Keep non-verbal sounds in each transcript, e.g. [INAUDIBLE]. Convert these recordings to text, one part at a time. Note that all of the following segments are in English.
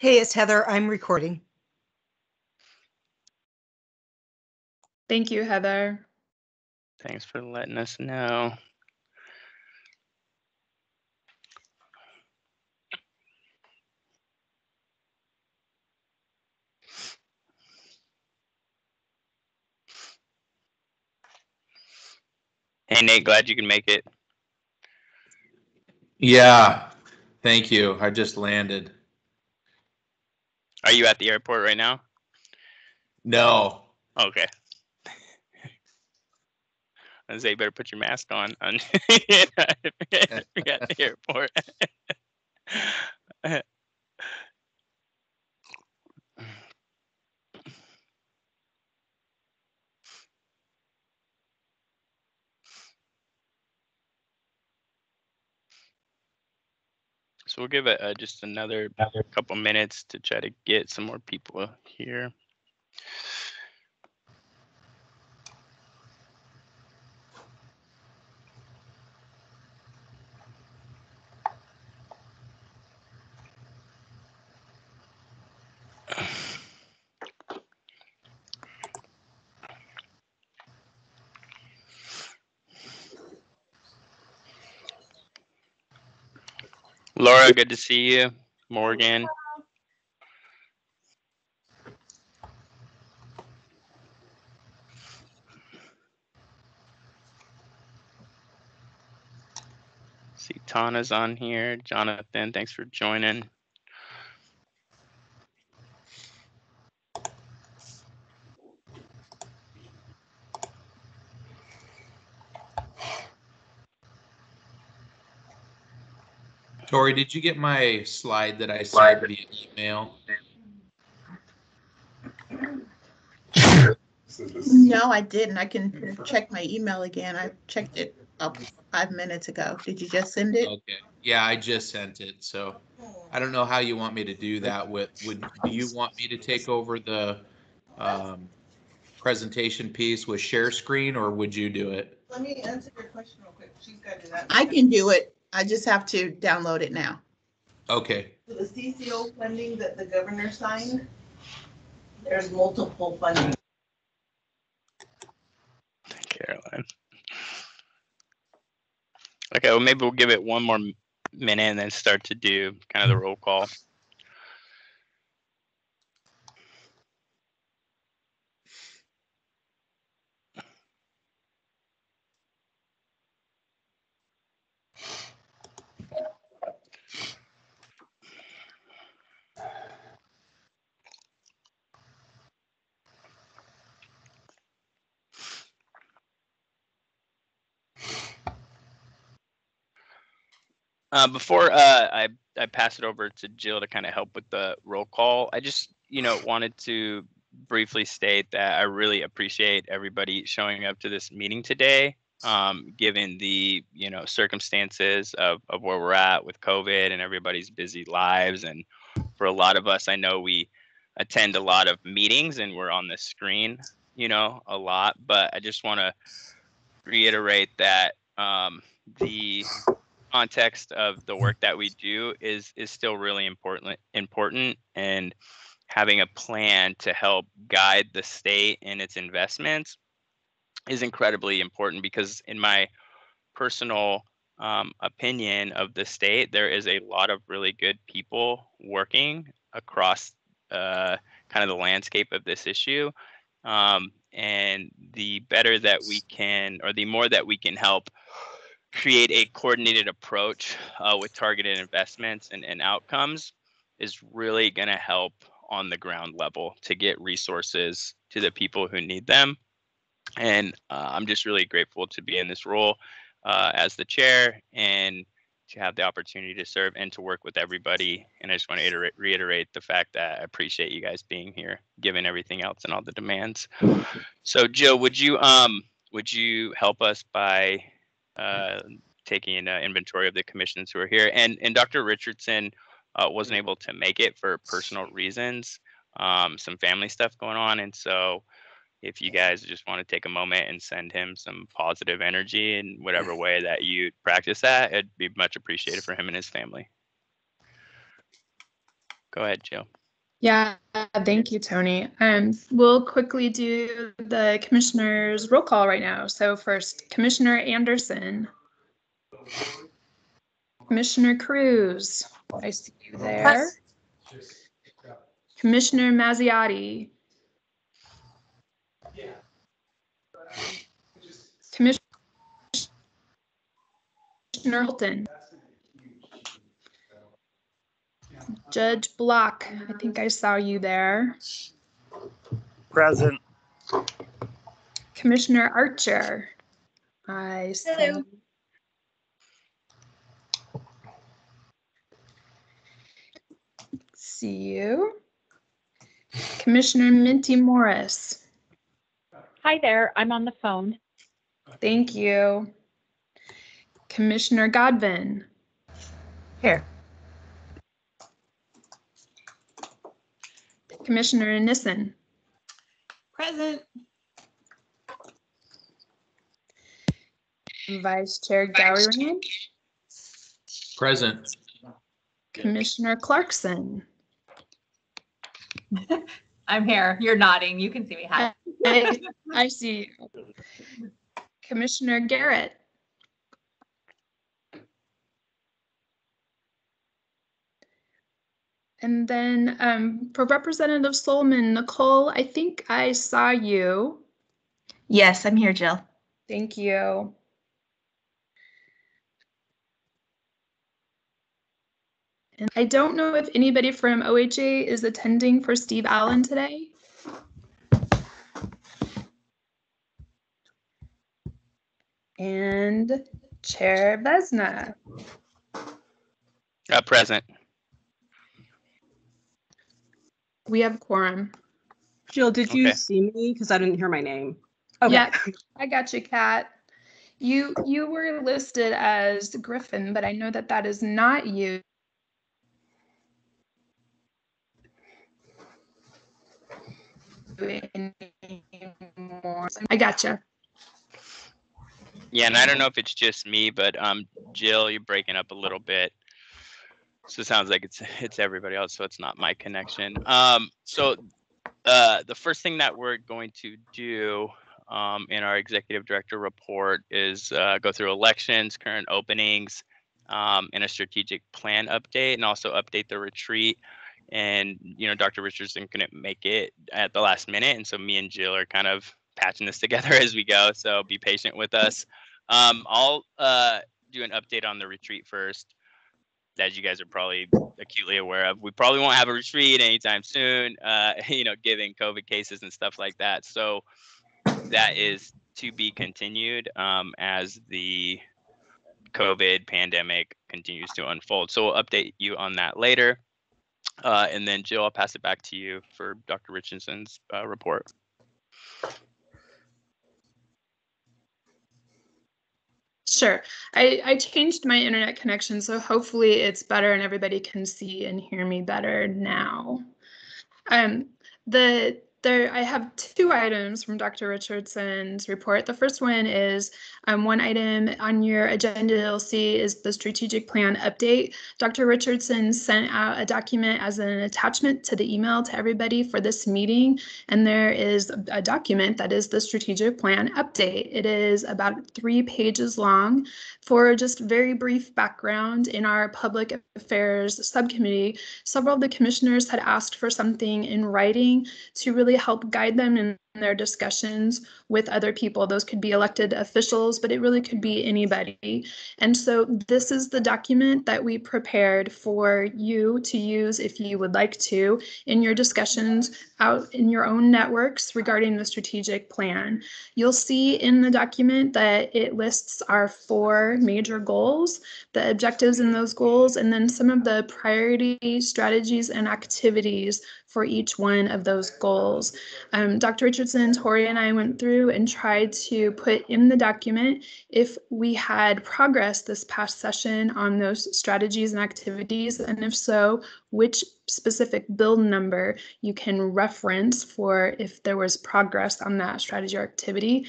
Hey, it's Heather. I'm recording. Thank you, Heather. Thanks for letting us know. Hey Nate, glad you can make it. Yeah, thank you. I just landed. Are you at the airport right now? No, Okay. I was say you better put your mask on. [LAUGHS] [LAUGHS] on at the airport. [LAUGHS] So we'll give it uh, just another couple minutes to try to get some more people here. Laura, good to see you. Morgan. See Tana's on here. Jonathan, thanks for joining. Tori, did you get my slide that I sent via email? No, I didn't. I can check my email again. I checked it up five minutes ago. Did you just send it? Okay, yeah, I just sent it, so I don't know how you want me to do that with, would, do you want me to take over the um, presentation piece with share screen, or would you do it? Let me answer your question real quick. She's got to do that. I can do it. I just have to download it now. Okay, So The CCO funding that the governor signed, there's multiple funding. Caroline. Okay, well, maybe we'll give it one more minute and then start to do kind of the roll call. Uh, before uh, I I pass it over to Jill to kind of help with the roll call, I just you know wanted to briefly state that I really appreciate everybody showing up to this meeting today. Um, given the you know circumstances of, of where we're at with COVID and everybody's busy lives, and for a lot of us, I know we attend a lot of meetings and we're on the screen, you know, a lot. But I just want to reiterate that um, the context of the work that we do is is still really important important and having a plan to help guide the state in its investments is incredibly important because in my personal um, opinion of the state there is a lot of really good people working across uh, kind of the landscape of this issue um, and the better that we can or the more that we can help create a coordinated approach uh, with targeted investments and, and outcomes is really going to help on the ground level to get resources to the people who need them. And uh, I'm just really grateful to be in this role uh, as the chair and to have the opportunity to serve and to work with everybody. And I just want to iterate, reiterate the fact that I appreciate you guys being here, given everything else and all the demands. So, Joe, would you um would you help us by uh, taking uh, inventory of the commissions who are here. And and Dr. Richardson uh, wasn't able to make it for personal reasons, um, some family stuff going on, and so if you guys just want to take a moment and send him some positive energy in whatever [LAUGHS] way that you practice that, it'd be much appreciated for him and his family. Go ahead, Jill. Yeah, thank you, Tony. Um, we'll quickly do the commissioners roll call right now. So first, Commissioner Anderson. Commissioner Cruz, I see you there. Commissioner Mazziotti. Commissioner Hilton. Judge Block, I think I saw you there. Present. Commissioner Archer. I see. Hello. See you. Commissioner Minty Morris. Hi there, I'm on the phone. Thank you. Commissioner Godvin. Here. Commissioner Nissen. Present. Vice Chair Gowrie. Present. Commissioner Clarkson. [LAUGHS] I'm here. You're nodding. You can see me. Hi. I I see. Commissioner Garrett. And then um, for Representative Solomon, Nicole, I think I saw you. Yes, I'm here, Jill. Thank you. And I don't know if anybody from OHA is attending for Steve Allen today. And Chair Vezina. Uh, present. We have quorum. Jill, did you Okay. see me? Because I didn't hear my name. Okay. Yeah, I got you, Kat. You you were listed as Griffin, but I know that that is not you. anymore. I gotcha. Yeah, and I don't know if it's just me, but um, Jill, you're breaking up a little bit. So it sounds like it's it's everybody else, so it's not my connection. Um, so uh, the first thing that we're going to do um, in our executive director report is uh, go through elections, current openings, um, and a strategic plan update, and also update the retreat. And you know, Dr. Richardson couldn't make it at the last minute, and so me and Jill are kind of patching this [LAUGHS] together as we go. So be patient with us. Um, I'll uh, do an update on the retreat first. As you guys are probably acutely aware of, we probably won't have a retreat anytime soon. Uh, [LAUGHS] you know, given COVID cases and stuff like that. So that is to be continued um, as the COVID pandemic continues to unfold. So we'll update you on that later. Uh, and then Jill, I'll pass it back to you for Dr. Richardson's uh, report. Sure. I, I changed my internet connection, so hopefully it's better and everybody can see and hear me better now. Um, the there I have two items from Dr. Richardson's report. The first one is um, one item on your agenda you'll see is the strategic plan update. Dr. Richardson sent out a document as an attachment to the email to everybody for this meeting, and there is a document that is the strategic plan update. It is about three pages long. For just very brief background, in our public affairs subcommittee, several of the commissioners had asked for something in writing to really help guide them in their discussions with other people. Those could be elected officials, but it really could be anybody. And so this is the document that we prepared for you to use if you would like to in your discussions out in your own networks regarding the strategic plan. You'll see in the document that it lists our four major goals, the objectives in those goals, and then some of the priority strategies and activities for each one of those goals. Um, Dr. Richardson, Tori, and I went through and tried to put in the document if we had progress this past session on those strategies and activities, and if so, which specific build number you can reference for if there was progress on that strategy or activity.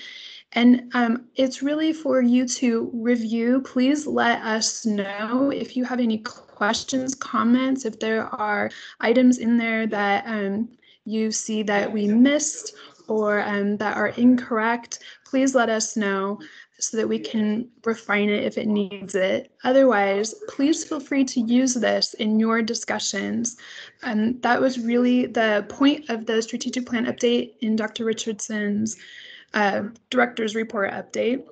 And um, it's really for you to review. Please let us know if you have any questions, comments, if there are items in there that um, you see that we missed or um, that are incorrect, please let us know so that we can refine it if it needs it. Otherwise, please feel free to use this in your discussions. And that was really the point of the strategic plan update in Dr. Richardson's uh, director's report update.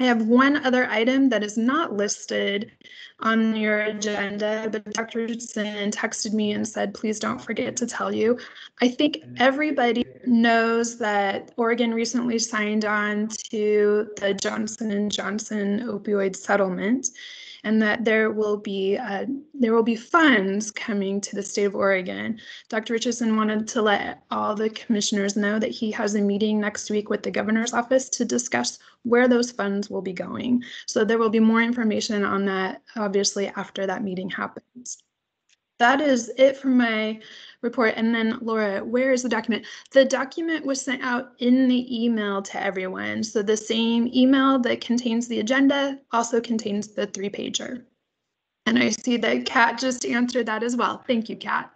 I have one other item that is not listed on your agenda, but Dr. Richardson texted me and said, please don't forget to tell you. I think everybody knows that Oregon recently signed on to the Johnson and Johnson opioid settlement and that there will be uh, there will be funds coming to the state of Oregon. Dr. Richardson wanted to let all the commissioners know that he has a meeting next week with the governor's office to discuss where those funds will be going. So there will be more information on that obviously after that meeting happens. That is it for my report. And then Laura, where is the document? The document was sent out in the email to everyone. So the same email that contains the agenda also contains the three pager. And I see that Kat just answered that as well. Thank you, Kat.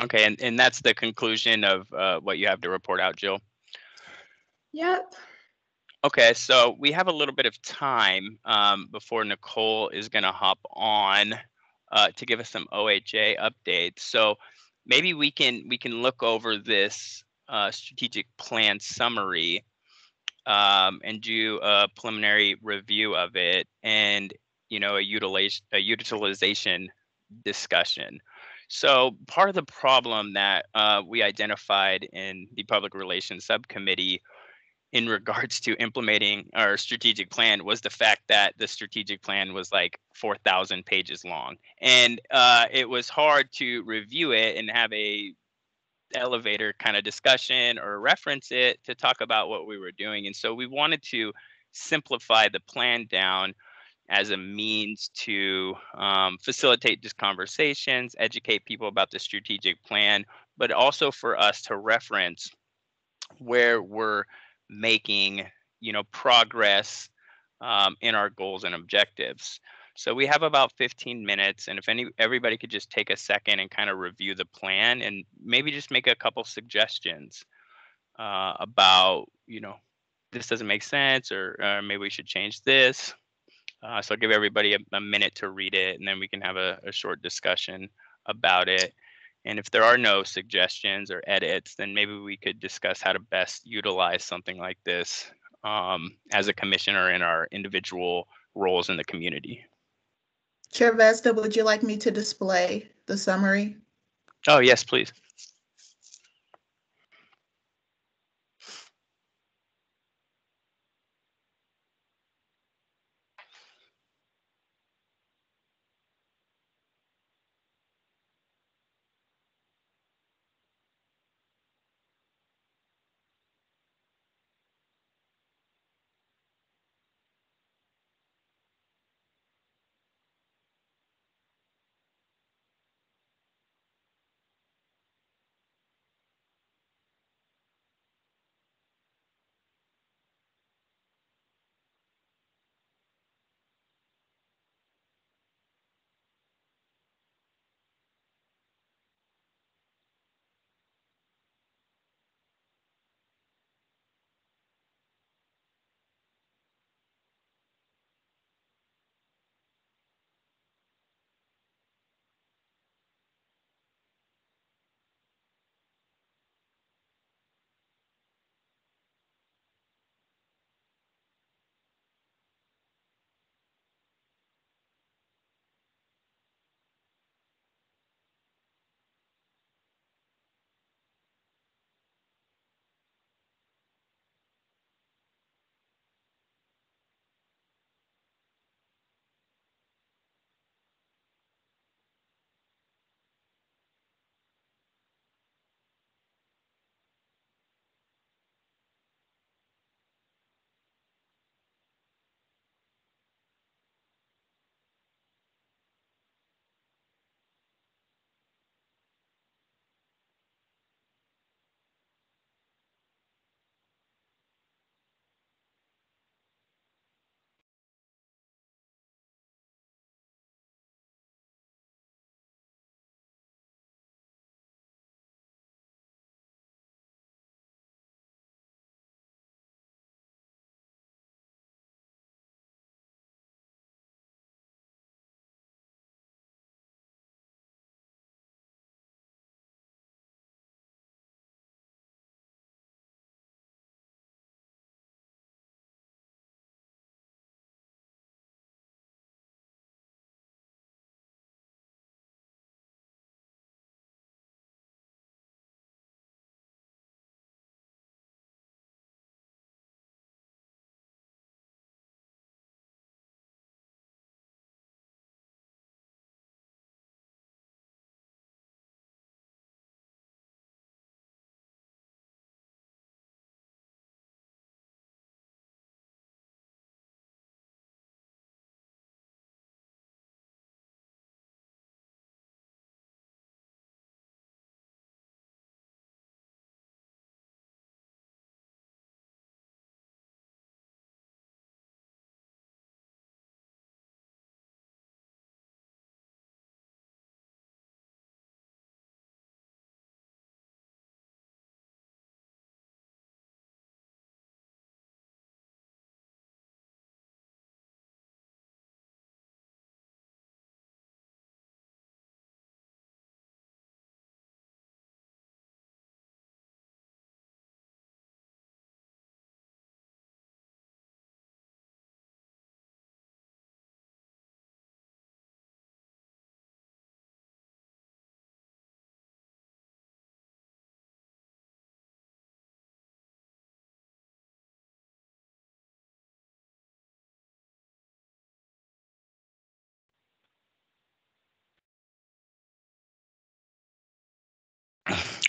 Okay, and, and that's the conclusion of uh, what you have to report out, Jill. Yep. Okay, so we have a little bit of time um, before Nicole is going to hop on uh, to give us some OHA updates. So maybe we can we can look over this uh, strategic plan summary um, and do a preliminary review of it, and you know a utilization a utilization discussion. So part of the problem that uh, we identified in the public relations subcommittee in regards to implementing our strategic plan was the fact that the strategic plan was like 4,000 pages long, and uh, it was hard to review it and have a elevator kind of discussion or reference it to talk about what we were doing. And so we wanted to simplify the plan down as a means to um, facilitate just conversations, educate people about the strategic plan, but also for us to reference where we're making you know progress um, in our goals and objectives. So we have about 15 minutes and if any everybody could just take a second and kind of review the plan and maybe just make a couple suggestions uh, about you know this doesn't make sense or uh, maybe we should change this. Uh, so I'll give everybody a, a, minute to read it and then we can have a, a short discussion about it and if there are no suggestions or edits, then maybe we could discuss how to best utilize something like this um, as a commissioner in our individual roles in the community. Chair Vezina, would you like me to display the summary? Oh, yes, please.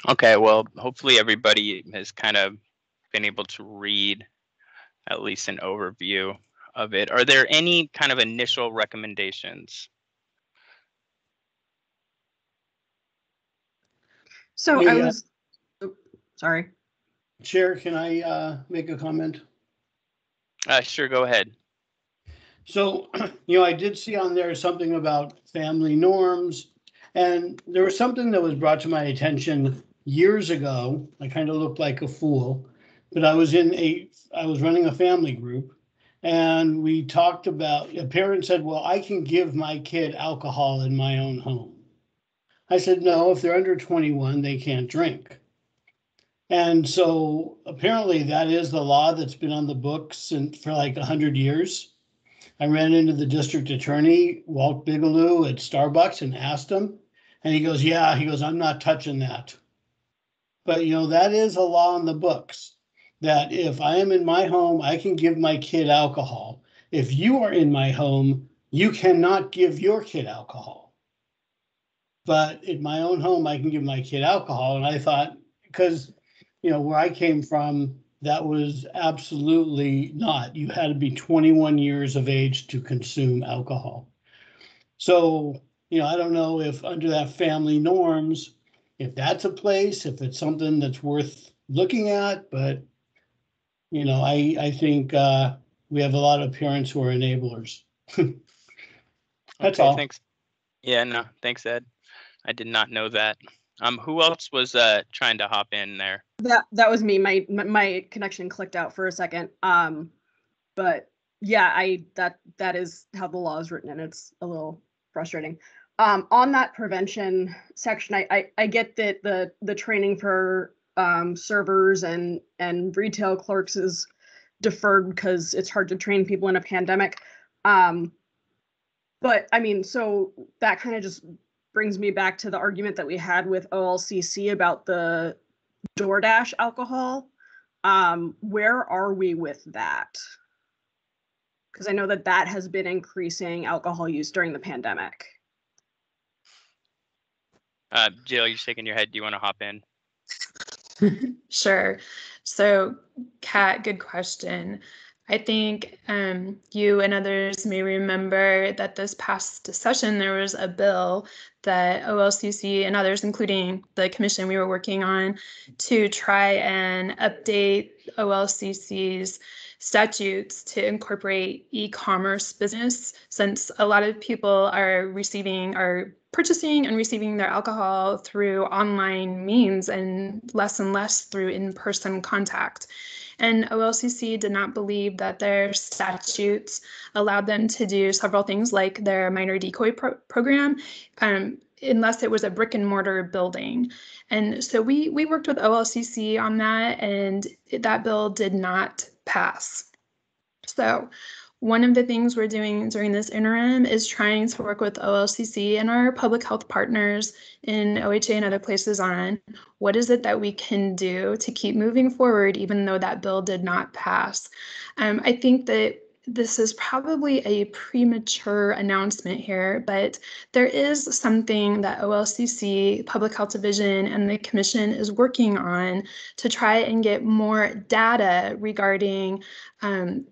Okay, well, hopefully everybody has kind of been able to read at least an overview of it. Are there any kind of initial recommendations? So I Yeah. was, oh, sorry. Chair, can I uh, make a comment? Uh, sure, go ahead. So, [CLEARS THROAT] you know, I did see on there something about family norms. And there was something that was brought to my attention years ago. I kind of looked like a fool, but I was in a, I was running a family group. And we talked about, a parent said, well, I can give my kid alcohol in my own home. I said, no, if they're under 21, they can't drink. And so apparently that is the law that's been on the books and for like 100 years. I ran into the district attorney, Walt Beglau at Starbucks and asked him, and he goes, yeah, he goes, I'm not touching that. But you know, that is a law in the books that if I am in my home, I can give my kid alcohol. If you are in my home, you cannot give your kid alcohol. But in my own home, I can give my kid alcohol. And I thought, because, you know, where I came from, that was absolutely not. You had to be 21 years of age to consume alcohol. So, you know, I don't know if under that family norms, if that's a place, if it's something that's worth looking at, but you know, I, I think uh, we have a lot of parents who are enablers. [LAUGHS] That's Okay, all. Thanks. Yeah, no, thanks, Ed. I did not know that. Um, who else was uh trying to hop in there? That that was me. My my, my connection clicked out for a second. Um, but yeah, I that that is how the law is written, and it's a little frustrating. Um, on that prevention section, I, I I get that the the training for um, servers and and retail clerks is deferred because it's hard to train people in a pandemic. Um, but I mean, so that kind of just brings me back to the argument that we had with OLCC about the DoorDash alcohol. Um, where are we with that? Because I know that that has been increasing alcohol use during the pandemic. Uh, Jill, you're shaking your head. Do you want to hop in? [LAUGHS] Sure. So, Kat, good question. I think um, you and others may remember that this past session there was a bill that OLCC and others, including the commission we were working on, to try and update OLCC's statutes to incorporate e-commerce business since a lot of people are receiving are purchasing and receiving their alcohol through online means and less and less through in-person contact. And OLCC did not believe that their statutes allowed them to do several things like their minor decoy pro- program, um, unless it was a brick and mortar building. And so we we worked with OLCC on that, and that bill did not pass. So one of the things we're doing during this interim is trying to work with OLCC and our public health partners in OHA and other places on what is it that we can do to keep moving forward, even though that bill did not pass. Um, I think that this is probably a premature announcement here, but there is something that OLCC, Public Health Division, and the Commission is working on to try and get more data regarding um,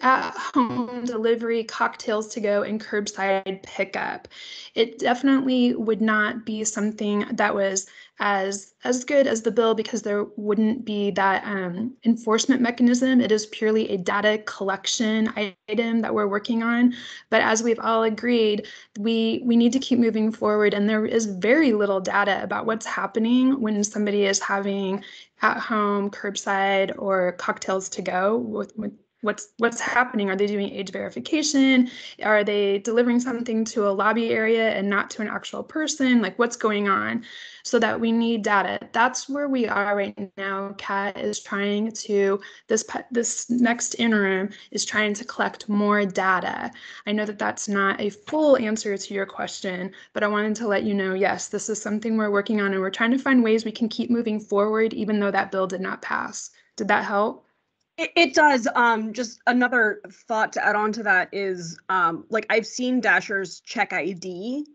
at home delivery, cocktails to go, and curbside pickup. It definitely would not be something that was as as good as the bill because there wouldn't be that um, enforcement mechanism. It is purely a data collection item that we're working on. But as we've all agreed, we we need to keep moving forward, and there is very little data about what's happening when somebody is having at home curbside or cocktails to go with, with what's what's happening? Are they doing age verification? Are they delivering something to a lobby area and not to an actual person? Like what's going on? So that we need data. That's where we are right now. Cat is trying to this this next interim is trying to collect more data. I know that that's not a full answer to your question but i wanted to let you know yes this is something we're working on and we're trying to find ways we can keep moving forward even though that bill did not pass. Did that help It, it does. Um, just another thought to add on to that is, um, like I've seen Dashers check ID,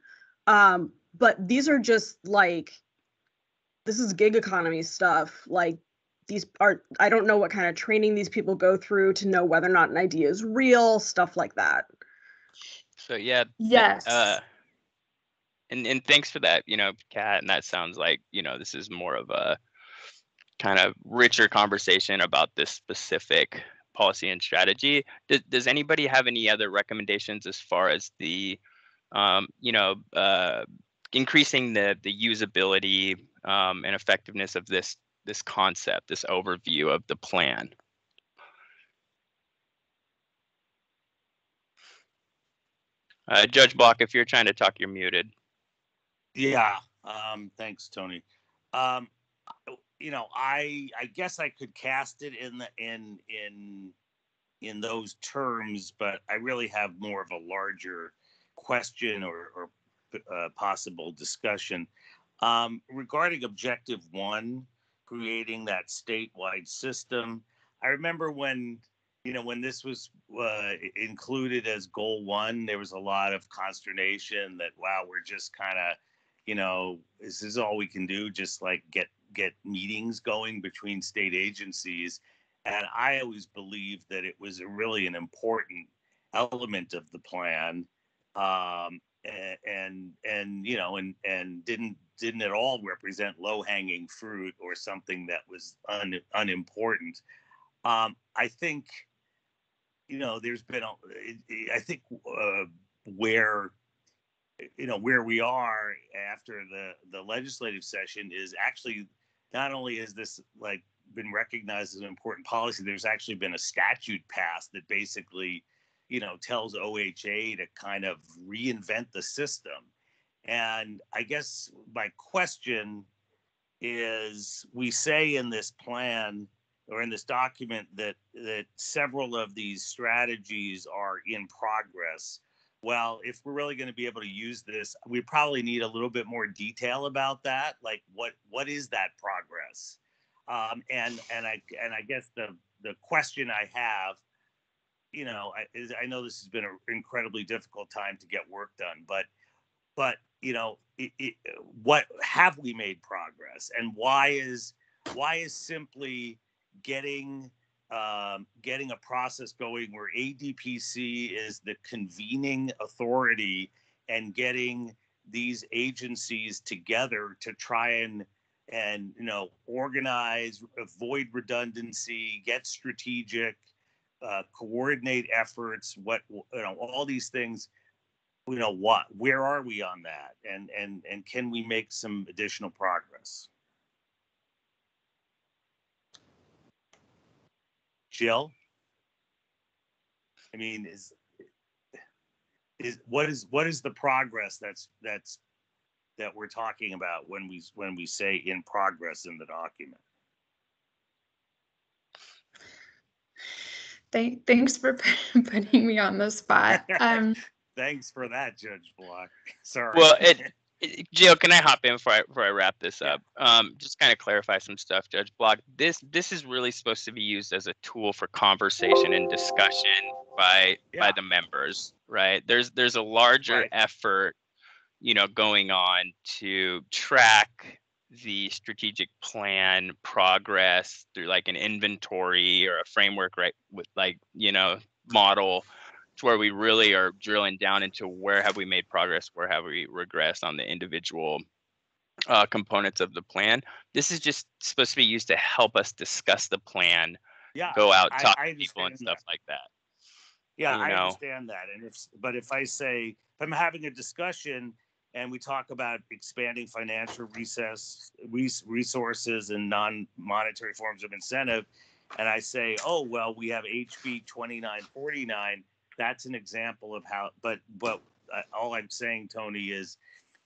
um, but these are just like this is gig economy stuff. Like these are I don't know what kind of training these people go through to know whether or not an idea is real, stuff like that. So yeah. th- Yes. Uh, and and thanks for that, you know, Kat. And that sounds like you know this is more of a kind of richer conversation about this specific policy and strategy. Does does anybody have any other recommendations as far as the, um, you know, uh, increasing the the usability um, and effectiveness of this this concept, this overview of the plan? Uh, Judge Block, if you're trying to talk, you're muted. Yeah, um, thanks, Tony. Um, you know, I I guess I could cast it in the in in in those terms, but I really have more of a larger question or, or uh, possible discussion um, regarding objective one, creating that statewide system. I remember when you know when this was uh, included as goal one, there was a lot of consternation that wow, we're just kind of you know, this is all we can do? Just like get get meetings going between state agencies. And I always believed that it was really an important element of the plan, um, and, and and you know, and and didn't didn't at all represent low hanging fruit or something that was un, unimportant. Um, I think, you know, there's been a, I think uh, where you know where we are after the the legislative session is actually not only is this like been recognized as an important policy there's actually been a statute passed that basically you know tells OHA to kind of reinvent the system. And i guess my question is we say in this plan or in this document that that several of these strategies are in progress well, if we're really going to be able to use this, we probably need a little bit more detail about that. Like, what what is that progress? Um, and and I and I guess the the question I have, you know, I, is I know this has been an incredibly difficult time to get work done, but but you know, it, it, what have we made progress, and why is why is simply getting um, getting a process going where ADPC is the convening authority and getting these agencies together to try and and you know organize, avoid redundancy, get strategic, uh, coordinate efforts. What you know, all these things. You know what? Where are we on that? And and and can we make some additional progress? Jill? I mean, is is what is what is the progress that's that's that we're talking about when we when we say in progress in the document? Thank, thanks for [LAUGHS] putting me on the spot. Um, [LAUGHS] Thanks for that, Judge Block. Sorry. Well, it, it, Jill, can I hop in before I, before I wrap this up? Um, just kind of clarify some stuff, Judge Block. This this is really supposed to be used as a tool for conversation and discussion by Yeah. by the members, right? There's there's a larger Right. effort, you know, going on to track the strategic plan progress through like an inventory or a framework, right? With like you know model where we really are drilling down into where have we made progress, where have we regressed on the individual uh, components of the plan. This is just supposed to be used to help us discuss the plan, yeah, go out, talk I to people, and stuff like that. Yeah, you I know. understand that. And if, but if I say, if I'm having a discussion and we talk about expanding financial recess, res- resources and non-monetary forms of incentive, and I say, oh, well, we have HB 2949, that's an example of how, but, but uh, all I'm saying, Tony, is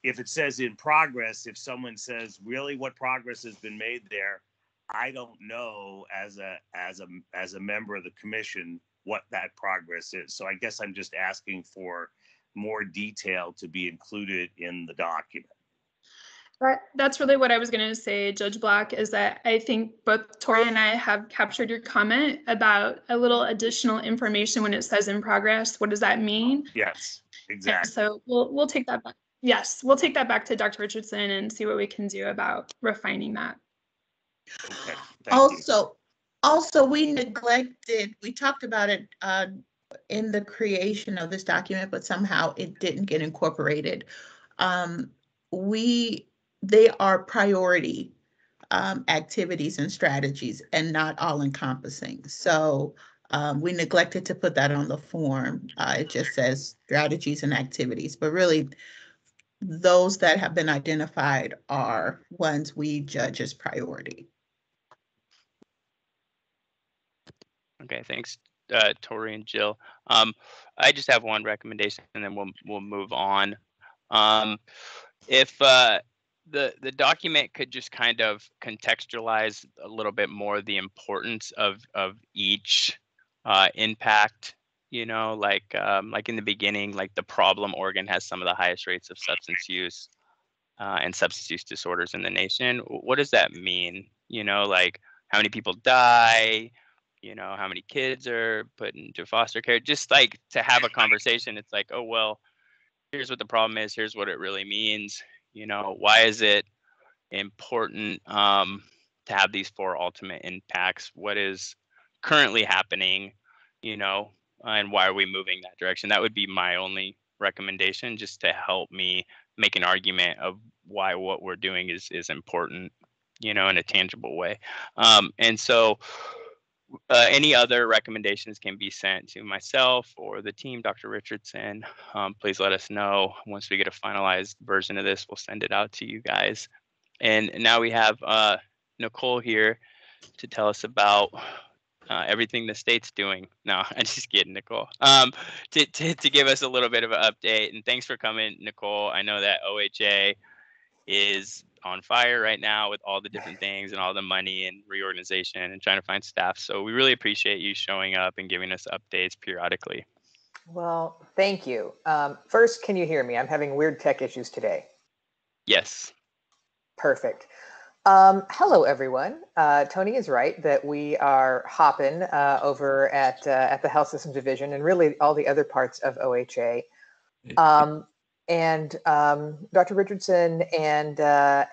if it says in progress, if someone says, really, what progress has been made there? I don't know as a, as a, as a member of the commission, what that progress is. So I guess I'm just asking for more detail to be included in the document. That, that's really what I was going to say, Judge Black, is that I think both Tori and I have captured your comment about a little additional information when it says in progress. What does that mean? Yes, And exactly. So we'll, we'll take that back, yes, we'll take that back to Dr. Richardson and see what we can do about refining that. Okay, thank you. Also, also, we neglected, we talked about it uh, in the creation of this document, but somehow it didn't get incorporated. Um, We, they are priority um, activities and strategies and not all encompassing. So um, we neglected to put that on the form. Uh, It just says strategies and activities, but really those that have been identified are ones we judge as priority. Okay, thanks, uh, Tori and Jill. Um, I just have one recommendation and then we'll, we'll move on. Um, if, uh, the, the document could just kind of contextualize a little bit more the importance of, of each, uh, impact, you know, like, um, like in the beginning, like the problem Oregon has some of the highest rates of substance use, uh, and substance use disorders in the nation. What does that mean? You know, like how many people die? you know how many kids are put into foster care just like to have a conversation it's like oh well here's what the problem is here's what it really means you know why is it important um, to have these four ultimate impacts? What is currently happening you know and why are we moving that direction? That would be my only recommendation just to help me make an argument of why what we're doing is is important you know in a tangible way. Um, and so uh, any other recommendations can be sent to myself or the team, Dr. Richardson. Um, please let us know. Once we get a finalized version of this, we'll send it out to you guys. And now we have uh, Nicole here to tell us about uh, everything the state's doing. [LAUGHS] No, I'm just kidding, Nicole. Um, to, to, to give us a little bit of an update. And thanks for coming, Nicole. I know that OHA is on fire right now with all the [LAUGHS] different things and all the money and reorganization and trying to find staff. So we really appreciate you showing up and giving us updates periodically. Well, thank you. Um, first, can you hear me? I'm having weird tech issues today. Yes. Perfect. Um, hello, everyone. Uh, Tony is right that we are hopping uh, over at uh, at the Health Systems Division and really all the other parts of OHA. Um, and um, Dr. Richardson and uh,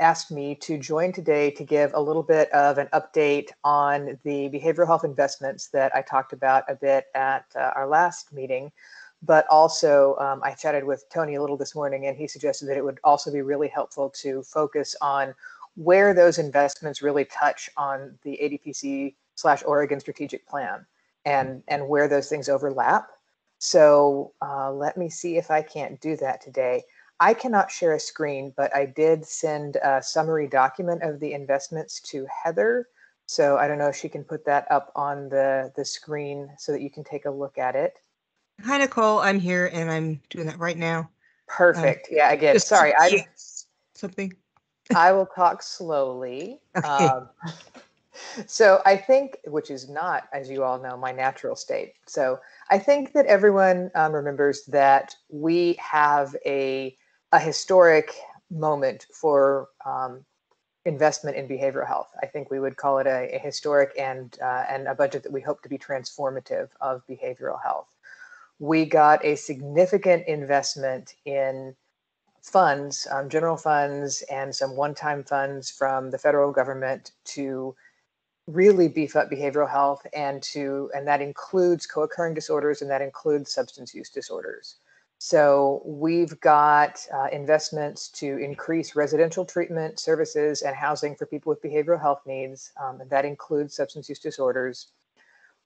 asked me to join today to give a little bit of an update on the behavioral health investments that I talked about a bit at uh, our last meeting. But also, um, I chatted with Tony a little this morning, and he suggested that it would also be really helpful to focus on where those investments really touch on the ADPC slash Oregon strategic plan and, and where those things overlap. So uh, let me see if I can't do that today. I cannot share a screen, but I did send a summary document of the investments to Heather. So I don't know if she can put that up on the, the screen so that you can take a look at it. Hi, Nicole. I'm here and I'm doing that right now. Perfect. yeah, again, sorry. I, Something. I will talk slowly. [LAUGHS] Okay. Um, so I think, which is not, as you all know, my natural state. So I think that everyone um, remembers that we have a a historic moment for um, investment in behavioral health. I think we would call it a, a historic and uh, and a budget that we hope to be transformative of behavioral health. We got a significant investment in funds, um, general funds, and some one-time funds from the federal government to really beef up behavioral health and to and that includes co-occurring disorders and that includes substance use disorders. So we've got uh, investments to increase residential treatment services and housing for people with behavioral health needs um, and that includes substance use disorders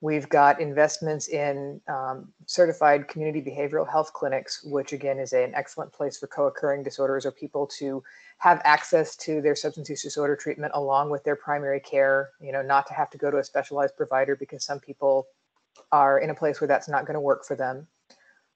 we've got investments in um, certified community behavioral health clinics which again is an excellent place for co-occurring disorders or people to have access to their substance use disorder treatment along with their primary care, you know, not to have to go to a specialized provider because some people are in a place where that's not going to work for them.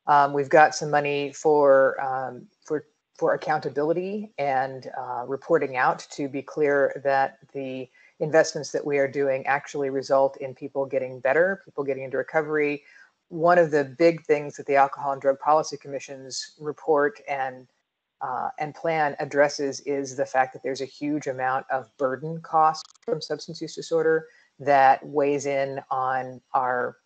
Um, we've got some money for um, for for accountability and uh, reporting out to be clear that the investments that we are doing actually result in people getting better, people getting into recovery. One of the big things that the Alcohol and Drug Policy Commission's report and uh, and plan addresses is the fact that there's a huge amount of burden cost from substance use disorder that weighs in on our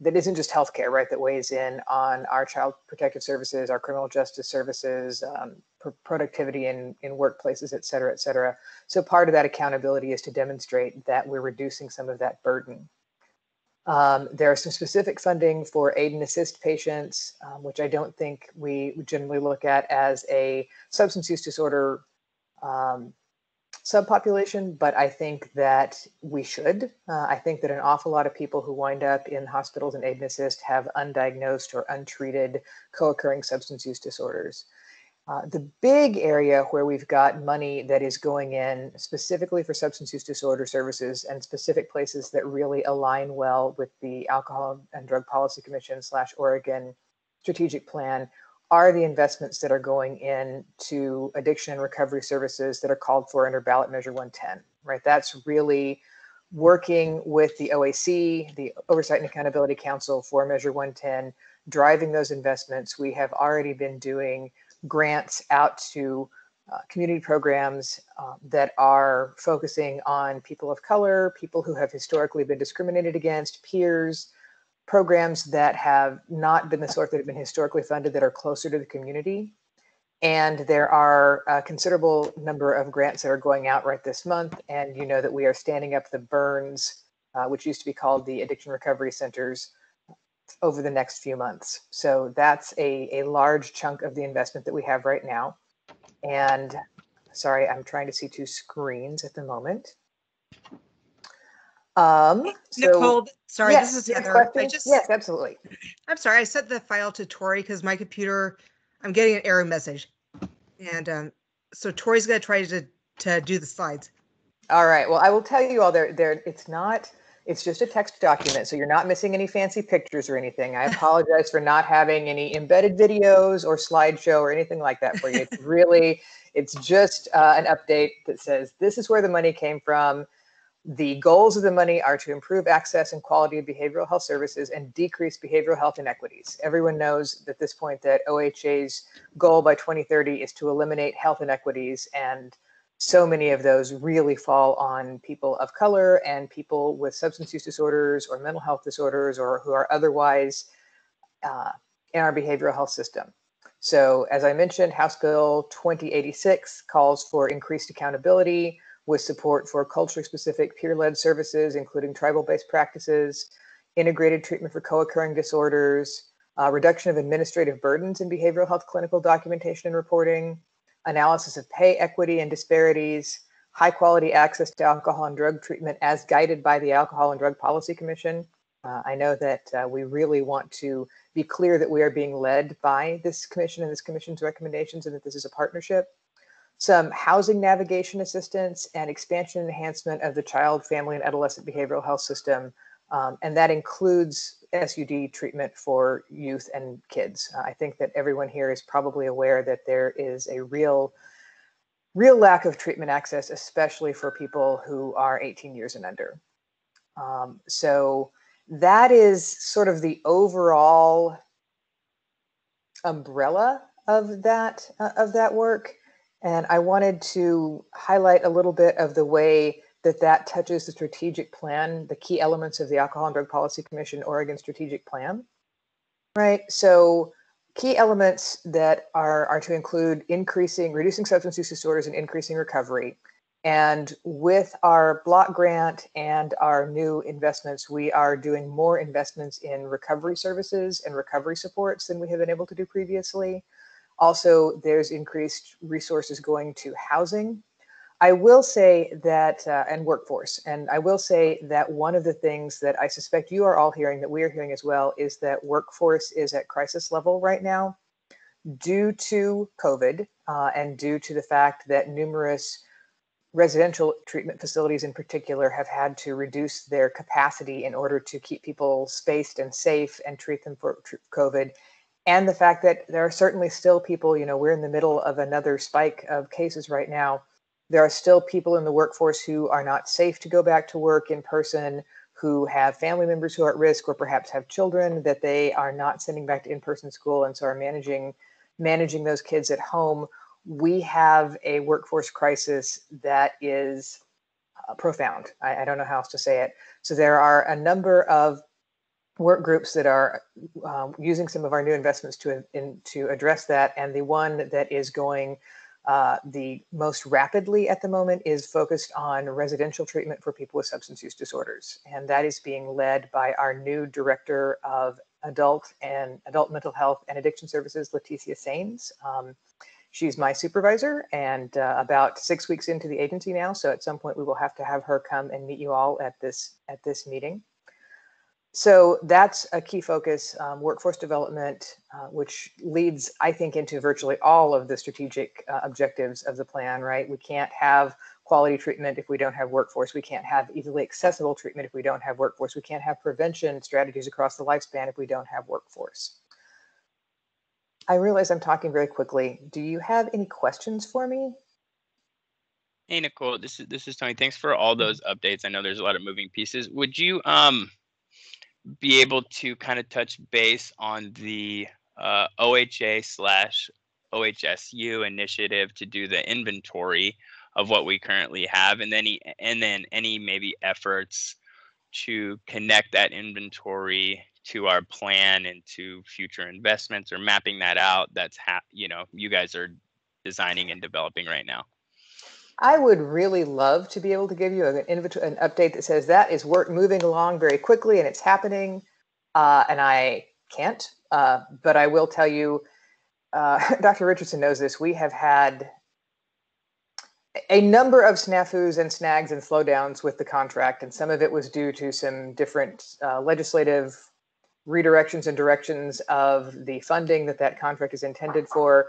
that isn't just healthcare, right? That weighs in on our child protective services, our criminal justice services, um, pr- productivity in, in workplaces, et cetera, et cetera. So part of that accountability is to demonstrate that we're reducing some of that burden. Um, there are some specific funding for aid and assist patients, um, which I don't think we generally look at as a substance use disorder um, subpopulation, but I think that we should. Uh, I think that an awful lot of people who wind up in hospitals and aid assist have undiagnosed or untreated co-occurring substance use disorders. Uh, the big area where we've got money that is going in specifically for substance use disorder services and specific places that really align well with the Alcohol and Drug Policy Commission slash Oregon strategic plan are the investments that are going in to addiction and recovery services that are called for under ballot measure 110 right? That's really working with the oac the oversight and accountability council for measure 110 driving those investments. We have already been doing grants out to uh, community programs uh, that are focusing on people of color people who have historically been discriminated against peers programs that have not been the sort that have been historically funded that are closer to the community. And there are a considerable number of grants that are going out right this month. And you know that we are standing up the BHRNs, uh, which used to be called the Addiction Recovery Centers, over the next few months. So that's a, a large chunk of the investment that we have right now. And sorry, I'm trying to see two screens at the moment. Um, so, Nicole, sorry, yes, this is Heather. I just, yes, absolutely. I'm sorry, I sent the file to Tori because my computer, I'm getting an error message. And um, so Tori's gonna try to, to do the slides. All right. Well, I will tell you all there, there, it's not, it's just a text document. So you're not missing any fancy pictures or anything. I apologize for not having any embedded videos or slideshow or anything like that for you. It's really, it's just uh, an update that says this is where the money came from. The goals of the money are to improve access and quality of behavioral health services and decrease behavioral health inequities. Everyone knows at this point that OHA's goal by 2030 is to eliminate health inequities and so many of those really fall on people of color and people with substance use disorders or mental health disorders or who are otherwise uh, in our behavioral health system. So, as I mentioned, House Bill 2086 calls for increased accountability with support for culturally specific peer led services, including tribal based practices, integrated treatment for co occurring disorders, uh, reduction of administrative burdens in behavioral health clinical documentation and reporting, analysis of pay equity and disparities, high quality access to alcohol and drug treatment as guided by the Alcohol and Drug Policy Commission. Uh, I know that uh, we really want to be clear that we are being led by this commission and this commission's recommendations and that this is a partnership. Some housing navigation assistance and expansion and enhancement of the child, family, and adolescent behavioral health system. Um, and that includes SUD treatment for youth and kids. Uh, I think that everyone here is probably aware that there is a real, real lack of treatment access, especially for people who are 18 years and under. Um, so that is sort of the overall umbrella of that uh, of that work. And I wanted to highlight a little bit of the way that that touches the strategic plan, the key elements of the Alcohol and Drug Policy Commission Oregon strategic plan. Right. So key elements that are, are to include increasing, reducing substance use disorders and increasing recovery. And with our block grant and our new investments, we are doing more investments in recovery services and recovery supports than we have been able to do previously. Also, there's increased resources going to housing I will say that, uh, and workforce, and I will say that one of the things that I suspect you are all hearing, that we are hearing as well, is that workforce is at crisis level right now due to COVID uh, and due to the fact that numerous residential treatment facilities in particular have had to reduce their capacity in order to keep people spaced and safe and treat them for COVID. And the fact that there are certainly still people, you know, we're in the middle of another spike of cases right now there are still people in the workforce who are not safe to go back to work in person, who have family members who are at risk, or perhaps have children that they are not sending back to in-person school, and so are managing managing those kids at home. We have a workforce crisis that is uh, profound. I, I don't know how else to say it. So there are a number of work groups that are um, using some of our new investments to in, to address that, and the one that is going uh, the most rapidly at the moment is focused on residential treatment for people with substance use disorders, and that is being led by our new director of adult and adult mental health and addiction services, Leticia Sainz. Um, she's my supervisor and uh, about six weeks into the agency now. So at some point we will have to have her come and meet you all at this at this meeting. So that's a key focus, um, workforce development, uh, which leads, I think, into virtually all of the strategic uh, objectives of the plan, right? We can't have quality treatment if we don't have workforce. We can't have easily accessible treatment if we don't have workforce. We can't have prevention strategies across the lifespan if we don't have workforce. I realize I'm talking very quickly. Do you have any questions for me? Hey Nicole, this is this is Tony. Thanks for all those updates. I know there's a lot of moving pieces. Would you um be able to kind of touch base on the uh, OHA slash OHSU initiative to do the inventory of what we currently have, and then any, and then any maybe efforts to connect that inventory to our plan and to future investments or mapping that out. That's ha- you know you guys are designing and developing right now. I would really love to be able to give you an, an update that says that is work moving along very quickly and it's happening. Uh, and I can't, uh, but I will tell you, uh, [LAUGHS] Dr. Richardson knows this. We have had a number of snafus and snags and slowdowns with the contract, and some of it was due to some different uh, legislative redirections and directions of the funding that that contract is intended for.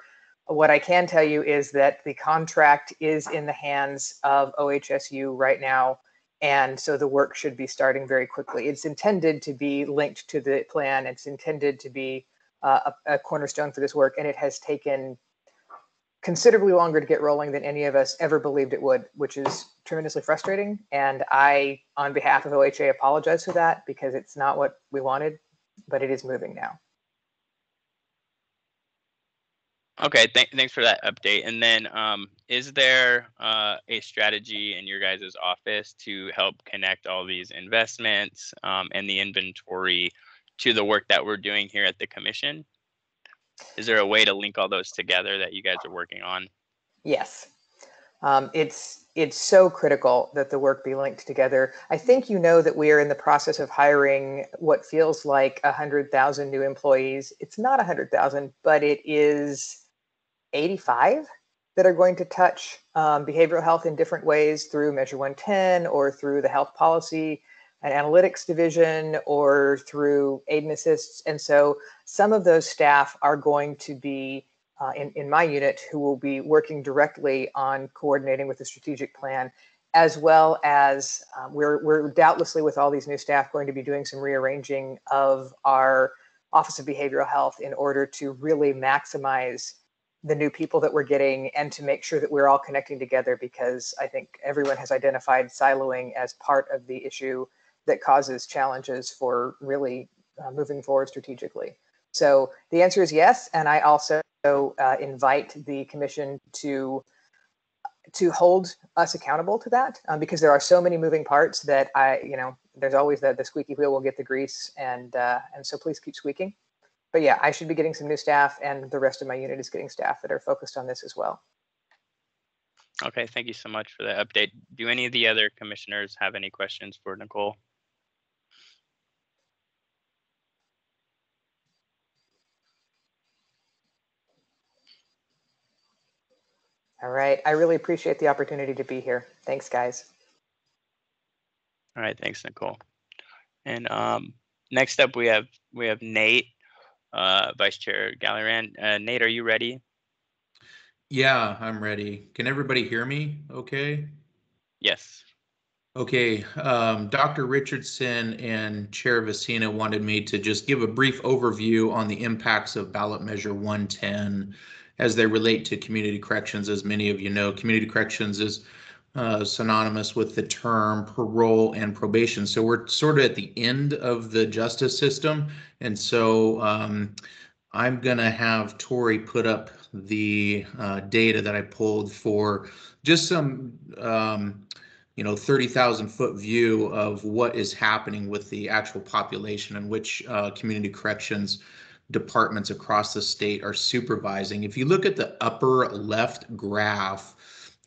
What I can tell you is that the contract is in the hands of OHSU right now. And so the work should be starting very quickly. It's intended to be linked to the plan. It's intended to be uh, a, a cornerstone for this work. And it has taken considerably longer to get rolling than any of us ever believed it would, which is tremendously frustrating. And I, on behalf of OHA, apologize for that because it's not what we wanted, but it is moving now. Okay, th- thanks for that update. And then, um, is there uh, a strategy in your guys' office to help connect all these investments um, and the inventory to the work that we're doing here at the commission? Is there a way to link all those together that you guys are working on? Yes, um, it's it's so critical that the work be linked together. I think you know that we are in the process of hiring what feels like a hundred thousand new employees. It's not a hundred thousand, but it is 85 that are going to touch um, behavioral health in different ways through Measure 110 or through the health policy and analytics division or through aid and assists. And so some of those staff are going to be uh, in, in my unit who will be working directly on coordinating with the strategic plan, as well as uh, we're, we're doubtlessly with all these new staff going to be doing some rearranging of our Office of Behavioral Health in order to really maximize the new people that we're getting and to make sure that we're all connecting together because I think everyone has identified siloing as part of the issue that causes challenges for really uh, moving forward strategically. So the answer is yes, and I also uh, invite the commission to to hold us accountable to that um, because there are so many moving parts that I, you know, there's always the, the squeaky wheel will get the grease, and uh, and so please keep squeaking but yeah, I should be getting some new staff, and the rest of my unit is getting staff that are focused on this as well. Okay, thank you so much for that update. Do any of the other commissioners have any questions for Nicole? All right, I really appreciate the opportunity to be here. Thanks, guys. All right, thanks, Nicole. And um, next up, we have we have Nate uh, Vice Chair Gaoiran. Uh, Nate, are you ready? Yeah, I'm ready. Can everybody hear me okay? Yes. Okay, um, Dr. Richardson and Chair Vezina wanted me to just give a brief overview on the impacts of ballot measure 110 as they relate to community corrections. As many of you know, community corrections is uh, synonymous with the term parole and probation. So we're sort of at the end of the justice system. And so um, I'm going to have Tori put up the uh, data that I pulled for just some, um, you know, 30,000 foot view of what is happening with the actual population and which uh, community corrections departments across the state are supervising. If you look at the upper left graph,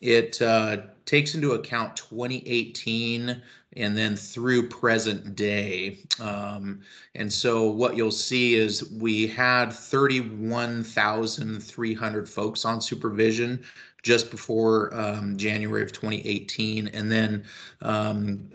it uh, takes into account 2018 and then through present day. Um, and so what you'll see is we had 31,300 folks on supervision just before um, January of 2018. And then um,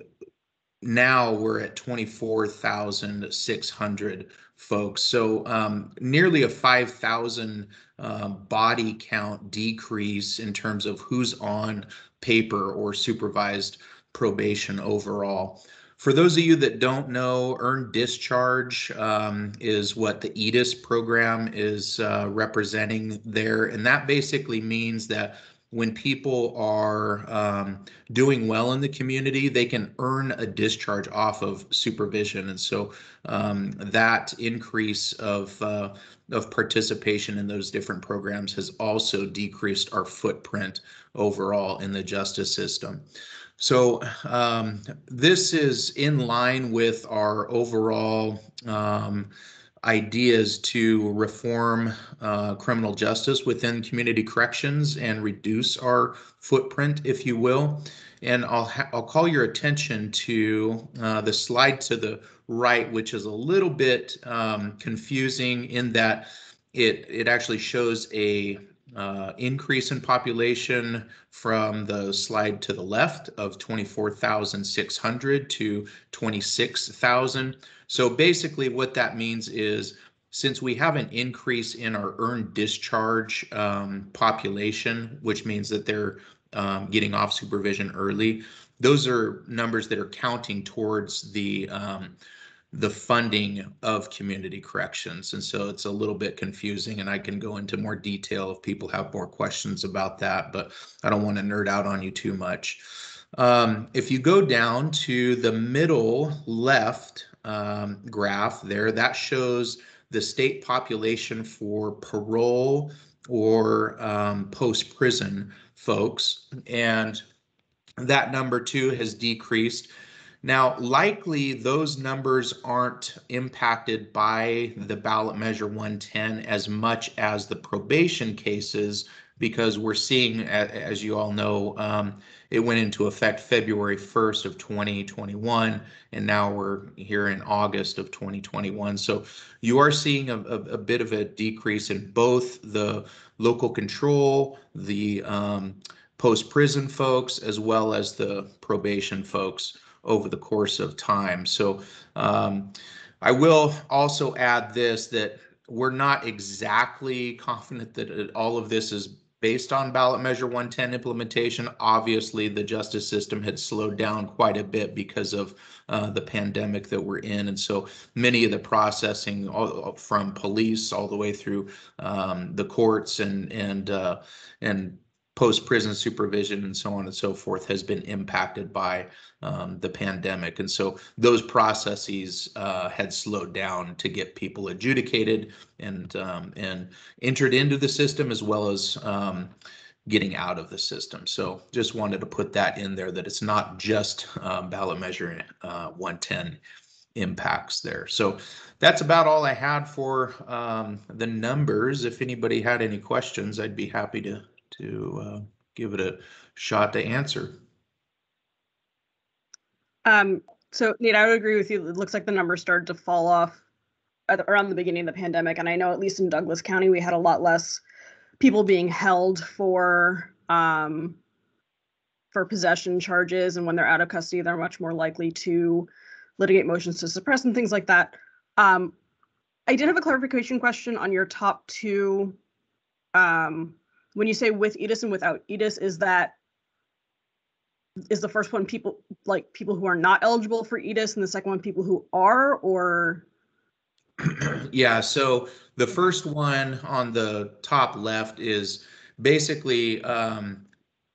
now we're at 24,600 folks. So um, nearly a 5,000 um, body count decrease in terms of who's on paper or supervised probation overall. For those of you that don't know, earned discharge um, is what the EDIS program is uh, representing there. And that basically means that when people are um, doing well in the community, they can earn a discharge off of supervision. And so um, that increase of, uh, of participation in those different programs has also decreased our footprint overall in the justice system. So um, this is in line with our overall um, ideas to reform uh, criminal justice within community corrections and reduce our footprint, if you will. And I'll I'll call your attention to uh, the slide to the right, which is a little bit um, confusing in that it it actually shows a uh, increase in population from the slide to the left of 24,600 to 26,000. So basically what that means is since we have an increase in our earned discharge um, population, which means that they're um, getting off supervision early, those are numbers that are counting towards the um, the funding of community corrections. And so it's a little bit confusing and I can go into more detail if people have more questions about that, but I don't want to nerd out on you too much. Um, if you go down to the middle left um, graph there, that shows the state population for parole or um, post-prison folks. And that number too has decreased. Now, likely those numbers aren't impacted by the ballot measure 110 as much as the probation cases because we're seeing, as you all know, um, it went into effect February 1st of 2021, and now we're here in August of 2021. So you are seeing a, a, a bit of a decrease in both the local control, the um, post-prison folks, as well as the probation folks over the course of time. So um, I will also add this that we're not exactly confident that all of this is based on ballot measure 110 implementation. Obviously, the justice system had slowed down quite a bit because of uh, the pandemic that we're in. And so many of the processing all, from police all the way through um, the courts and, and, uh, and post prison supervision and so on and so forth has been impacted by um, the pandemic. And so those processes uh, had slowed down to get people adjudicated and um, and entered into the system as well as um, getting out of the system. So just wanted to put that in there that it's not just um, ballot measure uh, 110 impacts there. So that's about all I had for um, the numbers. If anybody had any questions, I'd be happy to to uh, give it a shot to answer. Um, so Nate, I would agree with you. It looks like the numbers started to fall off around the beginning of the pandemic. And I know at least in Douglas County, we had a lot less people being held for um, for possession charges. And when they're out of custody, they're much more likely to litigate motions to suppress and things like that. Um, I did have a clarification question on your top two um, when you say with EDIS and without EDIS, is that is the first one people like people who are not eligible for EDIS and the second one people who are or [CLEARS THROAT] yeah, so the first one on the top left is basically um,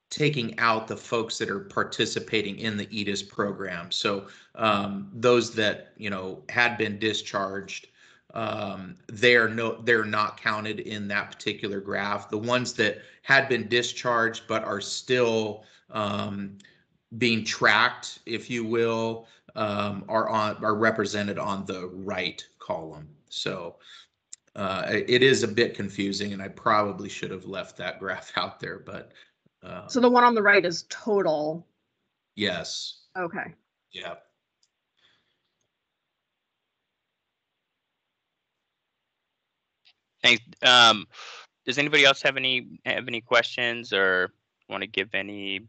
taking out the folks that are participating in the EDIS program. So um, those that you know had been discharged um, they're no they're not counted in that particular graph. The ones that had been discharged but are still um, being tracked, if you will, um, are on are represented on the right column. So uh, it is a bit confusing, and I probably should have left that [LAUGHS] graph out there, but uh, So the one on the right is total. yes, Okay. yeah. Thanks. Um, does anybody else have any have any questions or want to give any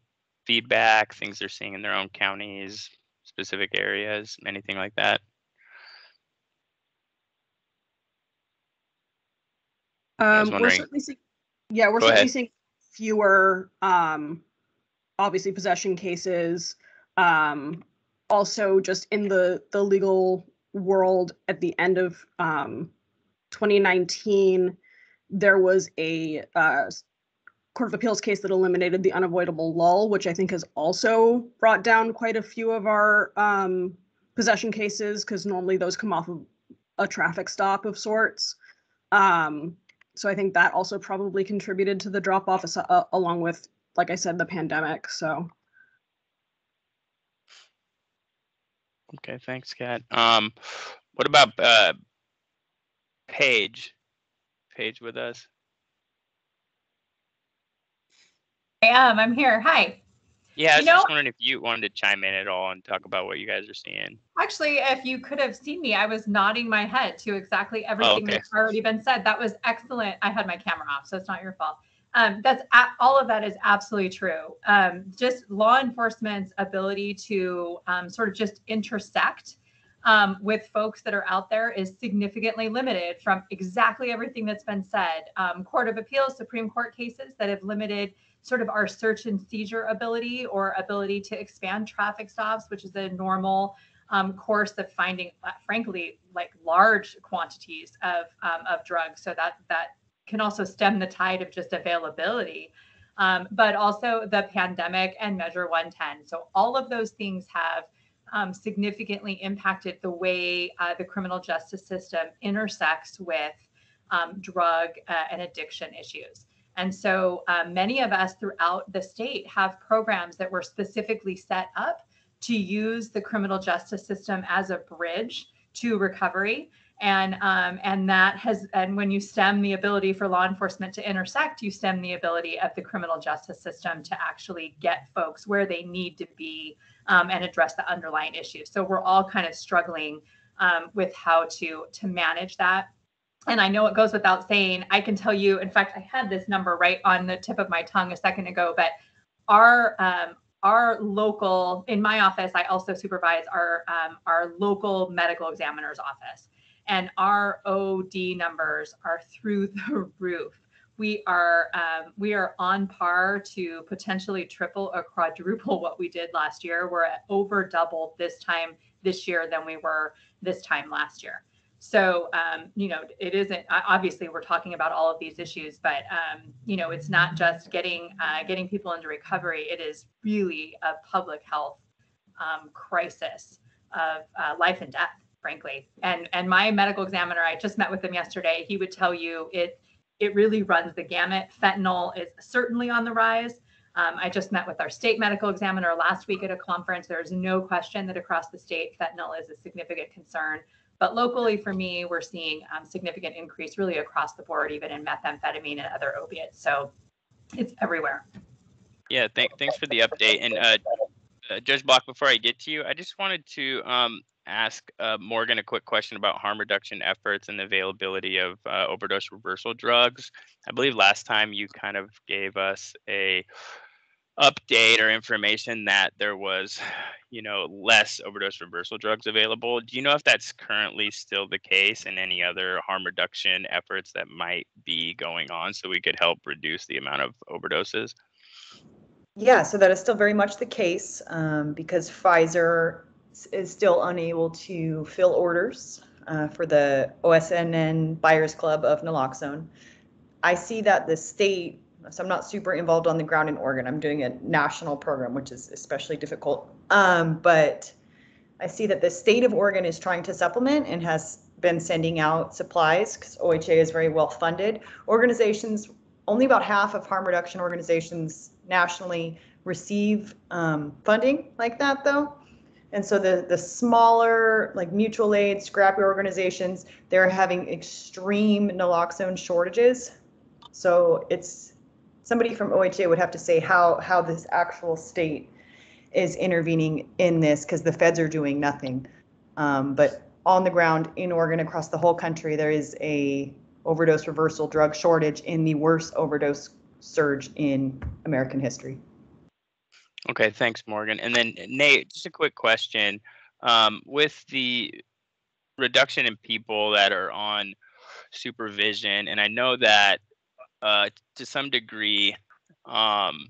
feedback, things they're seeing in their own counties, specific areas, anything like that? Um, we're certainly seeing, yeah, we're Go certainly ahead. seeing fewer, um, obviously possession cases. Um, also just in the, the legal world at the end of, um, 2019, there was a, uh, Court of Appeals case that eliminated the unavoidable lull, which I think has also brought down quite a few of our, um, possession cases, because normally those come off of a traffic stop of sorts. Um, so I think that also probably contributed to the drop off uh, along with, like I said, the pandemic. So Okay, thanks, Kat. Um, what about uh, Paige? Paige with us? I am. I'm here. Hi. Yeah, I You was know- just wondering if you wanted to chime in at all and talk about what you guys are seeing. Actually, if you could have seen me, I was nodding my head to exactly everything okay. that's already been said. That was excellent. I had my camera off, so it's not your fault. Um, that's all of that is absolutely true. Um, just law enforcement's ability to um, sort of just intersect um, with folks that are out there is significantly limited from exactly everything that's been said. Um, Court of Appeals, Supreme Court cases that have limited sort of our search and seizure ability or ability to expand traffic stops, which is a normal um, course of finding, uh, frankly, like large quantities of um, of drugs. So that that can also stem the tide of just availability. Um, but also the pandemic and Measure 110. So all of those things have um, significantly impacted the way uh, the criminal justice system intersects with um, drug uh, and addiction issues. And so uh, many of us throughout the state have programs that were specifically set up to use the criminal justice system as a bridge to recovery. And um, and that has and when you stem the ability for law enforcement to intersect, you stem the ability of the criminal justice system to actually get folks where they need to be um, and address the underlying issues. So we're all kind of struggling um, with how to to manage that and I know it goes without saying, I can tell you, in fact, I had this number right on the tip of my tongue a second ago, but our um, our local in my office, I also supervise our um, our local medical examiner's office, and our OD numbers are through [LAUGHS] the roof. We are um, we are on par to potentially triple or quadruple what we did last year. We're at over double this time this year than we were this time last year. So, um, you know, it isn't obviously we're talking about all of these issues, but um, you know, it's not just getting uh, getting people into recovery. It is really a public health um, crisis of uh, life and death, frankly. And and my medical examiner, I just met with him yesterday. He would tell you it it really runs the gamut. Fentanyl is certainly on the rise. Um, I just met with our state medical examiner last week at a conference. There's no question that across the state, fentanyl is a significant concern. But locally, for me, we're seeing um, significant increase really across the board, even in methamphetamine and other opiates. So it's everywhere. Yeah, thank, thanks for the update. And uh, uh, Judge Block, before I get to you, I just wanted to um, ask uh, Morgan a quick question about harm reduction efforts and the availability of uh, overdose reversal drugs. I believe last time you kind of gave us a update or information that there was, you know, less overdose reversal drugs available. Do you know if that's currently still the case and any other harm reduction efforts that might be going on so we could help reduce the amount of overdoses? Yeah, so that is still very much the case um, because Pfizer is still unable to fill orders uh, for the OSNN Buyers Club of naloxone. I see that the state, so I'm not super involved on the ground in Oregon. I'm doing a national program, which is especially difficult. Um, but I see that the state of Oregon is trying to supplement and has been sending out supplies because OHA is very well funded. Organizations, only about half of harm reduction organizations nationally receive um, funding like that though. And so the, the smaller, like mutual aid, scrappy organizations, they're having extreme naloxone shortages. So it's, somebody from OHA would have to say how, how this actual state is intervening in this because the feds are doing nothing. Um, but on the ground in Oregon, across the whole country, there is a overdose reversal drug shortage in the worst overdose surge in American history. Okay, thanks, Morgan. And then Nate, just a quick question. Um, with the reduction in people that are on supervision, and I know that uh, to some degree, um,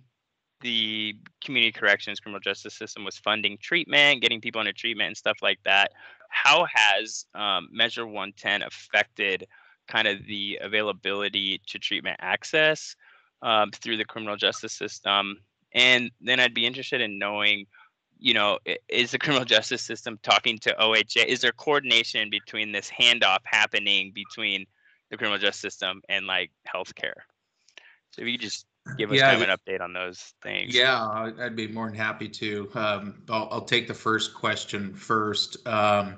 the community corrections criminal justice system was funding treatment, getting people into treatment and stuff like that. How has um, Measure 110 affected kind of the availability to treatment access um, through the criminal justice system? And then I'd be interested in knowing, you know, is the criminal [LAUGHS] justice system talking to OHA? Is there coordination between this handoff happening between the criminal justice system and like healthcare? So if you just give us Yeah, kind of an update on those things. Yeah, I'd be more than happy to. Um, I'll, I'll take the first question first. Um,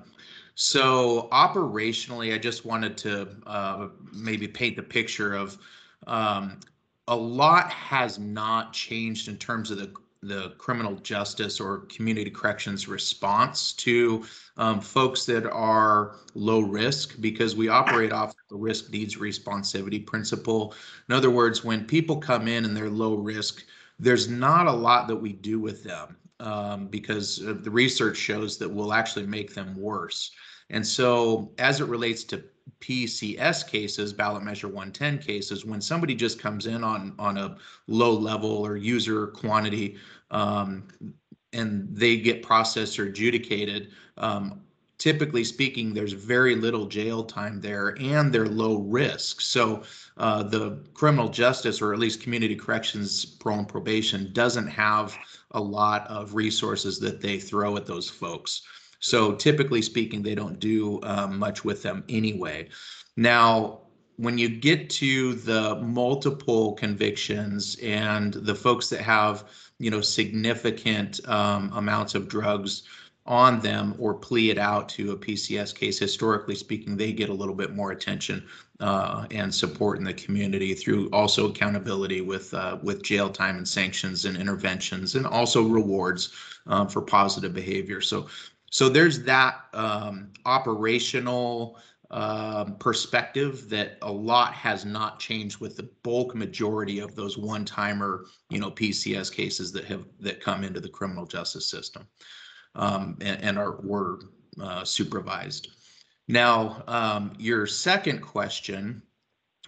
so operationally, I just wanted to uh, maybe paint the picture of um, a lot has not changed in terms of the the criminal justice or community corrections response to um, folks that are low risk because we operate off the risk needs responsivity principle. In other words, when people come in and they're low risk, there's not a lot that we do with them um, because uh, the research shows that we'll actually make them worse. And so, as it relates to PCS cases, ballot measure 110 cases, when somebody just comes in on on a low level or user quantity, um, and they get processed or adjudicated, um, typically speaking, there's very little jail time there, and they're low risk. So uh, the criminal justice, or at least community corrections, parole and probation, doesn't have a lot of resources that they throw at those folks. So typically speaking, they don't do um, much with them anyway. Now, when you get to the multiple convictions and the folks that have, you know, significant um, amounts of drugs on them or plea it out to a PCS case, historically speaking, they get a little bit more attention uh, and support in the community through also accountability with uh, with jail time and sanctions and interventions and also rewards um, for positive behavior. So so there's that um, operational um, perspective that a lot has not changed with the bulk majority of those one-timer, you know, PCS cases that have that come into the criminal justice system um, and, and are were uh, supervised. Now, um, your second question,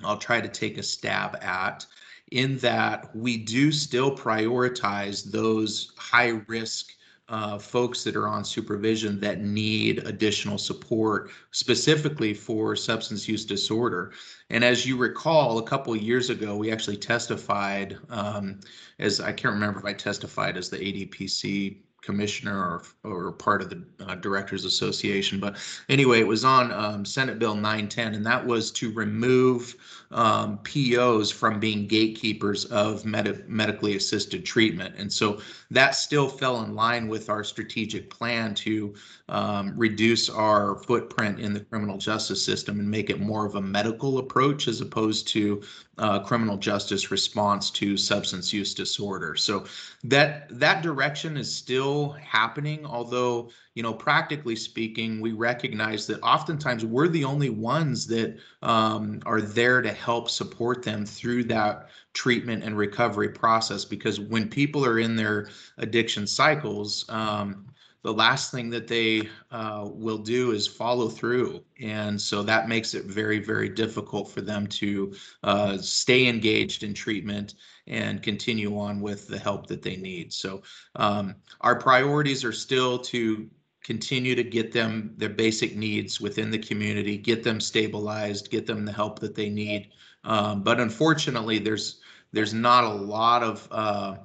I'll try to take a stab at, in that we do still prioritize those high risk uh, folks that are on supervision that need additional support, specifically for substance use disorder. And as you recall, a couple years ago, we actually testified um, as I can't remember if I testified as the ADPC commissioner or, or part of the uh, directors association but anyway it was on um, senate bill 910 and that was to remove um, pos from being gatekeepers of med- medically assisted treatment and so that still fell in line with our strategic plan to um, reduce our footprint in the criminal justice system and make it more of a medical approach as opposed to uh, criminal justice response to substance use disorder. So that that direction is still happening, although you know practically speaking, we recognize that oftentimes we're the only ones that um, are there to help support them through that treatment and recovery process. Because when people are in their addiction cycles, um, the last thing that they uh, will do is follow through. And so that makes it very, very difficult for them to uh, stay engaged in treatment and continue on with the help that they need. So um, our priorities are still to continue to get them their basic needs within the community, get them stabilized, get them the help that they need. Um, but unfortunately, there's there's not a lot of uh,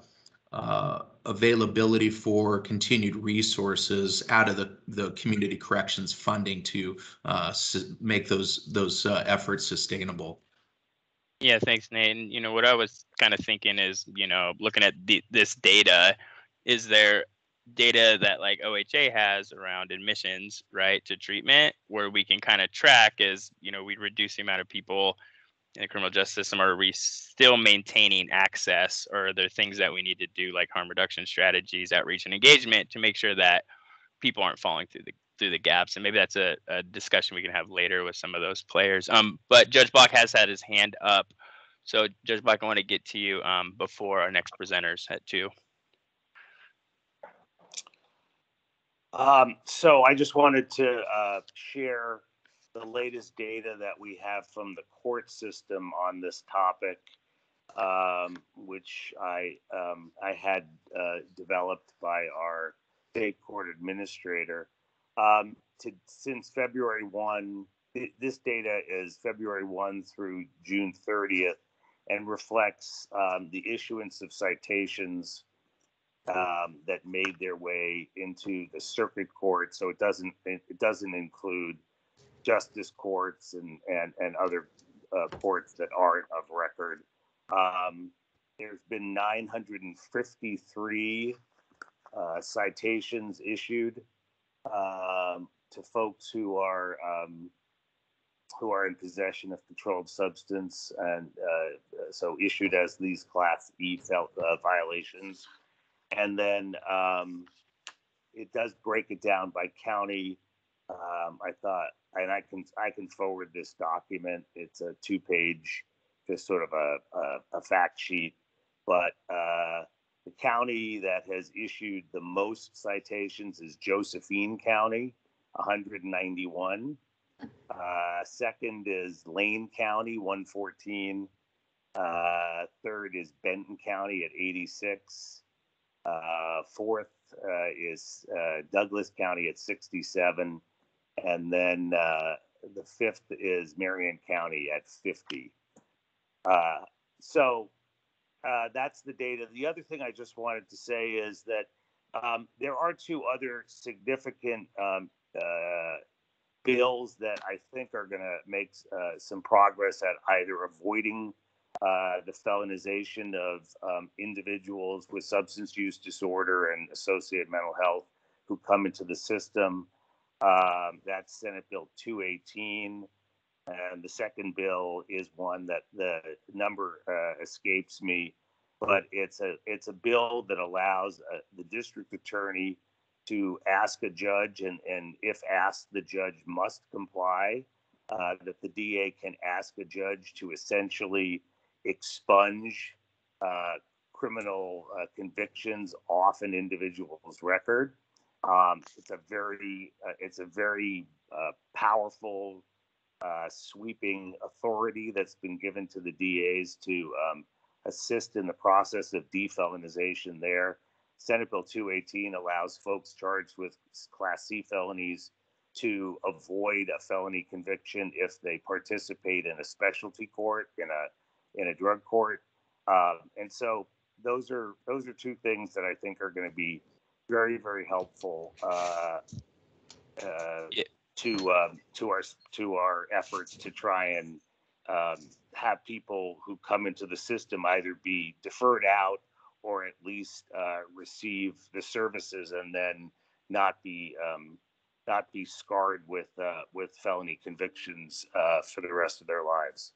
uh, availability for continued resources out of the, the community corrections funding to uh, make those those uh, efforts sustainable. Yeah, thanks, Nate. And you know what I was kind of thinking is, you know, looking at the, this data, is there data that like OHA has around admissions, right, to treatment, where we can kind of track as you know we reduce the amount of people in the criminal justice system. Are we still maintaining access, or are there things that we need to do like harm reduction strategies, outreach, and engagement to make sure that people aren't falling through the through the gaps? And maybe that's a, a discussion we can have later with some of those players. Um, but Judge Block has had his hand up. So Judge Block, I want to get to you um, before our next presenters at two. Um, so I just wanted to uh, share the latest data that we have from the court system on this topic, um, which I um, I had uh, developed by our state court administrator. Um, to, since February one, th- this data is February one through June thirtieth, and reflects um, the issuance of citations um, that made their way into the circuit court. So it doesn't it doesn't include justice courts and and and other uh, courts that aren't of record. Um, there's been 953 uh, citations issued um, to folks who are um, who are in possession of controlled substance and uh, so issued as these class E felt, uh, violations and then um, it does break it down by county. Um, I thought, and I can I can forward this document. It's a two page, just sort of a a, a fact sheet, but uh, the county that has issued the most citations is Josephine County, 191. Uh, second is Lane County, 114. Uh, third is Benton County at 86. Uh, fourth uh, is uh, Douglas County at 67. And then uh, the fifth is Marion County at 50. Uh, so uh, that's the data. The other thing I just wanted to say is that um, there are two other significant um, bills that I think are going to make some progress at either avoiding uh, the felonization of um, individuals with substance use disorder and associated mental health who come into the system. Um, that's Senate Bill 218. And the second bill is one that the number uh, escapes me, but it's a it's a bill that allows uh, the district attorney to ask a judge, and, and if asked, the judge must comply. Uh, that the DA can ask a judge to essentially expunge uh, criminal uh, convictions off an individual's record. Um, it's a very uh, it's a very uh, powerful uh, sweeping authority that's been given to the DAs to um, assist in the process of defelonization there. Senate Bill 218 allows folks charged with Class C felonies to avoid a felony conviction if they participate in a specialty court in a in a drug court. Um, and so those are those are two things that I think are going to be very very helpful uh, uh, yeah. to um, to our to our efforts to try and um, have people who come into the system either be deferred out or at least uh, receive the services and then not be um, not be scarred with uh, with felony convictions uh, for the rest of their lives.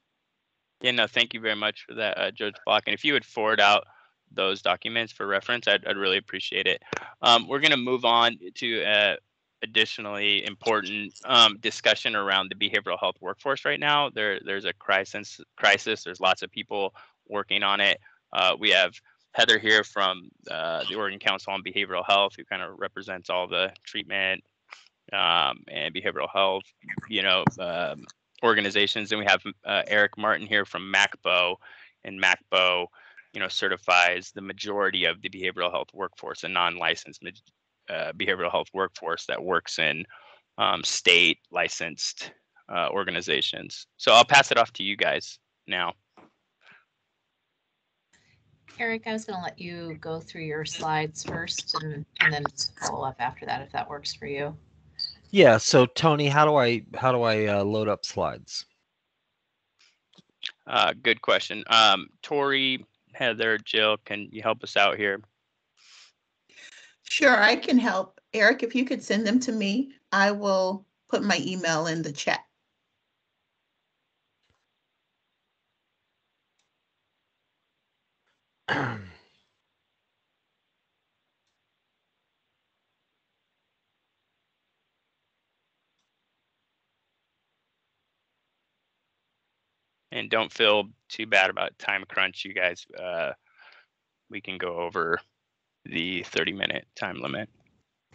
Yeah, no, thank you very much for that, uh, Judge Block. And if you would forward out those documents for reference, I'd, I'd really appreciate it. Um, we're going to move on to uh, additionally important um, discussion around the behavioral health workforce right now. There, there's a crisis. Crisis. There's lots of people working on it. Uh, we have Heather here from uh, the Oregon Council on Behavioral Health, who kind of represents all the treatment um, and behavioral health, you know, um, organizations. And we have uh, Eric Martin here from MHACBO, and MHACBO, you know, certifies the majority of the behavioral health workforce, a non-licensed uh, behavioral health workforce that works in um, state licensed uh, organizations. So I'll pass it off to you guys now. Eric, I was going to let you go through your slides first and, and then follow up after that if that works for you. Yeah. So Tony, how do I how do I uh, load up slides? Uh, good question. Um, Tori, Heather, Jill, can you help us out here? Sure, I can help. Eric, if you could send them to me, I will put my email in the chat. [CLEARS THROAT] And don't feel too bad about time crunch, you guys. Uh, we can go over the 30 minute time limit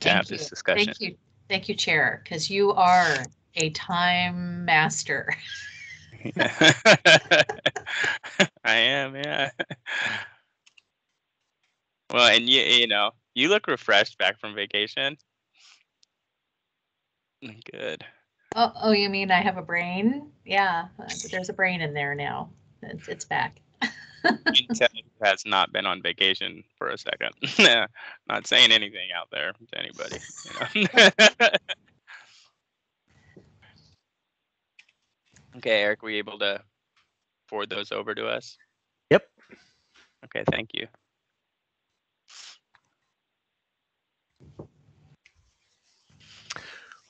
to have Thank you. this discussion. Thank you, thank you, Chair, because you are a time master. [LAUGHS] I am, yeah. Well, and you, you know, you look refreshed back from vacation. Good. Oh, oh, you mean I have a brain? Yeah, there's a brain in there now. It's, it's back. Intel has not been on vacation for a second. [LAUGHS] not saying anything out there to anybody. You know? [LAUGHS] okay, Eric, were you able to forward those over to us? Yep. Okay, thank you.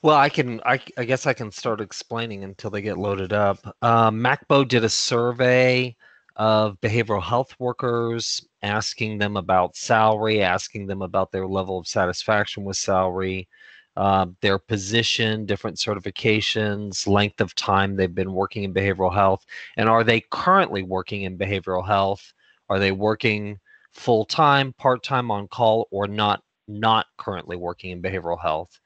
Well, I can. I, I guess I can start explaining until they get loaded up. Um, MHACBO did a survey of behavioral health workers, asking them about salary, asking them about their level of satisfaction with salary, uh, their position, different certifications, length of time they've been working in behavioral health, and are they currently working in behavioral health? Are they working full time, part time on call, or not? Not currently working in behavioral health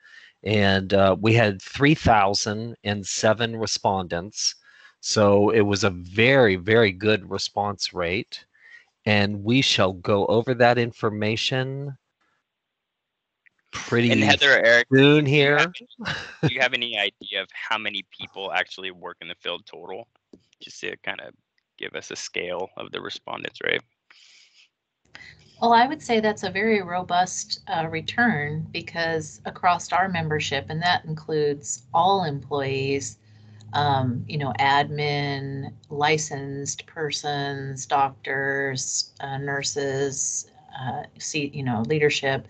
and uh, we had 3,007 respondents. So it was a very, very good response rate. And we shall go over that information pretty And Heather, Eric, soon do you here. have any- do you have any idea of how many people actually work in the field total? Just to kind of give us a scale of the respondents, right? Well, I would say that's a very robust uh, return because across our membership, and that includes all employees, um, you know, admin, licensed persons, doctors, uh, nurses, uh, see, you know, leadership.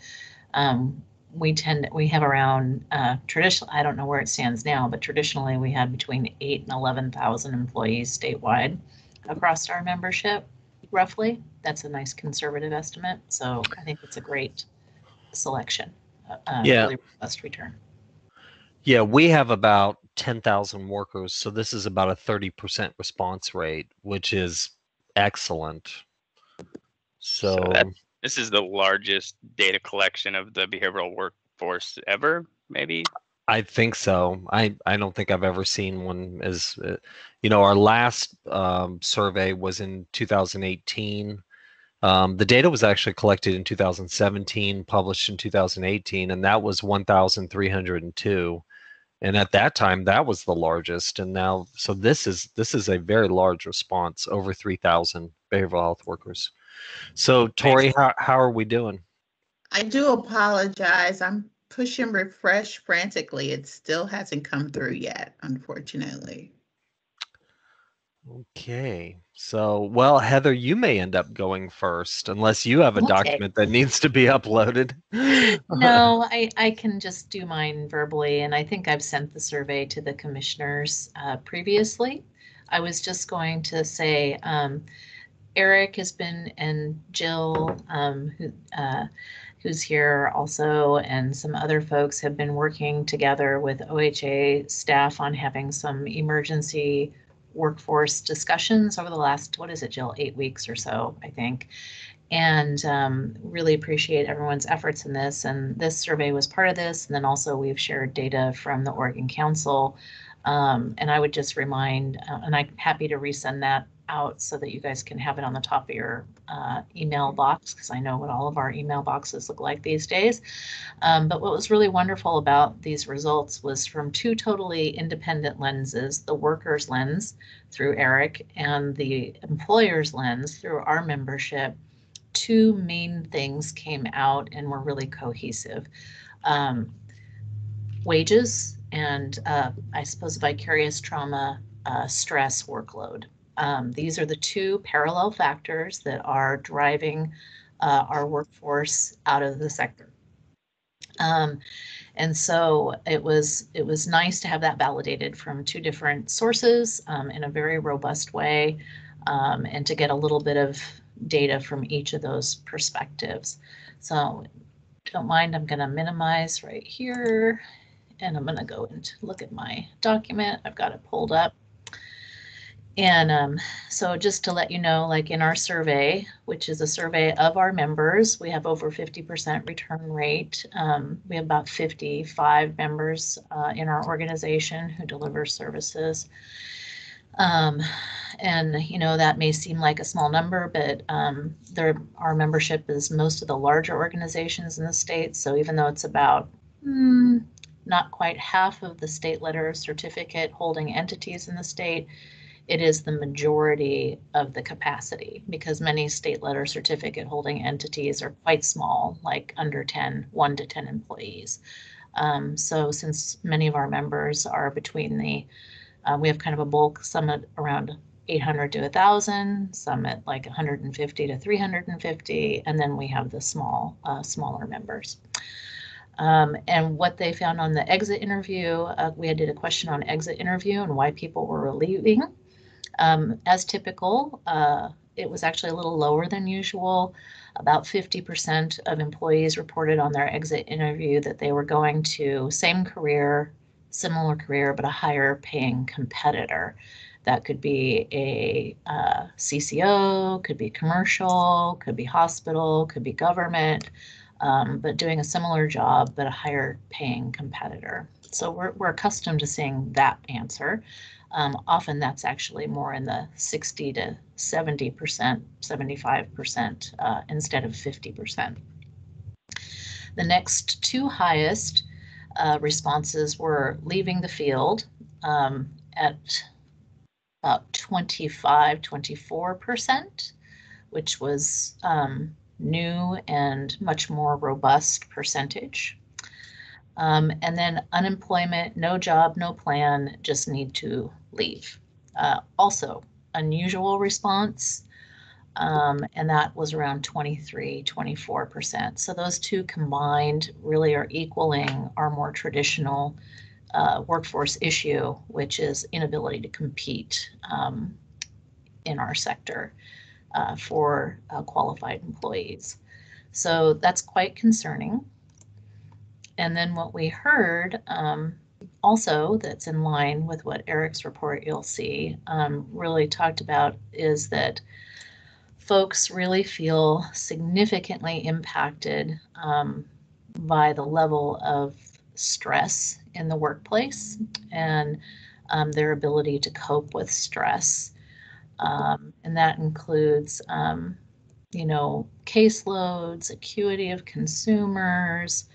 Um, we tend we have around uh, traditional. I don't know where it stands now, but traditionally we had between eight and eleven thousand employees statewide across our membership roughly. That's a nice conservative estimate. So I think it's a great selection. uh, uh, Yeah. really robust return. Yeah, we have about 10,000 workers. So this is about a 30% response rate, which is excellent. So, that, this is the largest data collection of the behavioral workforce ever, maybe. I think so. I, I don't think I've ever seen one as, uh, you know, our last um, survey was in 2018. Um, the data was actually collected in 2017, published in 2018, and that was 1,302. And at that time, that was the largest. And now, so this is this is a very large response, over 3,000 behavioral health workers. So, Tori, how, how are we doing? I do apologize. I'm pushing refresh frantically. It still hasn't come through yet, unfortunately. Okay. So, well, Heather, you may end up going first unless you have a Okay. document that needs to be uploaded. No, I, I can just do mine verbally, and I think I've sent the survey to the commissioners uh, previously. I was just going to say, um, Eric has been, and Jill, um, who, uh, who's here also, and some other folks have been working together with OHA staff on having some emergency workforce discussions over the last, what is it, Jill, eight weeks or so, I think. And um, really appreciate everyone's efforts in this. And this survey was part of this. And then also we've shared data from the Oregon Council. Um, and I would just remind, uh, and I'm happy to resend that out so that you guys can have it on the top of your uh, email box because I know what all of our email boxes look like these days. Um, but what was really wonderful about these results was from two totally independent lenses the workers lens through Eric and the employer's lens through our membership. Two main things came out and were really cohesive um, wages and uh, I suppose vicarious trauma uh, stress workload Um, these are the two parallel factors that are driving uh, our workforce out of the sector. Um, and so it was it was nice to have that validated from two different sources um, in a very robust way, um, and to get a little bit of data from each of those perspectives. So don't mind, I'm going to minimize right here, and I'm going to go and look at my document. I've got it pulled up. And um, so just to let you know, like in our survey, which is a survey of our members, we have over 50% return rate. Um, we have about 55 members uh, in our organization who deliver services. Um, and you know that may seem like a small number, but um, there, our membership is most of the larger organizations in the state. So even though it's about mm, not quite half of the state letter certificate holding entities in the state, it is the majority of the capacity because many state letter certificate holding entities are quite small, like under 10, 1 to 10 employees. Um, so since many of our members are between the, uh, we have kind of a bulk, some at around 800 to 1,000, some at like 150 to 350, and then we have the small, uh, smaller members. Um, and what they found on the exit interview, uh, we did a question on exit interview and why people were leaving. Um, as typical, uh, it was actually a little lower than usual. About 50% of employees reported on their exit interview that they were going to same career, similar career, but a higher paying competitor. That could be a uh, CCO, could be commercial, could be hospital, could be government, um, but doing a similar job, but a higher paying competitor. So we're, we're accustomed to seeing that answer. Um, often that's actually more in the 60 to 70%, 75% uh, instead of 50%. The next two highest uh, responses were leaving the field um, at about 25, 24%, which was um, new and much more robust percentage. Um, and then unemployment, no job, no plan, just need to leave. Uh, also, unusual response, um, and that was around 23, 24%. So those two combined really are equaling our more traditional uh, workforce issue, which is inability to compete um, in our sector uh, for uh, qualified employees. So that's quite concerning. And then what we heard um, also that's in line with what Eric's report you'll see um, really talked about is that folks really feel significantly impacted um, by the level of stress in the workplace and um, their ability to cope with stress. Um, and that includes, um, you know, caseloads, acuity of consumers,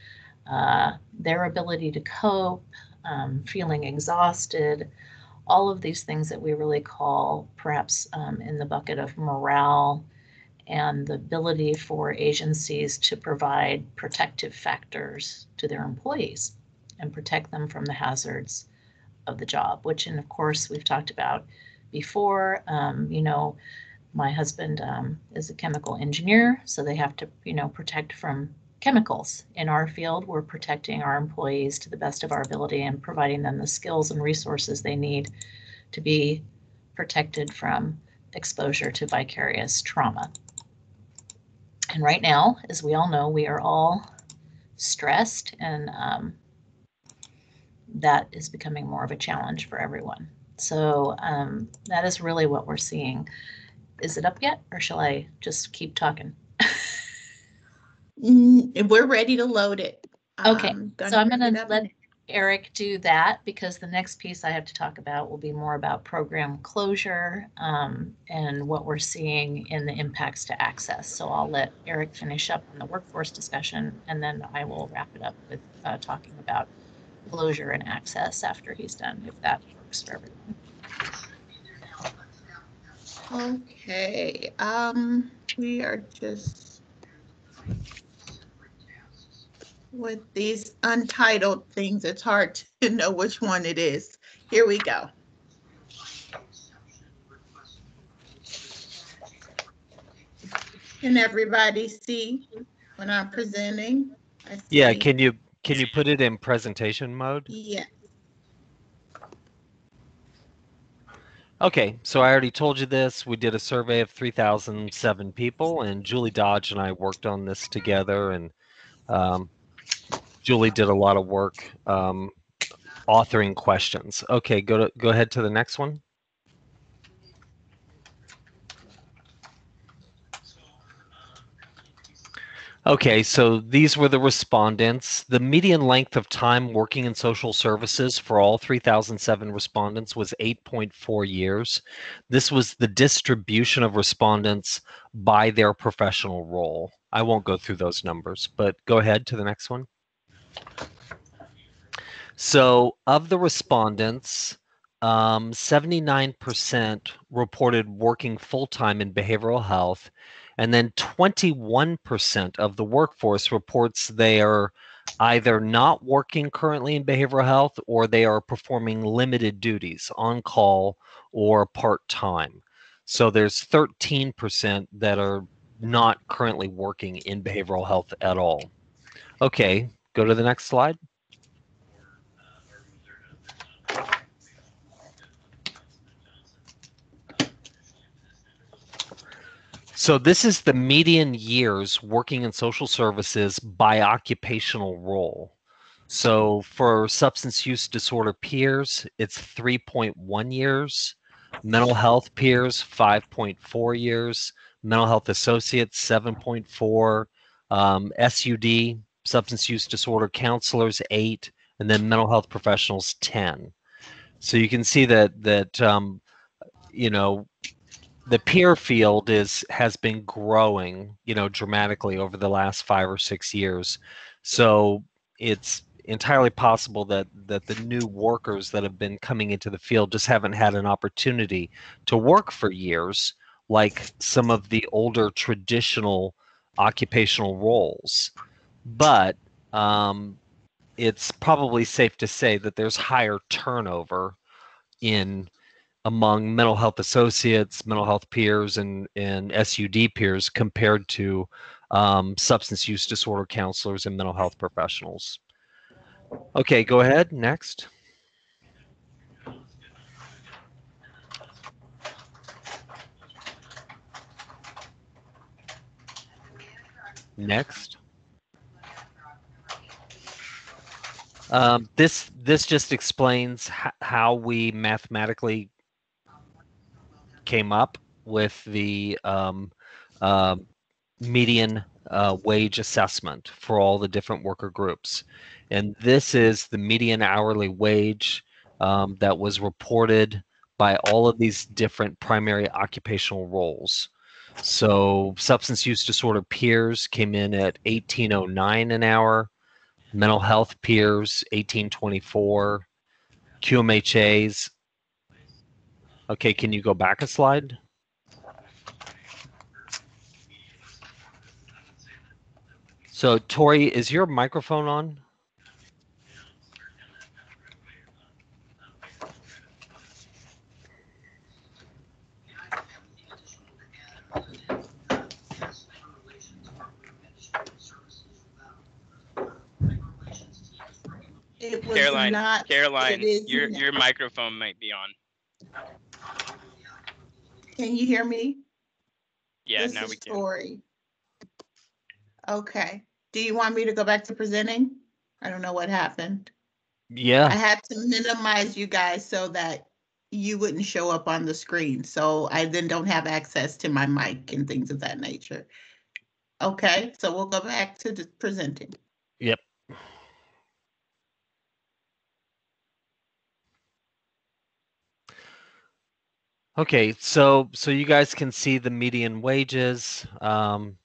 uh, their ability to cope, um, feeling exhausted, all of these things that we really call perhaps um, in the bucket of morale and the ability for agencies to provide protective factors to their employees and protect them from the hazards of the job, which, and of course, we've talked about before. Um, you know, my husband um, is a chemical engineer, so they have to, you know, protect from chemicals. In our field, we're protecting our employees to the best of our ability and providing them the skills and resources they need to be protected from exposure to vicarious trauma. And right now, as we all know, we are all stressed and um, that is becoming more of a challenge for everyone. So um, that is really what we're seeing. Is it up yet or shall I just keep talking? Mm, We're ready to load it. Okay, Um, so I'm gonna let Eric do that because the next piece I have to talk about will be more about program closure um, and what we're seeing in the impacts to access. So I'll let Eric finish up on the workforce discussion and then I will wrap it up with uh, talking about closure and access after he's done, if that works for everyone. Okay, um, we are just with these untitled things, it's hard to [LAUGHS] know which one it is. Here we go. Can everybody see when I'm presenting? Yeah, can you can you put it in presentation mode? Yeah. Okay, so I already told you this. We did a survey of 3,007 people, and Julie Dodge and I worked on this together, and um, Julie did a lot of work um, authoring questions. Okay, go to go ahead to the next one. Okay, so these were the respondents. The median length of time working in social services for all 3,007 respondents was 8.4 years. This was the distribution of respondents by their professional role. I won't go through those numbers, but go ahead to the next one. So, of the respondents, um, 79% reported working full time in behavioral health, and then 21% of the workforce reports they are either not working currently in behavioral health or they are performing limited duties on call or part time. So there's 13% that are not currently working in behavioral health at all. Okay, go to the next slide. So this is the median years working in social services by occupational role. So for substance use disorder peers, it's 3.1 years. Mental health peers, 5.4 years. Mental health associates, 7.4. Um, SUD, substance use disorder counselors, 8. And then mental health professionals, 10. So you can see that that um, you know the peer field is has been growing you know dramatically over the last five or six years. So it's entirely possible that that the new workers that have been coming into the field just haven't had an opportunity to work for years like some of the older traditional occupational roles. But um, it's probably safe to say that there's higher turnover in among mental health associates, mental health peers, and, and SUD peers compared to um, substance use disorder counselors and mental health professionals. Okay, go ahead. Next. Next. Um, this this just explains how we mathematically came up with the um, uh, median uh, wage assessment for all the different worker groups. And this is the median hourly wage um, that was reported by all of these different primary occupational roles. So substance use disorder peers came in at 1809 an hour, mental health peers 1824, QMHAs Okay, can you go back a slide? So Tori, is your microphone on? it was Caroline, not. Caroline, it is your your microphone might be on. Can you hear me? Yeah, This now is we can. Tori. Okay, do you want me to go back to presenting? I don't know what happened. Yeah. I Yeah. had to minimize you guys so that you wouldn't show up on the screen. So I then don't have access to my mic and things of that nature. Okay, so we'll go back to the presenting. Yep. Okay, so so you guys can see the median wages. Um,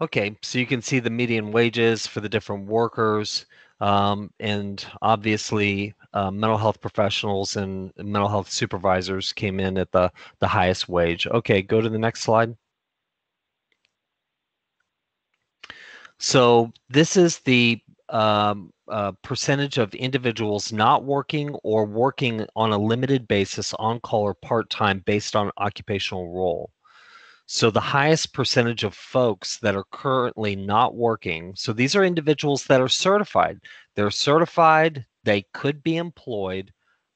Okay, so you can see the median wages for the different workers, um, and obviously uh, mental health professionals and mental health supervisors came in at the the highest wage. Okay, go to the next slide. So this is the um, uh, percentage of individuals not working or working on a limited basis on call or part time based on occupational role. So the highest percentage of folks that are currently not working, so these are individuals that are certified. They're certified, they could be employed,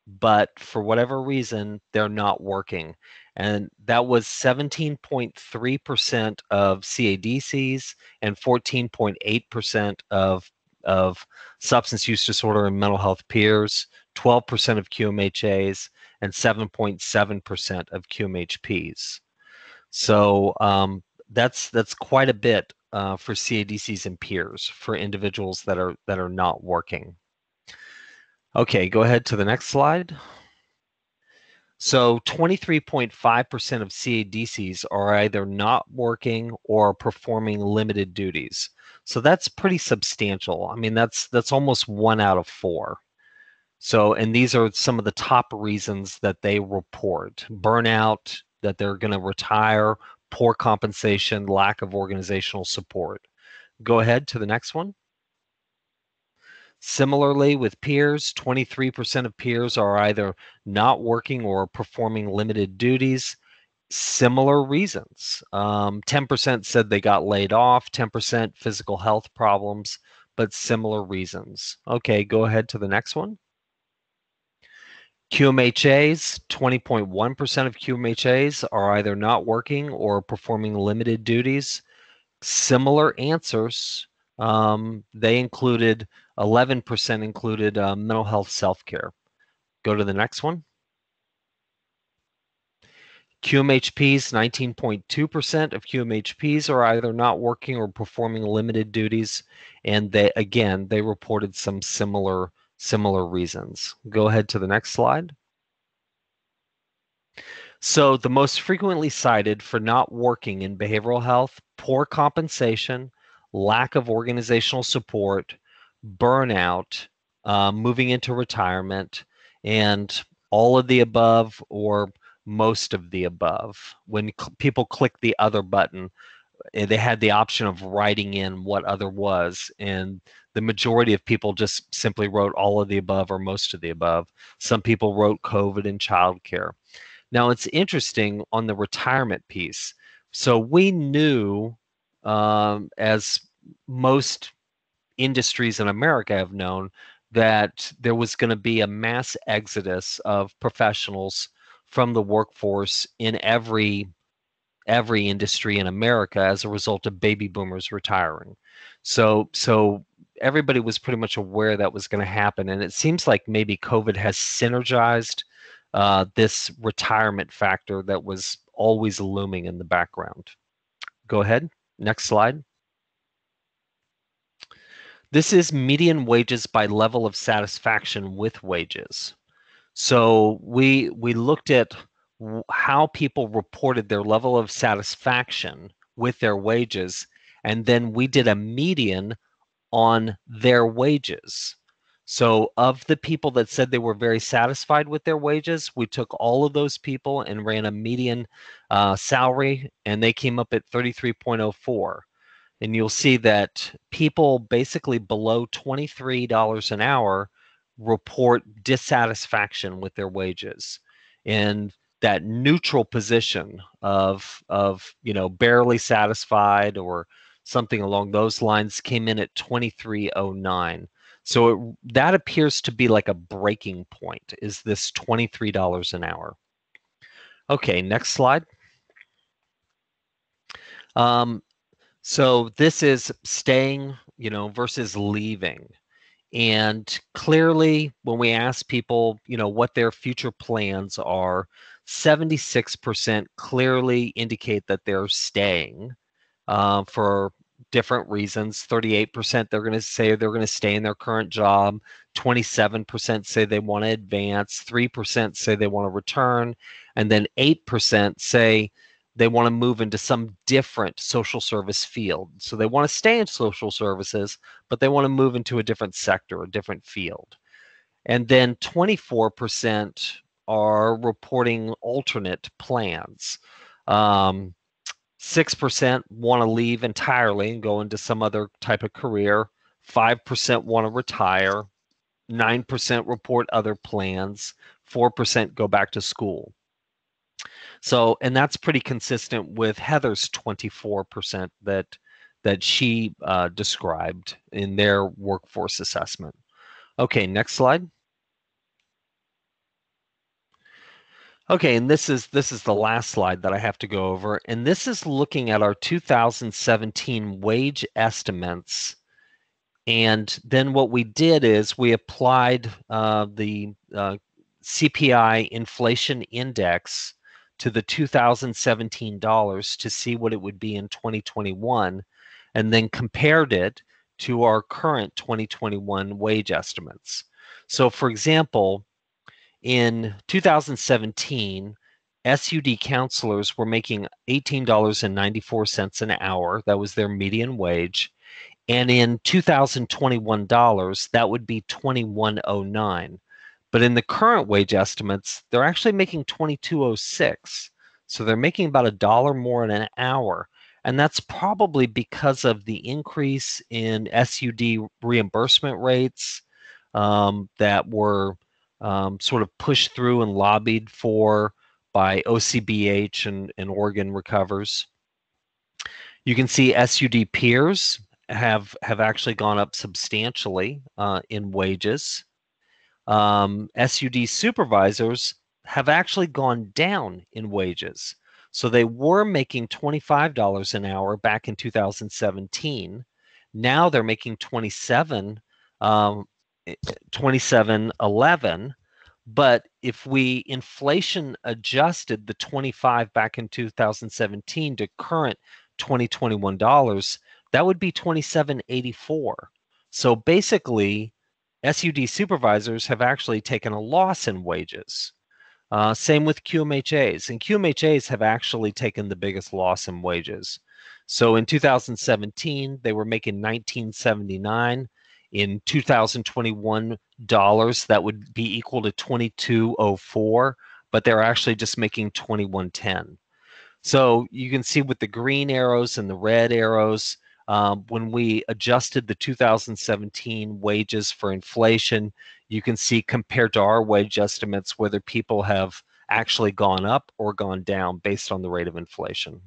but for whatever reason, they're not working. And that was 17.3% of CADCs and 14.8% of, of substance use disorder and mental health peers, 12% of QMHAs, and 7.7% of QMHPs. So um, that's that's quite a bit uh, for CADCs and peers for individuals that are that are not working. Okay, go ahead to the next slide. So 23.5% of CADCs are either not working or performing limited duties. So that's pretty substantial. I mean, that's that's almost one out of four. So, and these are some of the top reasons that they report: burnout, that they're going to retire, poor compensation, lack of organizational support. Go ahead to the next one. Similarly, with peers, 23% of peers are either not working or performing limited duties. Similar reasons. Um, 10% said they got laid off, 10% physical health problems, but similar reasons. Okay, go ahead to the next one. QMHAs, 20.1% of QMHAs are either not working or performing limited duties. Similar answers. Um, they included 11% included uh, mental health self care. Go to the next one. QMHPs, 19.2% of QMHPs are either not working or performing limited duties. And they, again, they reported some similar similar reasons. Go ahead to the next slide. So, the most frequently cited for not working in behavioral health poor compensation, lack of organizational support, burnout, uh, moving into retirement, and all of the above or most of the above. When cl- people click the other button, eh, they had the option of writing in what other was, and the majority of people just simply wrote all of the above or most of the above. Some people wrote COVID and childcare. Now it's interesting on the retirement piece. So we knew, um, as most industries in America have known, that there was going to be a mass exodus of professionals from the workforce in every every industry in America as a result of baby boomers retiring. So so everybody was pretty much aware that was going to happen. And it seems like maybe COVID has synergized uh, this retirement factor that was always looming in the background. Go ahead. Next slide. This is median wages by level of satisfaction with wages. So we we looked at how people reported their level of satisfaction with their wages and then we did a median on their wages. So, of the people that said they were very satisfied with their wages, we took all of those people and ran a median uh, salary, and they came up at 33.04. And you'll see that people basically below $23 an hour report dissatisfaction with their wages. And that neutral position of of you know barely satisfied or something along those lines, came in at 2309. So it, that appears to be like a breaking point, is this $23 an hour. Okay, next slide. Um, so this is staying, you know, versus leaving. And clearly, when we ask people, you know, what their future plans are, 76% clearly indicate that they're staying uh, for different reasons. 38% they're going to say they're going to stay in their current job. 27% say they want to advance. 3% say they want to return. And then 8% say they want to move into some different social service field. So they want to stay in social services, but they want to move into a different sector, a different field. And then 24% are reporting alternate plans. Um, 6% want to leave entirely and go into some other type of career. 5% want to retire. 9% report other plans. 4% go back to school. So, and that's pretty consistent with Heather's 24% that that she uh, described in their workforce assessment. Okay, next slide. Okay, and this is this is the last slide that I have to go over, and this is looking at our 2017 wage estimates. And then what we did is we applied uh, the uh, CPI inflation index to the 2017 dollars to see what it would be in 2021 and then compared it to our current 2021 wage estimates. So for example, in 2017, SUD counselors were making $18.94 an hour. That was their median wage. And in 2021 dollars, that would be 2109. But in the current wage estimates, they're actually making 2206. So they're making about a dollar more in an hour. And that's probably because of the increase in SUD reimbursement rates um, that were um, sort of pushed through and lobbied for by OCBH and, and Oregon Recovers. You can see SUD peers have have actually gone up substantially uh, in wages. Um, SUD supervisors have actually gone down in wages. So they were making $25 an hour back in 2017. Now they're making 27 um, 2711 but if we inflation adjusted the 25 back in 2017 to current 2021 dollars that would be 2784 so basically SUD supervisors have actually taken a loss in wages uh, same with QMHAs, and QMHAs have actually taken the biggest loss in wages. So in 2017, they were making 1979. In 2021 dollars, that would be equal to 2204, but they're actually just making 2110. So you can see with the green arrows and the red arrows, um, when we adjusted the 2017 wages for inflation, you can see compared to our wage estimates whether people have actually gone up or gone down based on the rate of inflation.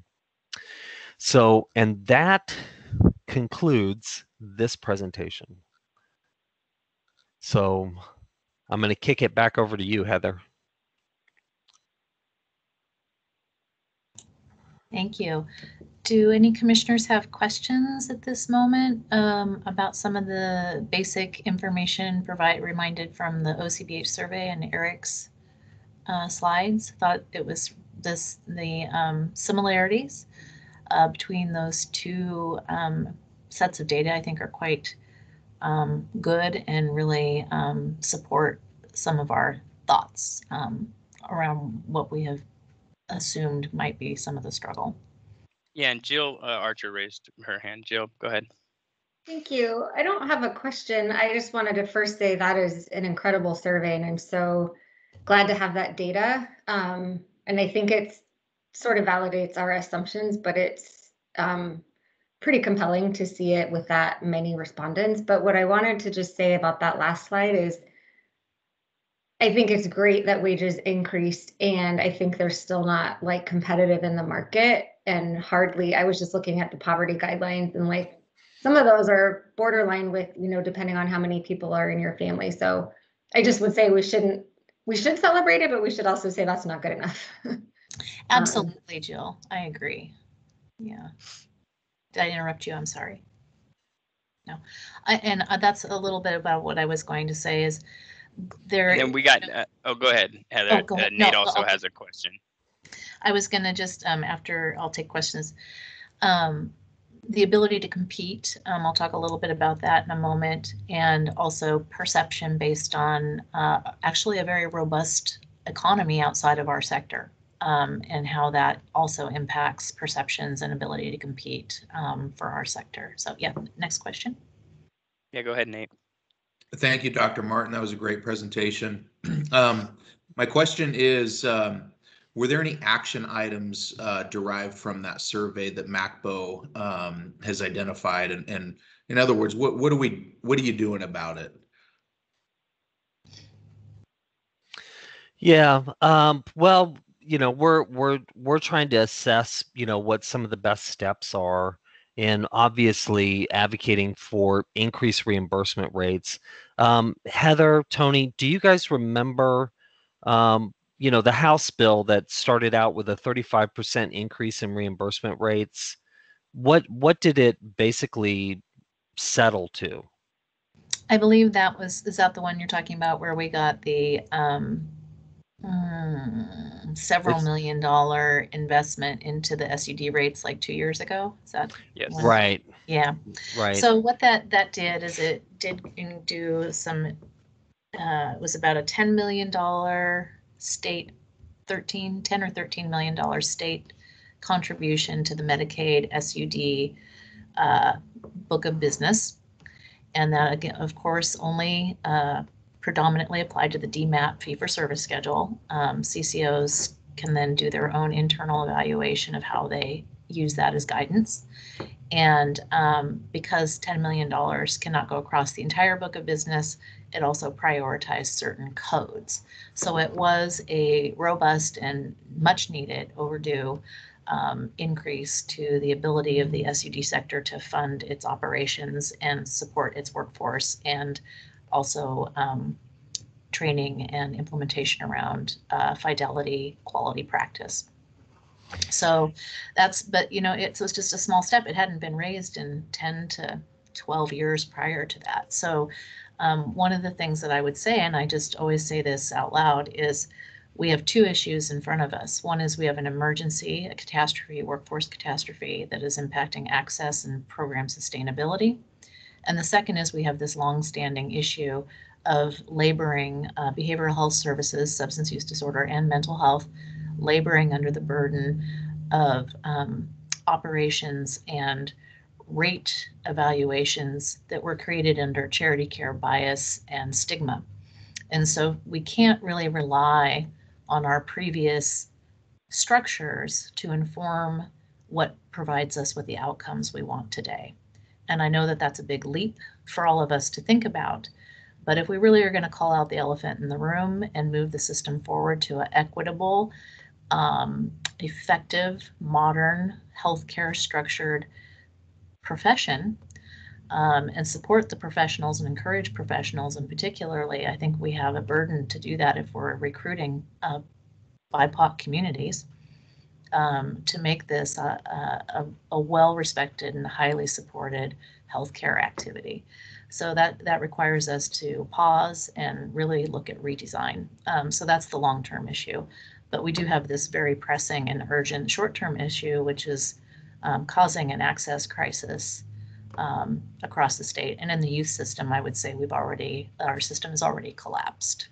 So, and that concludes this presentation. So I'm going to kick it back over to you, Heather. Thank you. Do any commissioners have questions at this moment um, about some of the basic information provide reminded from the OCBH survey and Eric's uh, slides? Thought it was this the um, similarities uh, between those two um, sets of data. I think are quite um, good and really um, support some of our thoughts um, around what we have assumed might be some of the struggle. Yeah, and Jill uh, Archer raised her hand. Jill, go ahead. Thank you. I don't have a question. I just wanted to first say that is an incredible survey, and I'm so glad to have that data. Um, and I think it sort of validates our assumptions, but it's um, pretty compelling to see it with that many respondents. But what I wanted to just say about that last slide is I think it's great that wages increased, and I think they're still not like competitive in the market and hardly. I was just looking at the poverty guidelines, and like some of those are borderline with, you know, depending on how many people are in your family. So I just would say we shouldn't, we should celebrate it, but we should also say that's not good enough. [LAUGHS] Um, Absolutely, um, Jill. I agree. Yeah. Did I interrupt you? I'm sorry. No, I, and uh, that's a little bit about what I was going to say is there. And we got. Uh, oh, go ahead, Heather. Oh, go ahead. Uh, Nate no, also okay. has a question. I was gonna just um, after I'll take questions. Um, the ability to compete. Um, I'll talk a little bit about that in a moment, and also perception based on uh, actually a very robust economy outside of our sector, um, and how that also impacts perceptions and ability to compete um, for our sector. So, yeah, next question. Yeah, go ahead, Nate. Thank you, Dr. Martin. That was a great presentation. [CLEARS THROAT] Um, my question is, um, were there any action items uh, derived from that survey that MHACBO um, has identified? And, and in other words, what, what are we, what are you doing about it? Yeah. Um, well, you know, we're we're we're trying to assess, you know, what some of the best steps are, and obviously advocating for increased reimbursement rates. Um, Heather, Tony, do you guys remember, um, you know, the House bill that started out with a 35% increase in reimbursement rates? What what did it basically settle to? I believe that was, is that the one you're talking about where we got the um, mm, several It's- million dollar investment into the SUD rates like two years ago? Is that? Yes. one? Right. Yeah. Right. So what that that did is it did do some. Uh, it was about a ten million dollar state, 13, 10 or thirteen million dollar state contribution to the Medicaid SUD uh, book of business, and that again, of course, only uh, predominantly applied to the DMAP fee for service schedule. Um, CCOs can then do their own internal evaluation of how they use that as guidance. And um, because $10 million cannot go across the entire book of business, it also prioritized certain codes. So it was a robust and much needed, overdue um, increase to the ability of the SUD sector to fund its operations and support its workforce and also um, training and implementation around uh, fidelity quality practice. So that's, but you know, it was just a small step. It hadn't been raised in 10 to 12 years prior to that. So um, one of the things that I would say, and I just always say this out loud, is we have two issues in front of us. One is we have an emergency, a catastrophe, workforce catastrophe that is impacting access and program sustainability. And the second is we have this longstanding issue of laboring uh, behavioral health services, substance use disorder, and mental health, laboring under the burden of um, operations and rate evaluations that were created under charity care bias and stigma. And so we can't really rely on our previous structures to inform what provides us with the outcomes we want today. And I know that that's a big leap for all of us to think about. But if we really are going to call out the elephant in the room and move the system forward to an equitable, um, effective, modern, healthcare structured profession, um, and support the professionals and encourage professionals, and particularly, I think we have a burden to do that if we're recruiting uh, BIPOC communities um, to make this a, a, a well-respected and highly supported healthcare activity. So that that requires us to pause and really look at redesign. Um, so that's the long-term issue, but we do have this very pressing and urgent short-term issue, which is um, causing an access crisis um, across the state. And in the youth system, I would say we've already our system has already collapsed.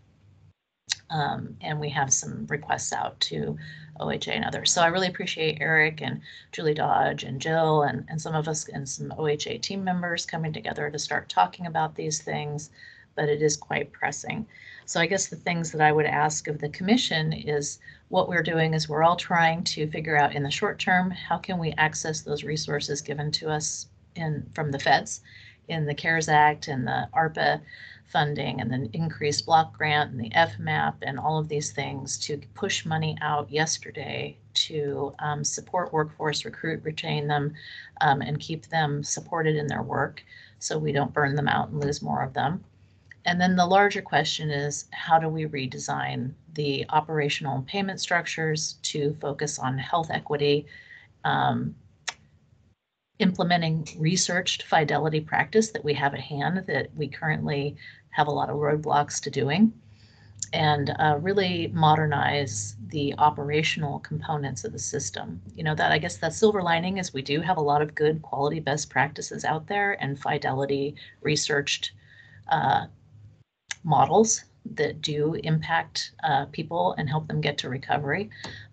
Um, and we have some requests out to OHA and others. So I really appreciate Eric and Julie Dodge and Jill and, and some of us and some OHA team members coming together to start talking about these things, but it is quite pressing. So I guess the things that I would ask of the commission is what we're doing is we're all trying to figure out in the short term, how can we access those resources given to us in from the feds in the CARES Act and the ARPA funding and the increased block grant and the FMAP and all of these things to push money out yesterday to um, support workforce, recruit, retain them, um, and keep them supported in their work so we don't burn them out and lose more of them. And then the larger question is how do we redesign the operational and payment structures to focus on health equity, um, implementing researched fidelity practice that we have at hand that we currently have a lot of roadblocks to doing, and uh, really modernize the operational components of the system. You know, that I guess that silver lining is we do have a lot of good quality best practices out there and fidelity researched uh, models that do impact uh, people and help them get to recovery.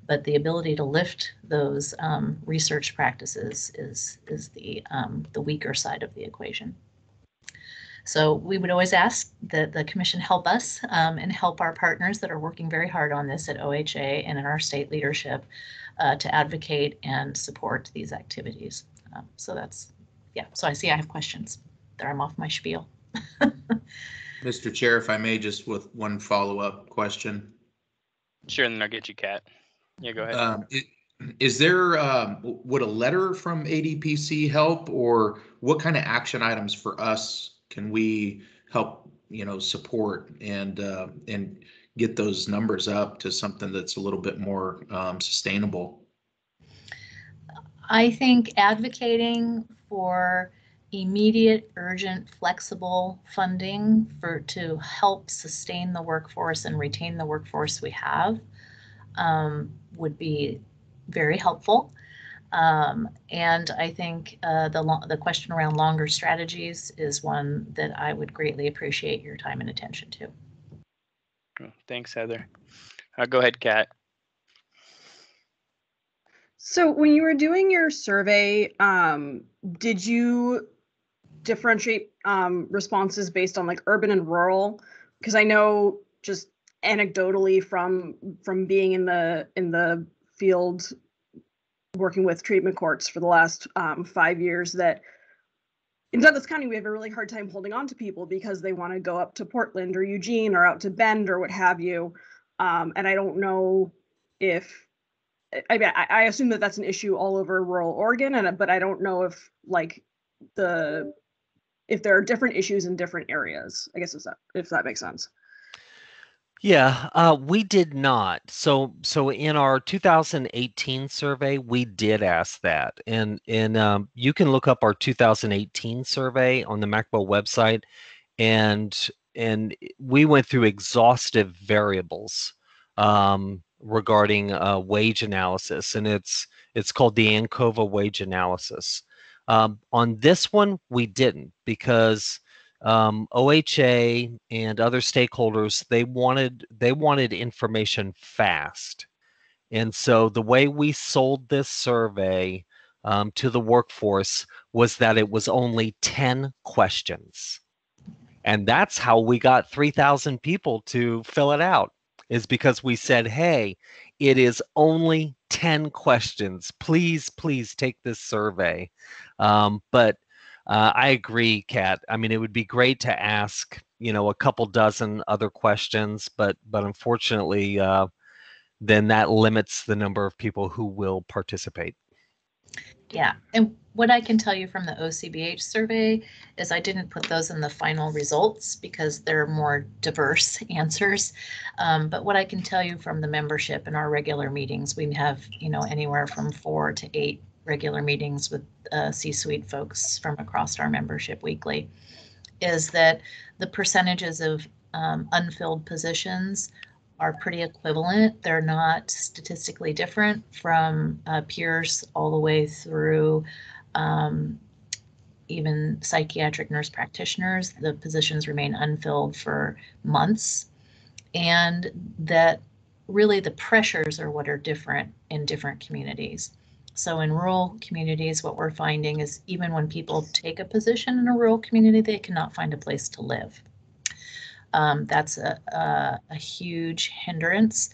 But the ability to lift those um, research practices is is the um, the weaker side of the equation. So we would always ask that the commission help us um, and help our partners that are working very hard on this at OHA and in our state leadership uh, to advocate and support these activities. Um, so that's, yeah, so I see I have questions. There I'm off my spiel. [LAUGHS] Mr. Chair, if I may, just with one follow-up question. Sure, and then I'll get you, Kat. Yeah, go ahead. Um, i- Is there, um, w- would a letter from ADPC help or what kind of action items for us can we help, you know, support and, uh, and get those numbers up to something that's a little bit more, um, sustainable? I think advocating for immediate, urgent, flexible funding for to help sustain the workforce and retain the workforce we have um, would be very helpful. Um, and I think uh, the lo- the question around longer strategies is one that I would greatly appreciate your time and attention to. Thanks, Heather. Uh, go ahead, Kat. So when you were doing your survey, um, did you differentiate um, responses based on like urban and rural? Because I know just anecdotally from from being in the in the field working with treatment courts for the last um, five years that in Douglas County we have a really hard time holding on to people because they want to go up to Portland or Eugene or out to Bend or what have you. Um, and I don't know if I mean, I, I assume that that's an issue all over rural Oregon, and but I don't know if like the if there are different issues in different areas. I guess if that if that makes sense. Yeah, uh, we did not. So, so in our 2018 survey, we did ask that, and and um, you can look up our 2018 survey on the MHACBO website, and and we went through exhaustive variables um, regarding uh, wage analysis, and it's it's called the ANCOVA wage analysis. Um, on this one, we didn't because um, OHA and other stakeholders they wanted they wanted information fast, and so the way we sold this survey um, to the workforce was that it was only ten questions, and that's how we got three thousand people to fill it out. Is because we said, hey, it is only 10 questions. Please, please take this survey. Um, but uh, I agree, Kat. I mean, it would be great to ask, you know, a couple dozen other questions, but but unfortunately, uh, then that limits the number of people who will participate. Yeah, and what I can tell you from the OCBH survey is I didn't put those in the final results because they're more diverse [LAUGHS] answers. Um, but what I can tell you from the membership in our regular meetings, we have, you know, anywhere from four to eight regular meetings with uh, C-suite folks from across our membership weekly, is that the percentages of um, unfilled positions are pretty equivalent. They're not statistically different from uh, peers all the way through um, even psychiatric nurse practitioners. The positions remain unfilled for months, and that really the pressures are what are different in different communities. So in rural communities, what we're finding is even when people take a position in a rural community, they cannot find a place to live. Um, that's a, a, a huge hindrance.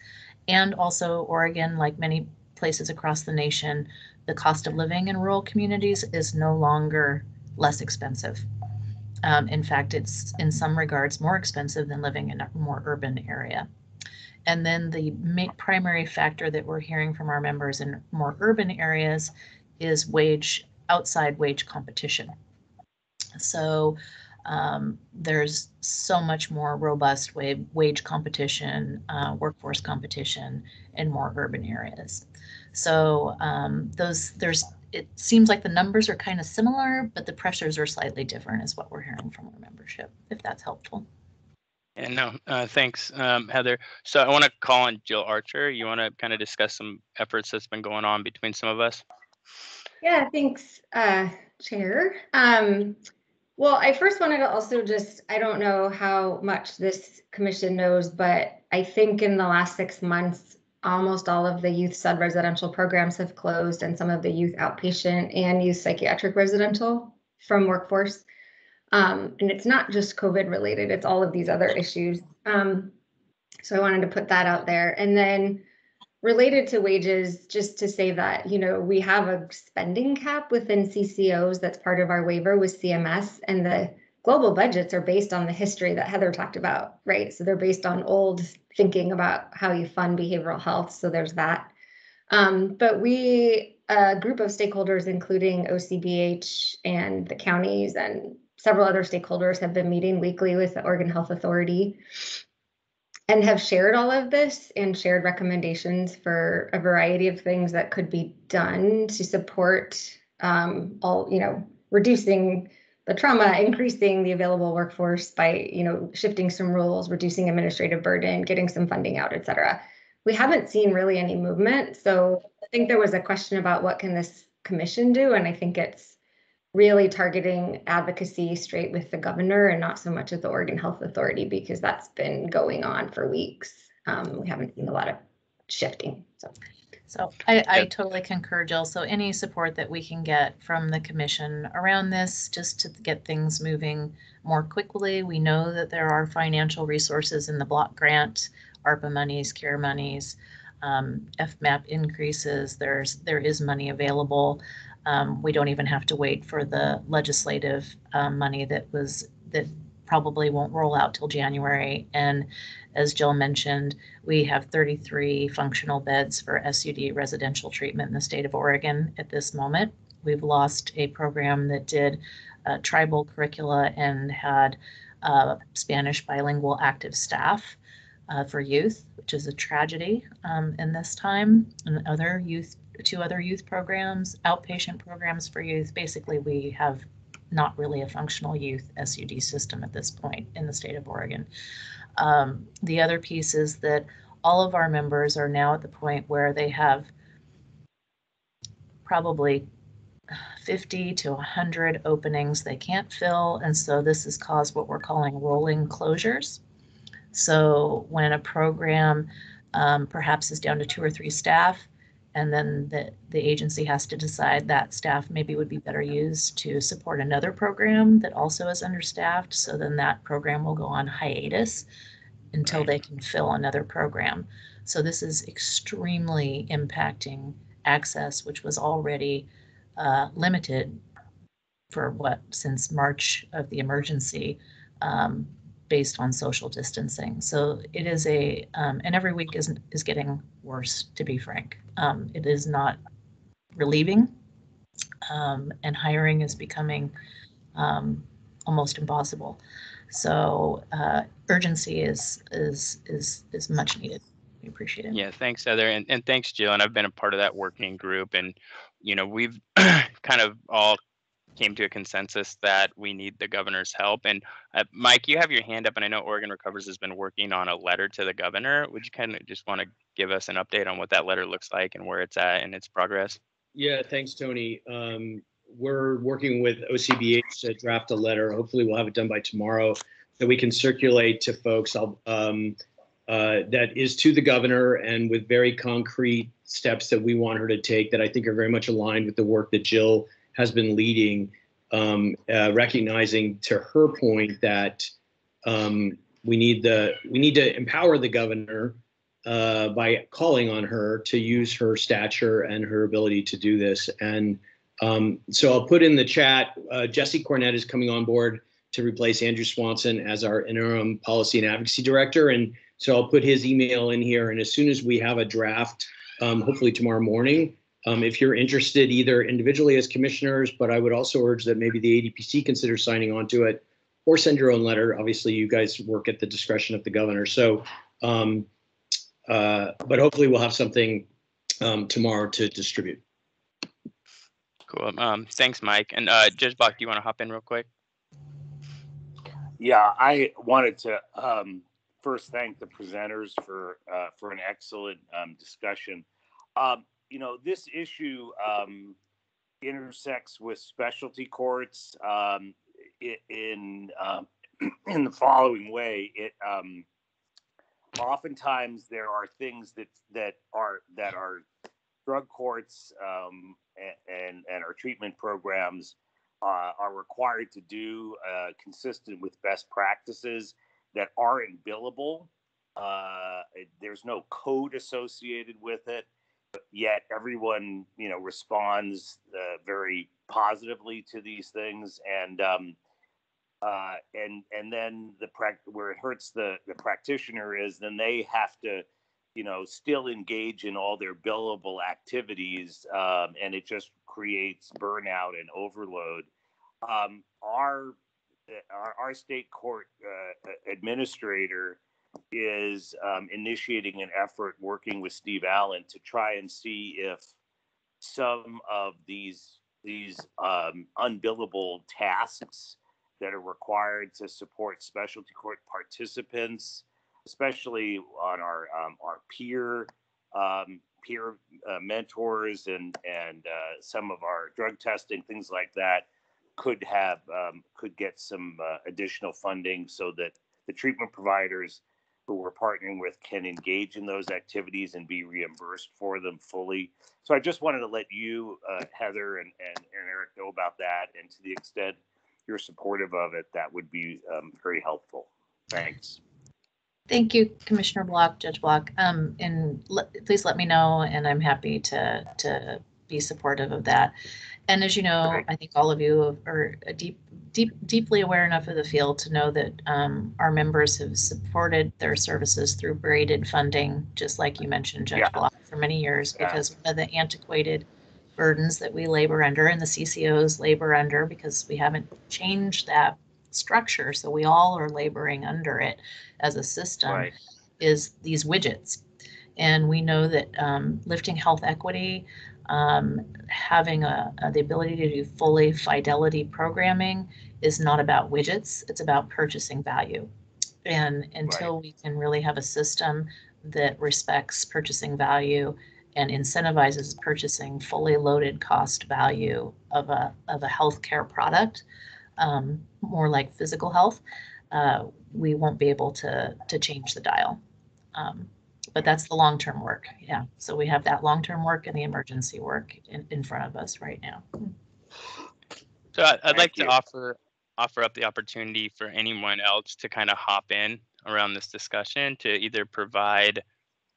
And also, Oregon, like many places across the nation, the cost of living in rural communities is no longer less expensive. Um, in fact, it's in some regards more expensive than living in a more urban area. And then the ma- primary factor that we're hearing from our members in more urban areas is wage, outside wage competition. So um, there's so much more robust wa- wage competition, uh, workforce competition in more urban areas. So um, those there's it seems like the numbers are kind of similar, but the pressures are slightly different, is what we're hearing from our membership. If that's helpful. And no, uh, thanks, um, Heather. So I want to call on Jill Archer. You want to kind of discuss some efforts that's been going on between some of us? Yeah, thanks, uh, Chair. Um, well, I first wanted to also just, I don't know how much this commission knows, but I think in the last six months, almost all of the youth sub residential programs have closed and some of the youth outpatient and youth psychiatric residential from workforce. Um, and it's not just COVID related, it's all of these other issues. Um, so I wanted to put that out there. And then related to wages, just to say that, you know, we have a spending cap within CCOs that's part of our waiver with CMS and the global budgets are based on the history that Heather talked about, right? So they're based on old thinking about how you fund behavioral health. So there's that. Um, but we, a group of stakeholders, including OCBH and the counties and several other stakeholders, have been meeting weekly with the Oregon Health Authority and have shared all of this and shared recommendations for a variety of things that could be done to support um, all, you know, reducing the trauma, increasing the available workforce by, you know, shifting some rules, reducing administrative burden, getting some funding out, et cetera. We haven't seen really any movement. So I think there was a question about what can this commission do? And I think it's really targeting advocacy straight with the governor and not so much at the Oregon Health Authority because that's been going on for weeks. Um, we haven't seen a lot of shifting. So So I, I totally concur, Jill. So any support that we can get from the commission around this, just to get things moving more quickly. We know that there are financial resources in the block grant, ARPA monies, CARE monies, um, FMAP increases. There's there is money available. Um, we don't even have to wait for the legislative um, money that was that probably won't roll out till January. And as Jill mentioned, we have 33 functional beds for SUD residential treatment in the state of Oregon at this moment. We've lost a program that did uh, tribal curricula and had uh, Spanish bilingual active staff uh, for youth, which is a tragedy um, in this time, and other youth, two other youth programs, outpatient programs for youth. Basically, we have not really a functional youth SUD system at this point in the state of Oregon. Um, the other piece is that all of our members are now at the point where they have probably 50 to 100 openings they can't fill. And so this has caused what we're calling rolling closures. So when a program um, perhaps is down to two or three staff, and then the, the agency has to decide that staff maybe would be better used to support another program that also is understaffed. So then that program will go on hiatus until they can fill another program. So this is extremely impacting access, which was already uh, limited for what since March of the emergency. Um, based on social distancing. So it is a, um, and every week is is getting worse, to be frank. Um, it is not relieving, um, and hiring is becoming um, almost impossible. So uh, urgency is is is is much needed. We appreciate it. Yeah, thanks, Heather, and, and thanks, Jill. And I've been a part of that working group, and you know we've [CLEARS THROAT] kind of all came to a consensus that we need the governor's help. And uh, Mike, you have your hand up, and I know Oregon Recovers has been working on a letter to the governor. Would you kind of just want to give us an update on what that letter looks like and where it's at and its progress? Yeah, thanks, Tony. Um, we're working with OCBH to draft a letter. Hopefully, we'll have it done by tomorrow that we can circulate to folks. Um, uh, that is to the governor and with very concrete steps that we want her to take that I think are very much aligned with the work that Jill has been leading, um, uh, recognizing to her point that um, we need the we need to empower the governor uh, by calling on her to use her stature and her ability to do this. And um, so I'll put in the chat. Uh, Jesse Cornett is coming on board to replace Andrew Swanson as our interim policy and advocacy director. And so I'll put his email in here. And as soon as we have a draft, um, hopefully tomorrow morning, um, if you're interested either individually as commissioners, but I would also urge that maybe the ADPC consider signing on to it or send your own letter. Obviously, you guys work at the discretion of the governor. So, um, uh, but hopefully we'll have something um, tomorrow to distribute. Cool. Um, thanks, Mike. And uh, Judge Block, do you want to hop in real quick? Yeah, I wanted to um, first thank the presenters for uh, for an excellent um, discussion. Um, you know, this issue um, intersects with specialty courts um, in um, [CLEARS THROAT] in the following way. It um, oftentimes there are things that that are that are drug courts um, and and our treatment programs uh, are required to do uh, consistent with best practices that aren't billable. Uh, there's no code associated with it, yet everyone, you know, responds uh, very positively to these things. And um, uh, and and then the where it hurts the the practitioner is then they have to you know still engage in all their billable activities um, and it just creates burnout and overload um, our, our our state court uh, administrator is um, initiating an effort working with steve allen to try and see if some of these these um, unbillable tasks that are required to support specialty court participants, especially on our um, our peer um, peer uh, mentors and and uh, some of our drug testing things like that could have um, could get some uh, additional funding so that the treatment providers who we're partnering with can engage in those activities and be reimbursed for them fully. So I just wanted to let you, uh, Heather and, and, and Eric know about that. And to the extent you're supportive of it, that would be um, very helpful. Thanks. Thank you, Commissioner Block, Judge Block. Um, and le- please let me know, and I'm happy to to be supportive of that. And as you know, I think all of you are deep, deep, deeply aware enough of the field to know that um, our members have supported their services through braided funding, just like you mentioned, Judge Block, for many years, Yeah. because one of the antiquated burdens that we labor under and the CCOs labor under because we haven't changed that structure. So we all are laboring under it as a system Right. is these widgets. And we know that um, lifting health equity, um, having a, a- the ability to do fully fidelity programming is not about widgets, it's about purchasing value. And until we can really have a system that respects purchasing value and incentivizes purchasing fully loaded cost value of a, of a healthcare product, um, more like physical health, uh, we won't be able to, to change the dial. Um, but that's the long-term work, yeah. So we have that long-term work and the emergency work in, in front of us right now. So I- I'd like you. to offer offer up the opportunity for anyone else to kind of hop in around this discussion to either provide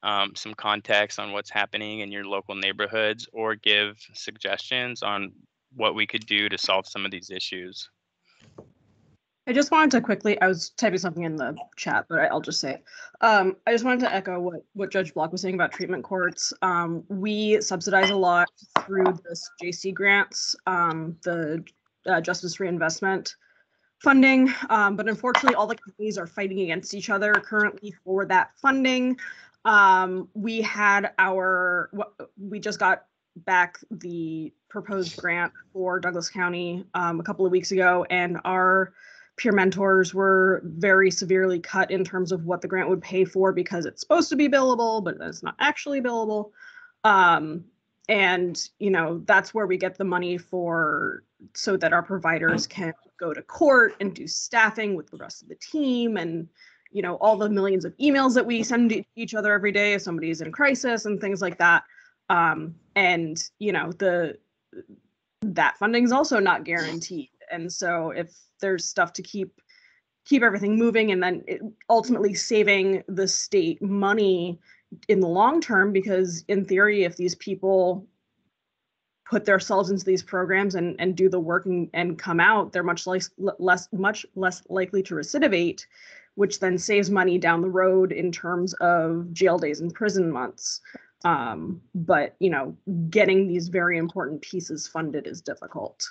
um, some context on what's happening in your local neighborhoods or give suggestions on what we could do to solve some of these issues. I just wanted to quickly, I was typing something in the chat, but I'll just say, um, I just wanted to echo what, what Judge Block was saying about treatment courts. Um, we subsidize a lot through this JC grants, um, the uh, Justice Reinvestment funding. Um, but unfortunately, all the companies are fighting against each other currently for that funding. Um, we had our, we just got back the proposed grant for Douglas County um, a couple of weeks ago, and our peer mentors were very severely cut in terms of what the grant would pay for because it's supposed to be billable, but it's not actually billable. Um, and you know that's where we get the money for so that our providers can go to court and do staffing with the rest of the team and you know all the millions of emails that we send to each other every day if somebody's in crisis and things like that um, and you know the that funding is also not guaranteed and so if there's stuff to keep keep everything moving and then it, ultimately saving the state money in the long term because in theory if these people put themselves into these programs and, and do the work and, and come out they're much less less much less likely to recidivate which then saves money down the road in terms of jail days and prison months. Um, but you know getting these very important pieces funded is difficult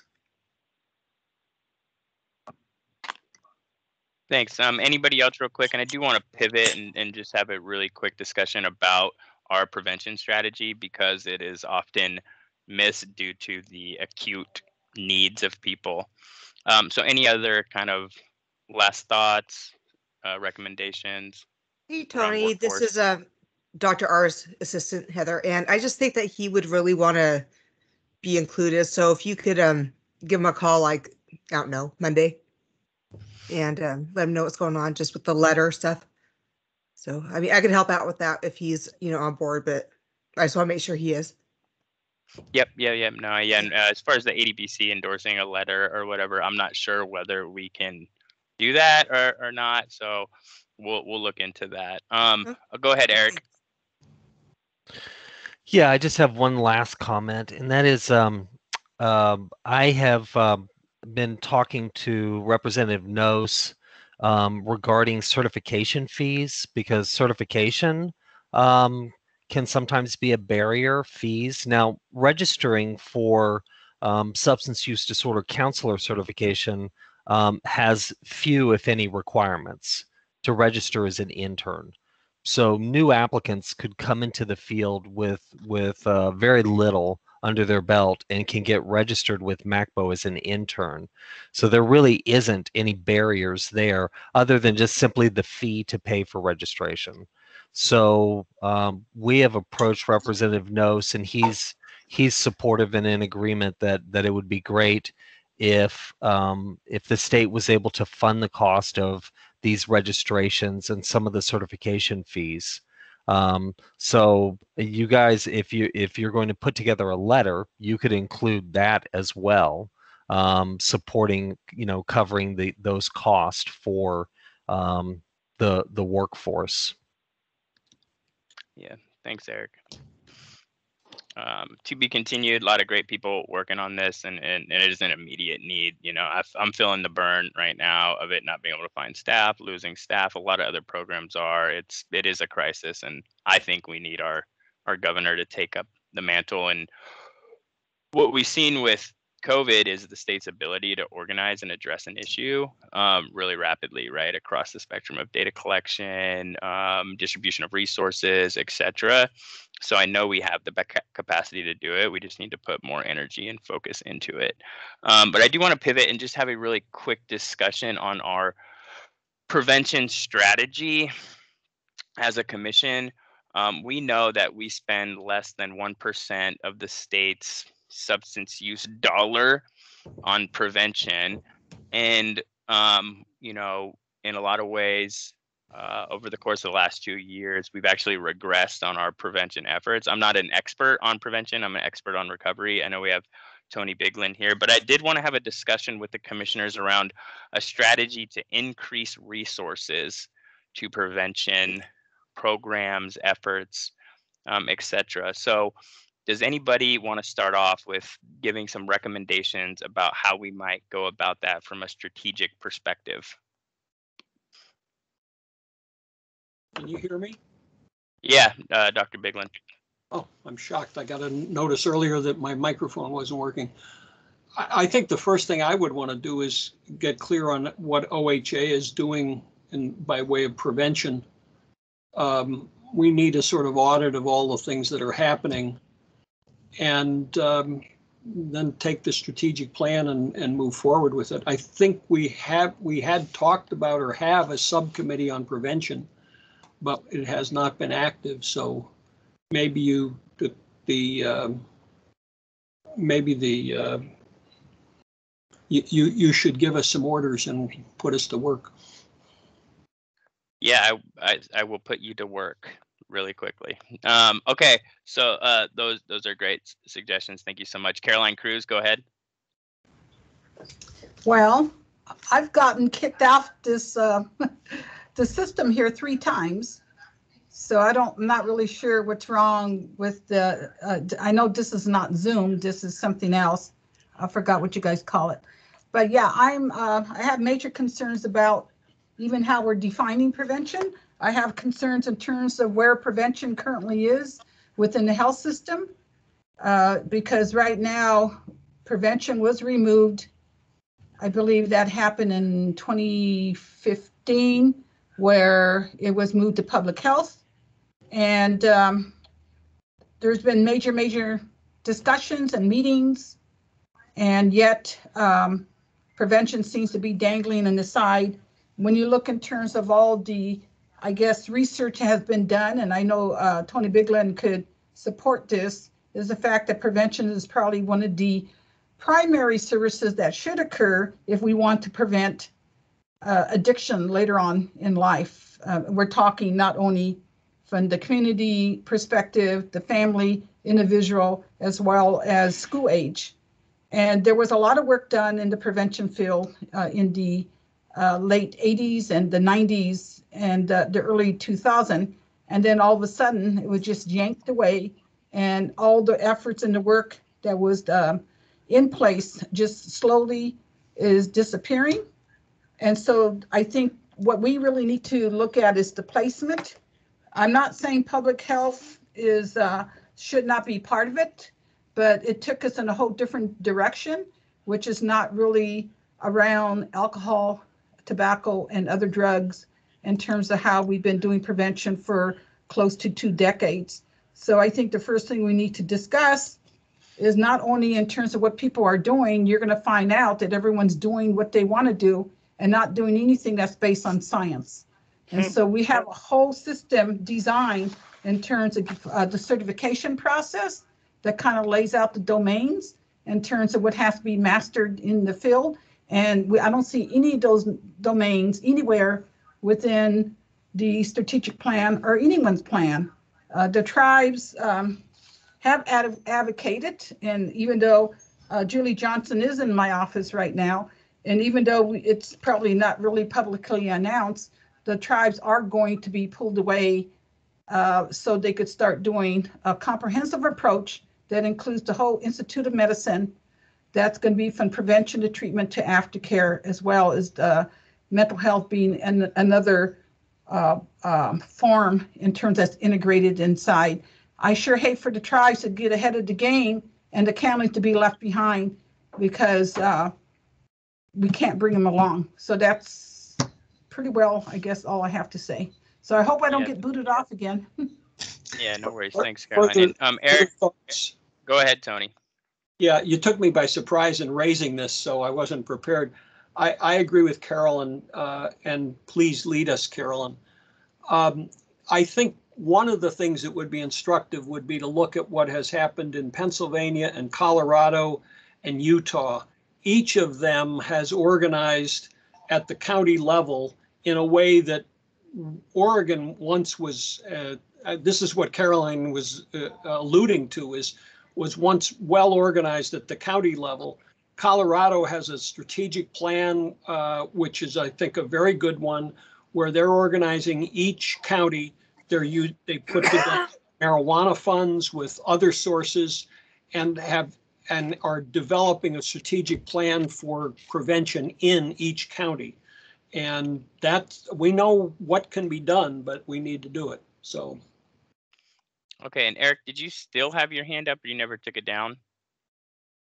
Thanks. Um, anybody else real quick? And I do want to pivot and, and just have a really quick discussion about our prevention strategy because it is often missed due to the acute needs of people. Um, so any other kind of last thoughts, uh, recommendations? Hey, Tony, this is uh, Dr. R's assistant, Heather, and I just think that he would really want to be included. So if you could um, give him a call, like, I don't know, Monday, and um, let him know what's going on just with the letter stuff. So, I mean, I could help out with that if he's, you know, on board, but I just want to make sure he is. Yep, yeah, yeah, no, yeah. And uh, as far as the ADPC endorsing a letter or whatever, I'm not sure whether we can do that or, or not. So we'll we'll look into that. Um, uh, go ahead, Eric. Yeah, I just have one last comment, and that is um, um, I have um, been talking to Representative Nosse um, regarding certification fees because certification um, can sometimes be a barrier. Fees now registering for um, substance use disorder counselor certification um, has few, if any, requirements to register as an intern. So new applicants could come into the field with with uh, very little under their belt and can get registered with MHACBO as an intern. So there really isn't any barriers there other than just simply the fee to pay for registration. So um, we have approached Representative Nosse and he's he's supportive and in agreement that that it would be great if um, if the state was able to fund the cost of these registrations and some of the certification fees. Um, so you guys, if you if you're going to put together a letter, you could include that as well, um, supporting you know covering the those costs for um, the the workforce. Yeah, thanks, Eric um, to be continued. A lot of great people working on this, and, and, and it is an immediate need. You know, i am feeling the burn right now of it not being able to find staff, losing staff. A lot of other programs are. It's it is a crisis, and I think we need our our governor to take up the mantle. And what we've seen with COVID is the state's ability to organize and address an issue um, really rapidly, right, across the spectrum of data collection, um, distribution of resources, etc. So I know we have the capacity to do it. We just need to put more energy and focus into it. Um, but I do want to pivot and just have a really quick discussion on our prevention strategy as a commission. Um, we know that we spend less than 1% of the state's substance use dollar on prevention. And, um, you know, in a lot of ways, uh, over the course of the last two years, we've actually regressed on our prevention efforts. I'm not an expert on prevention, I'm an expert on recovery. I know we have Tony Biglan here, but I did want to have a discussion with the commissioners around a strategy to increase resources to prevention programs, efforts, um, etc. So does anybody want to start off with giving some recommendations about how we might go about that from a strategic perspective? Can you hear me? Yeah, uh, Dr. Biglan. Oh, I'm shocked. I got a notice earlier that my microphone wasn't working. I, I think the first thing I would want to do is get clear on what OHA is doing in, by way of prevention. Um, we need a sort of audit of all the things that are happening and um, then take the strategic plan and, and move forward with it. I think we have we had talked about or have a subcommittee on prevention, but it has not been active. So maybe you the, the um, maybe the uh, you, you you should give us some orders and put us to work. Yeah, I, I, I will put you to work really quickly. Um, okay, so uh, those those are great suggestions. Thank you so much, Caroline Cruz. Go ahead. Well, I've gotten kicked off this uh, [LAUGHS] the system here three times, so I don't. I'm not really sure what's wrong with the. Uh, I know this is not Zoom. This is something else. I forgot what you guys call it, but yeah, I'm. Uh, I have major concerns about even how we're defining prevention. I have concerns in terms of where prevention currently is within the health system. Uh, because right now, prevention was removed. I believe that happened in 2015, where it was moved to public health. And um, there's been major, major discussions and meetings, and yet um, prevention seems to be dangling on the side. When you look in terms of all the I guess research has been done, and I know uh, Tony Biglan could support this, is the fact that prevention is probably one of the primary services that should occur if we want to prevent uh, addiction later on in life. Uh, we're talking not only from the community perspective, the family, individual as well as school age. And there was a lot of work done in the prevention field uh, in the uh, late 80s and the 90s and uh, the early 2000. And then all of a sudden, it was just yanked away, and all the efforts and the work that was um, in place just slowly is disappearing. And so I think what we really need to look at is the placement. I'm not saying public health is uh, should not be part of it, but it took us in a whole different direction, which is not really around alcohol, tobacco, and other drugs in terms of how we've been doing prevention for close to two decades. So I think the first thing we need to discuss is not only in terms of what people are doing, you're going to find out that everyone's doing what they want to do and not doing anything that's based on science. And so we have a whole system designed in terms of uh, the certification process that kind of lays out the domains in terms of what has to be mastered in the field. And we, I don't see any of those domains anywhere within the strategic plan or anyone's plan. Uh, the tribes um, have ad- advocated, and even though uh, Julie Johnson is in my office right now, and even though it's probably not really publicly announced, the tribes are going to be pulled away uh, so they could start doing a comprehensive approach that includes the whole Institute of Medicine. That's going to be from prevention to treatment to aftercare, as well as the mental health being an, another uh, um, form in terms that's integrated inside. I sure hate for the tribes to get ahead of the game and the counties to be left behind because uh, we can't bring them along. So that's pretty well, I guess, all I have to say. So I hope I don't Yeah. get booted off again. [LAUGHS] Yeah, no worries. Thanks, Caroline. And, Um, Eric, go ahead, Tony. Yeah, you took me by surprise in raising this, so I wasn't prepared. I, I agree with Carolyn, uh, and please lead us, Carolyn. Um, I think one of the things that would be instructive would be to look at what has happened in Pennsylvania and Colorado and Utah. Each of them has organized at the county level in a way that Oregon once was, uh, uh, this is what Caroline was uh, alluding to, is was once well organized at the county level. Colorado has a strategic plan, uh, which is, I think, a very good one, where they're organizing each county. They're u- they put together [LAUGHS] marijuana funds with other sources, and have and are developing a strategic plan for prevention in each county. And that we know what can be done, but we need to do it. So Okay, and Eric, did you still have your hand up or you never took it down?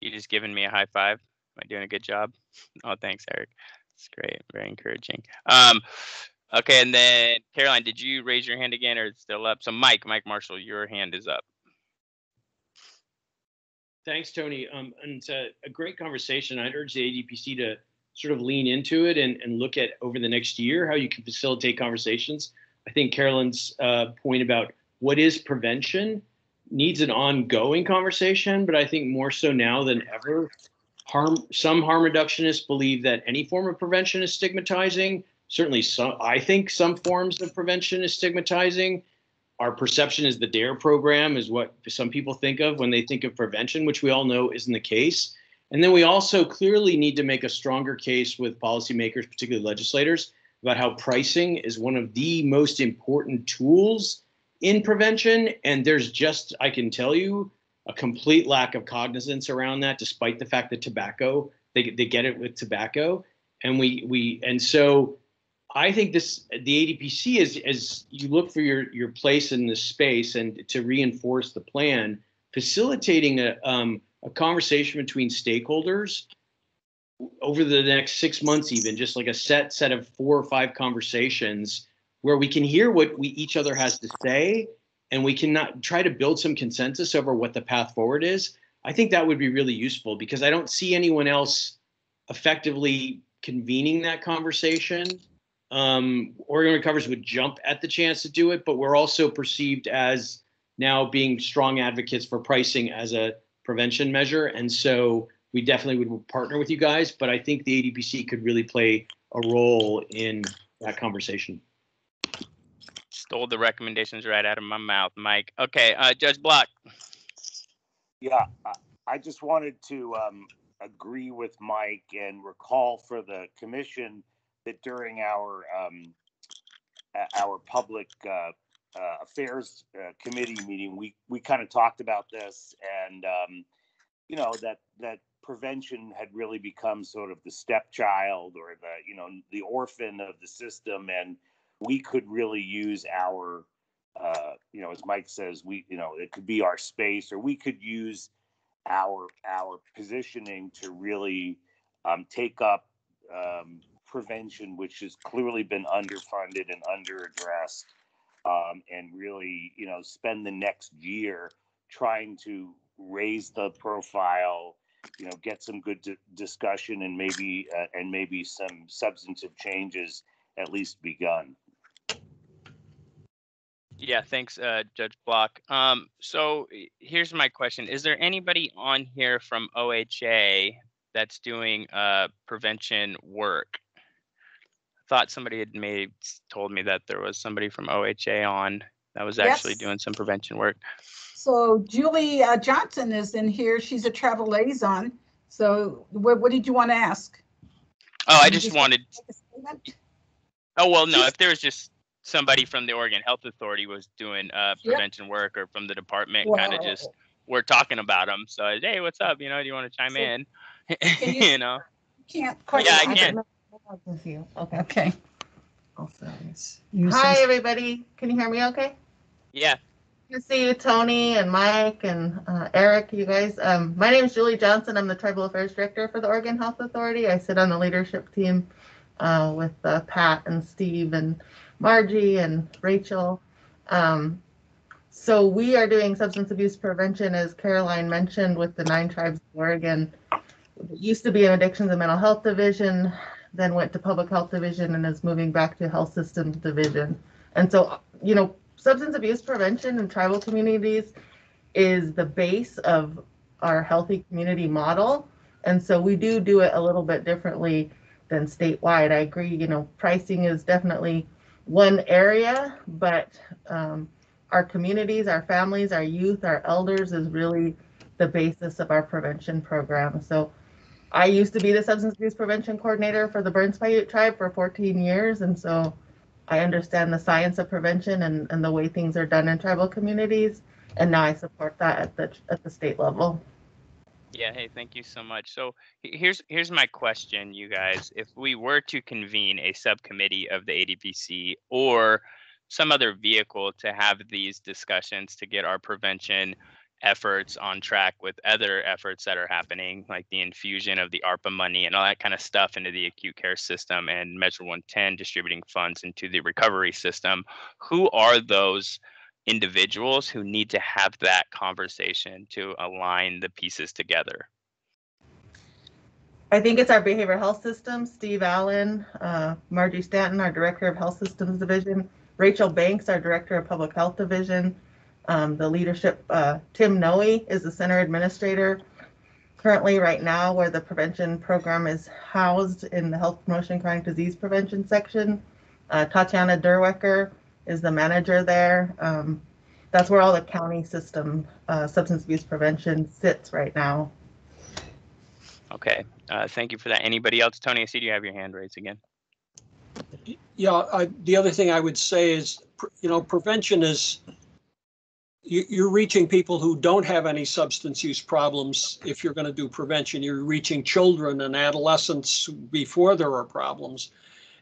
You just giving me a high five? Am I doing a good job? [LAUGHS] Oh, thanks, Eric. It's great. Very encouraging. Um, okay, and then Caroline, did you raise your hand again or it's still up? So Mike, Mike Marshall, your hand is up. Thanks, Tony. Um, and it's a, a great conversation. I'd urge the ADPC to sort of lean into it and, and look at over the next year how you can facilitate conversations. I think Carolyn's uh, point about what is prevention needs an ongoing conversation, but I think more so now than ever, harm some harm reductionists believe that any form of prevention is stigmatizing. Certainly, some I think some forms of prevention is stigmatizing our perception is the DARE program is what some people think of when they think of prevention, which we all know isn't the case. And then we also clearly need to make a stronger case with policymakers, particularly legislators, about how pricing is one of the most important tools in prevention. And there's just, I can tell you, a complete lack of cognizance around that, despite the fact that tobacco, they, they get it with tobacco. And we we and so I think this the ADPC is as you look for your your place in this space and to reinforce the plan, facilitating a um, a conversation between stakeholders over the next six months, even just like a set set of four or five conversations where we can hear what we each other has to say and we can not try to build some consensus over what the path forward is. I think that would be really useful because I don't see anyone else effectively convening that conversation um, Oregon Recovers would jump at the chance to do it, but we're also perceived as now being strong advocates for pricing as a prevention measure. And so we definitely would partner with you guys, but I think the ADPC could really play a role in that conversation. Stole the recommendations right out of my mouth, Mike. Okay, uh, Judge Block. Yeah, I, just wanted to um, agree with Mike and recall for the commission that during our um, our public uh, uh, affairs uh, committee meeting, we we kind of talked about this, and um, you know that that prevention had really become sort of the stepchild or the you know the orphan of the system, and we could really use our uh, you know, as Mike says, we, you know, it could be our space, or we could use our our positioning to really um, take up um, prevention, which has clearly been underfunded and underaddressed, um, and really, you know, spend the next year trying to raise the profile, you know, get some good di- discussion, and maybe uh, and maybe some substantive changes at least begun. Yeah, thanks, uh, Judge Block. Um, so here's my question: Is there anybody on here from OHA that's doing uh, prevention work? Thought somebody had made told me that there was somebody from OHA on that was actually Yes. doing some prevention work. So Julie uh, Johnson is in here. She's a tribal liaison. So what, what did you want to ask? Oh, I just just- wanted. Oh well, no. If there was just somebody from the Oregon Health Authority was doing uh, Yep. prevention work, or from the department, kind of just we're talking about them. So hey, what's up? You know, do you want to chime So, in? can [LAUGHS] you, know. Can't quite. Yeah, I can. With you, okay. Okay. You Hi, everybody. Can you hear me okay? Yeah. Good to see you, Tony and Mike and uh, Eric, you guys. Um, my name is Julie Johnson. I'm the Tribal Affairs Director for the Oregon Health Authority. I sit on the leadership team uh, with uh, Pat and Steve and Margie and Rachel. Um, so we are doing substance abuse prevention, as Caroline mentioned, with the nine tribes of Oregon. It used to be an addictions and mental health division, then went to public health division, and is moving back to health systems division. And so, you know, substance abuse prevention in tribal communities is the base of our healthy community model. And so we do do it a little bit differently than statewide. I agree, you know, pricing is definitely one area, but um, our communities, our families, our youth, our elders is really the basis of our prevention program. So I used to be the substance abuse prevention coordinator for the Burns Paiute tribe for 14 years. And so I understand the science of prevention and, and the way things are done in tribal communities. And now I support that at the, at the state level. Yeah, hey, thank you so much. So here's here's my question, you guys. If we were to convene a subcommittee of the ADPC or some other vehicle to have these discussions to get our prevention efforts on track with other efforts that are happening, like the infusion of the ARPA money and all that kind of stuff into the acute care system and Measure 110 distributing funds into the recovery system, who are those individuals who need to have that conversation to align the pieces together. I think it's our behavioral health system, Steve Allen, uh, Margie Stanton, our Director of Health Systems Division, Rachel Banks, our Director of Public Health Division, um, the leadership, uh, Tim Noe is the Center Administrator currently right now where the prevention program is housed in the Health Promotion Chronic Disease Prevention section. Uh, Tatiana Dierwechter is the manager there. Um, that's where all the county system, uh, substance abuse prevention sits right now. Okay, uh, thank you for that. Anybody else? Tony, I see you have your hand raised again. Yeah, I, the other thing I would say is, you know, prevention is, you, you're reaching people who don't have any substance use problems. If you're going to do prevention, you're reaching children and adolescents before there are problems.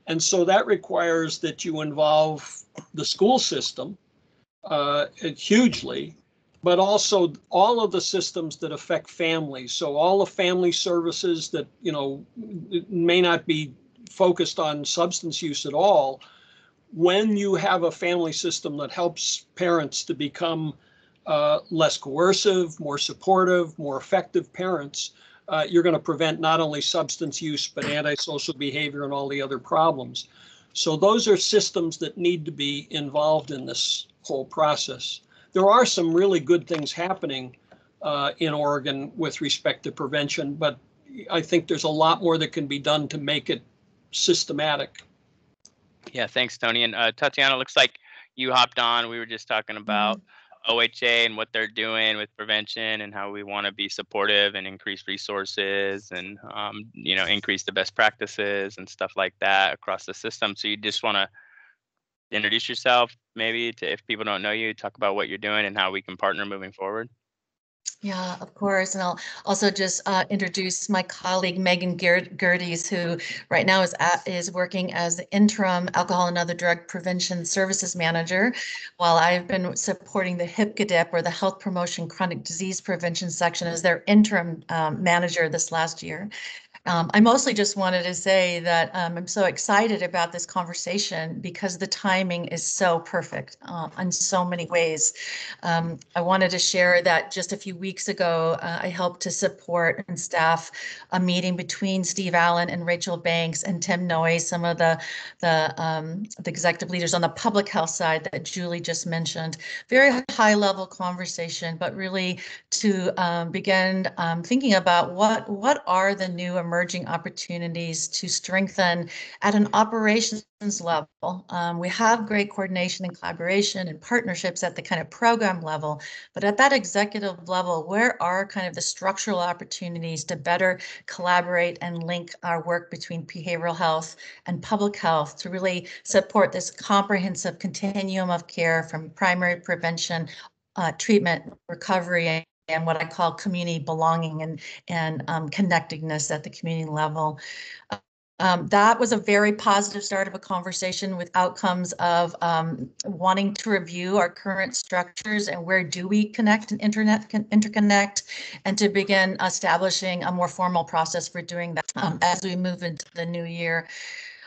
And so that requires that you involve the school system uh, hugely, but also all of the systems that affect families. So all the family services that, you know, may not be focused on substance use at all, when you have a family system that helps parents to become uh, less coercive, more supportive, more effective parents, uh, you're going to prevent not only substance use, but antisocial behavior and all the other problems. So those are systems that need to be involved in this whole process. There are some really good things happening uh, in Oregon with respect to prevention, but I think there's a lot more that can be done to make it systematic. Yeah, thanks, Tony. And uh, Tatiana, looks like you hopped on. We were just talking about OHA and what they're doing with prevention and how we want to be supportive and increase resources and um, you know increase the best practices and stuff like that across the system. So you just want to introduce yourself, maybe to if people don't know you, talk about what you're doing and how we can partner moving forward. Yeah, of course. And I'll also just uh, introduce my colleague Megan Gerdes, who right now is at, is working as the interim alcohol and other drug prevention services manager, while I've been supporting the HIPCDIP or the Health Promotion Chronic Disease Prevention section as their interim um, manager this last year. Um, I mostly just wanted to say that um, I'm so excited about this conversation because the timing is so perfect uh, in so many ways. Um, I wanted to share that just a few weeks ago, uh, I helped to support and staff a meeting between Steve Allen and Rachel Banks and Tim Noyes, some of the the, um, the executive leaders on the public health side that Julie just mentioned. Very high level conversation, but really to um, begin um, thinking about what what are the new emerging opportunities to strengthen at an operations level. Um, we have great coordination and collaboration and partnerships at the kind of program level, but at that executive level, where are kind of the structural opportunities to better collaborate and link our work between behavioral health and public health to really support this comprehensive continuum of care from primary prevention, uh, treatment, recovery, and what I call community belonging and, and um, connectedness at the community level. Um, that was a very positive start of a conversation with outcomes of um, wanting to review our current structures and where do we connect and internet interconnect and to begin establishing a more formal process for doing that um, as we move into the new year.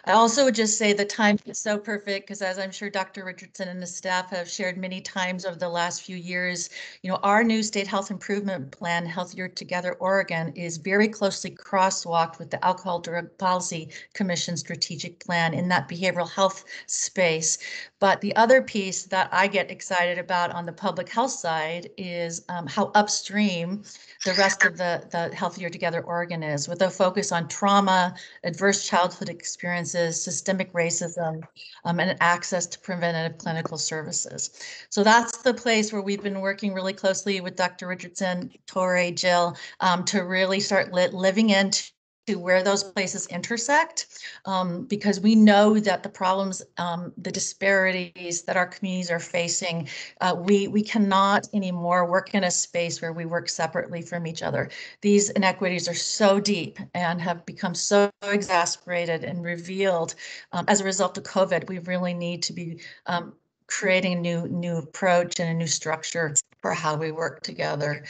I also would just say the time is so perfect because as I'm sure Dr. Richardson and the staff have shared many times over the last few years, you know, our new state health improvement plan, Healthier Together Oregon, is very closely crosswalked with the Alcohol Drug Policy Commission strategic plan in that behavioral health space. But the other piece that I get excited about on the public health side is um, how upstream the rest of the, the Healthier Together Oregon is with a focus on trauma, adverse childhood experiences, systemic racism, um, and access to preventative clinical services. So that's the place where we've been working really closely with Dr. Richardson, Torrey, Jill, um, to really start li living into to where those places intersect um, because we know that the problems, um, the disparities that our communities are facing, uh, we, we cannot anymore work in a space where we work separately from each other. These inequities are so deep and have become so exasperated and revealed um, as a result of COVID. We really need to be um, creating a new, new approach and a new structure for how we work together.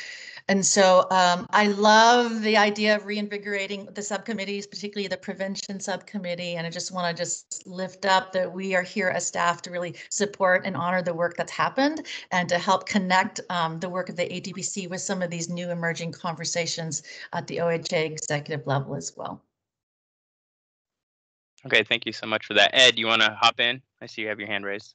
And so um, I love the idea of reinvigorating the subcommittees, particularly the prevention subcommittee. And I just want to just lift up that we are here as staff to really support and honor the work that's happened and to help connect um, the work of the ADPC with some of these new emerging conversations at the OHA executive level as well. Okay, thank you so much for that. Ed, you want to hop in? I see you have your hand raised.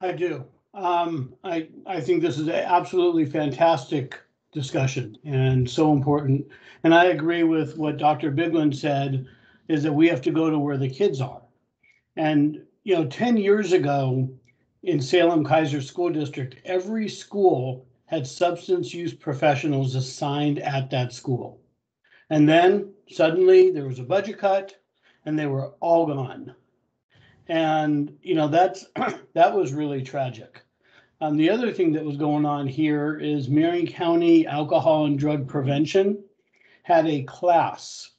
I do. Um, I, I think this is an absolutely fantastic discussion and so important. And I agree with what Dr. Biglan said, is that we have to go to where the kids are. And, you know, 10 years ago in Salem-Keizer School District, every school had substance use professionals assigned at that school. And then suddenly there was a budget cut and they were all gone. And, you know, that's [CLEARS THROAT] that was really tragic. Um, the other thing that was going on here is Marion County Alcohol and Drug Prevention had a class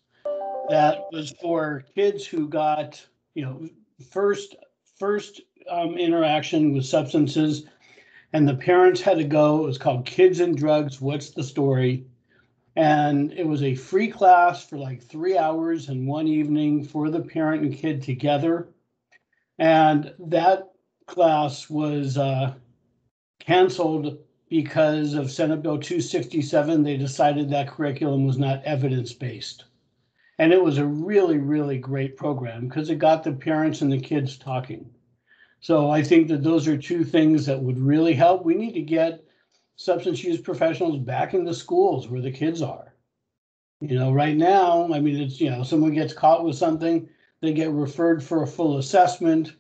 that was for kids who got, you know, first first um, interaction with substances, and the parents had to go. It was called Kids and Drugs. What's the story? And it was a free class for like three hours and one evening for the parent and kid together. And that class was uh, canceled because of Senate Bill 267. They decided that curriculum was not evidence based. And it was a really, really great program because it got the parents and the kids talking. So I think that those are two things that would really help. We need to get substance use professionals back in the schools where the kids are. You know, right now, I mean, it's, you know, someone gets caught with something, they get referred for a full assessment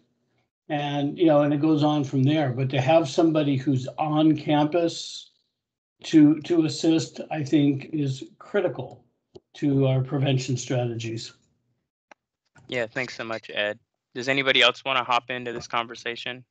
And, you know, and it goes on from there, but to have somebody who's on campus to, to assist, I think is critical to our prevention strategies. Yeah, thanks so much, Ed. Does anybody else want to hop into this conversation?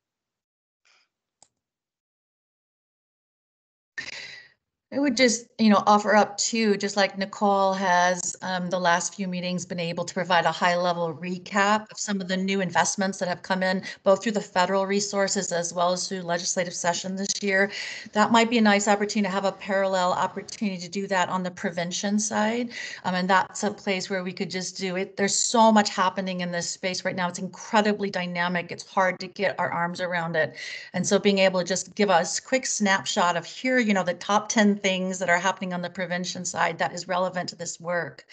I would just, you know, offer up too, just like Nicole has um, the last few meetings been able to provide a high level recap of some of the new investments that have come in, both through the federal resources as well as through legislative session this year. That might be a nice opportunity to have a parallel opportunity to do that on the prevention side. Um, and that's a place where we could just do it. There's so much happening in this space right now. It's incredibly dynamic. It's hard to get our arms around it. And so being able to just give us a quick snapshot of here, you know, the top 10 things that are happening on the prevention side that is relevant to this work.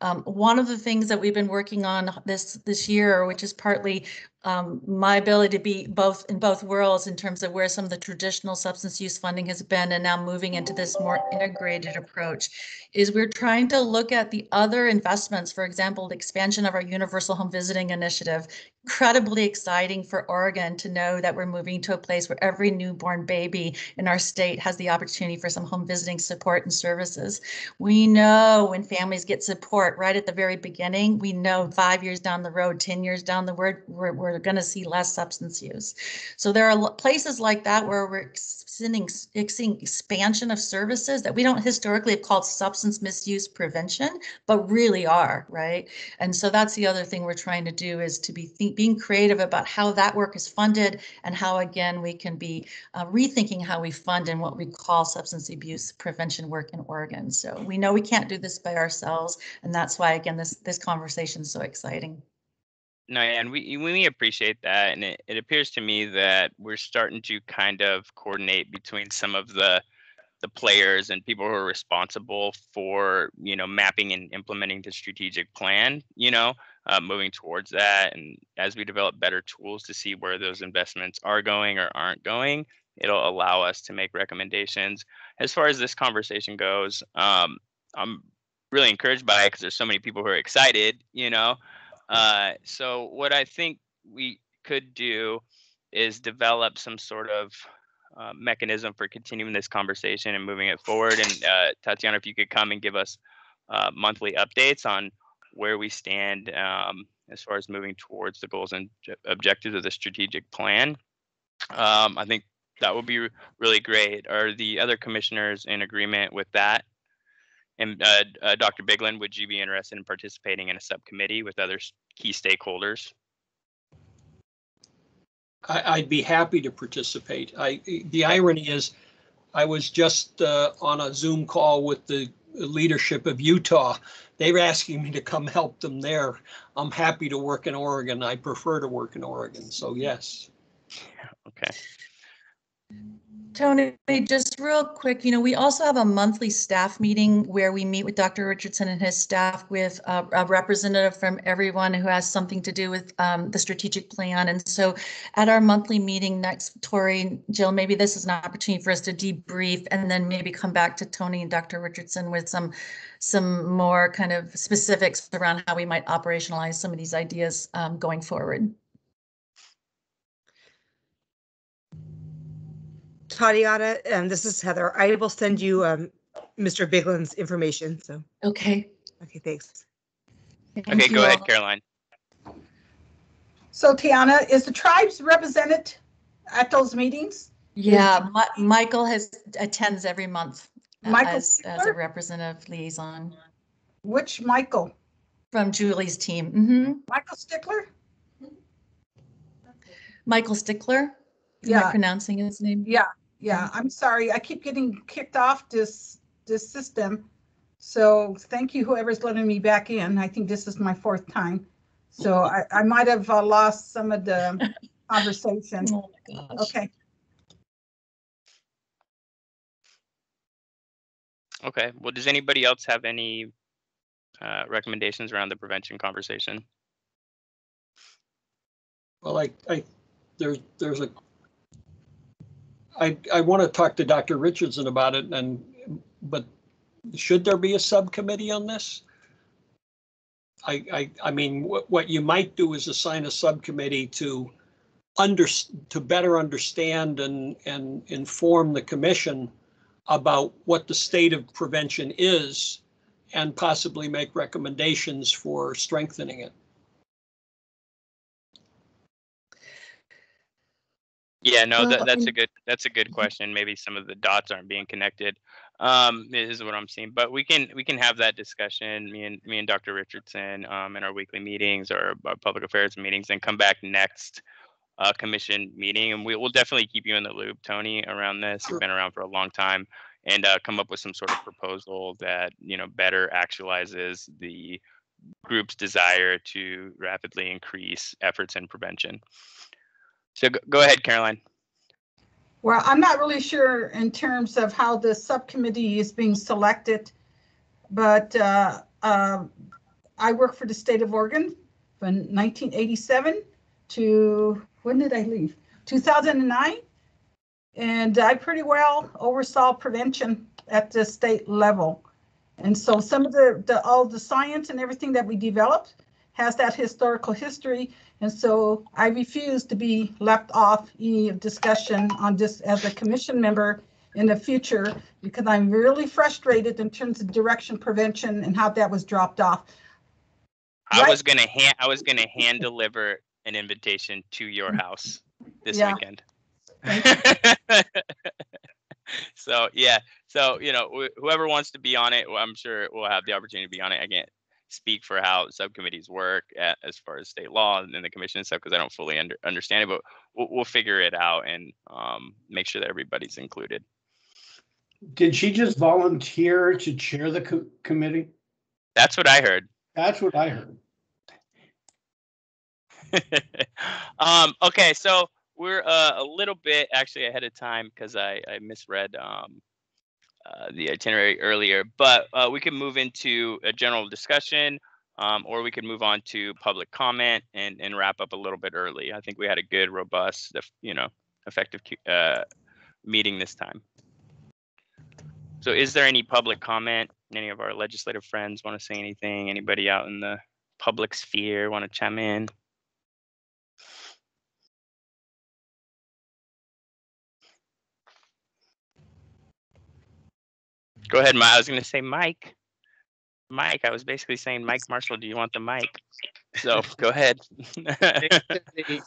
Um, one of the things that we've been working on this this year, which is partly um, my ability to be both in both worlds in terms of where some of the traditional substance use funding has been and now moving into this more integrated approach is we're trying to look at the other investments, for example, the expansion of our universal home visiting initiative, incredibly exciting for Oregon to know that we're moving to a place where every newborn baby in our state has the opportunity for some home visiting support and services. We know when families get support right at the very beginning, we know five years down the road, 10 years down the road, we're, we're going to see less substance use. So there are places like that where we're seeing, seeing expansion of services that we don't historically have called substance misuse prevention, but really are, right? And so that's the other thing we're trying to do is to be being creative about how that work is funded and how, again, we can be uh, rethinking how we fund and what we call substance abuse prevention work in Oregon. So we know we can't do this by ourselves. And that's why, again, this, this conversation is so exciting. No, and we we appreciate that, and it, it appears to me that we're starting to kind of coordinate between some of the the players and people who are responsible for you know mapping and implementing the strategic plan. You know, uh, moving towards that, and as we develop better tools to see where those investments are going or aren't going, it'll allow us to make recommendations. As far as this conversation goes, um, I'm really encouraged by it because there's so many people who are excited. You know. Uh, so what I think we could do is develop some sort of uh, mechanism for continuing this conversation and moving it forward. And uh, Tatiana, if you could come and give us uh, monthly updates on where we stand um, as far as moving towards the goals and objectives of the strategic plan. Um, I think that would be really great. Are the other commissioners in agreement with that? And uh, uh, Dr. Biglan, would you be interested in participating in a subcommittee with other key stakeholders? I, would be happy to participate. I the irony is, I was just uh, on a Zoom call with the leadership of Utah. They were asking me to come help them there. I'm happy to work in Oregon. I prefer to work in Oregon. So yes. Okay. Tony, just real quick, you know, we also have a monthly staff meeting where we meet with Dr. Richardson and his staff with a, a representative from everyone who has something to do with um, the strategic plan. And so at our monthly meeting next, Tori, Jill, maybe this is an opportunity for us to debrief and then maybe come back to Tony and Dr. Richardson with some some more kind of specifics around how we might operationalize some of these ideas um, going forward. Tatiana, and this is Heather. I will send you um, Mr. Biglan's information. So. Okay. Okay, thanks. Thank okay, go all. ahead, Caroline. So, Tiana, is the tribes represented at those meetings? Yeah, Ma Michael has attends every month uh, Michael as, as, a representative liaison. Which Michael? From Julie's team. Mm -hmm. Michael Stickler? Michael Stickler? Am yeah. I pronouncing his name? Yeah. Yeah, I'm sorry. I keep getting kicked off this this system. So thank you, whoever's letting me back in. I think this is my fourth time. So [LAUGHS] I, I might have uh, lost some of the conversation. [LAUGHS] Oh okay. Okay. Well, does anybody else have any uh, recommendations around the prevention conversation? Well, I, I there's there's a I, I want to talk to Dr. Richardson about it and, but should there be a subcommittee on this? I, I, I mean, what, what you might do is assign a subcommittee to under, to better understand and, and inform the commission about what the state of prevention is and possibly make recommendations for strengthening it. Yeah, no, that, that's a good that's a good question. Maybe some of the dots aren't being connected. Um, is what I'm seeing. But we can we can have that discussion. Me and me and Dr. Richardson um, in our weekly meetings or our public affairs meetings, and come back next uh, commission meeting, and we will definitely keep you in the loop, Tony, around this. You've been around for a long time, and uh, come up with some sort of proposal that you know better actualizes the group's desire to rapidly increase efforts in prevention. So go, ahead, Caroline. Well, I'm not really sure in terms of how the subcommittee is being selected, but uh, uh, I work for the state of Oregon from 1987 to, when did I leave? 2009. And I pretty well oversaw prevention at the state level. And so some of the, the, all the science and everything that we developed has that historical history. And so I refuse to be left off any discussion on this as a commission member in the future because I'm really frustrated in terms of direction prevention and how that was dropped off. I was gonna hand I was gonna hand deliver an invitation to your house this Yeah. weekend. [LAUGHS] so yeah, so you know wh- whoever wants to be on it, well, I'm sure we'll have the opportunity to be on it. I can't speak for how subcommittees work a- as far as state law and the commission and stuff because I don't fully under, understand it, but we'll, we'll figure it out and um, make sure that everybody's included. Did she just volunteer to chair the co- committee? That's what I heard. That's what I heard. [LAUGHS] um, okay, so we're uh, a little bit actually ahead of time because I, I misread um, uh, the itinerary earlier, but uh, we can move into a general discussion um, or we can move on to public comment and, and wrap up a little bit early. I think we had a good, robust, you know, effective uh, meeting this time. So is there any public comment? Any of our legislative friends want to say anything? Anybody out in the public sphere want to chime in? Go ahead, Mike. I was going to say Mike. Mike, I was basically saying, Mike Marshall, do you want the mic? So go ahead. [LAUGHS]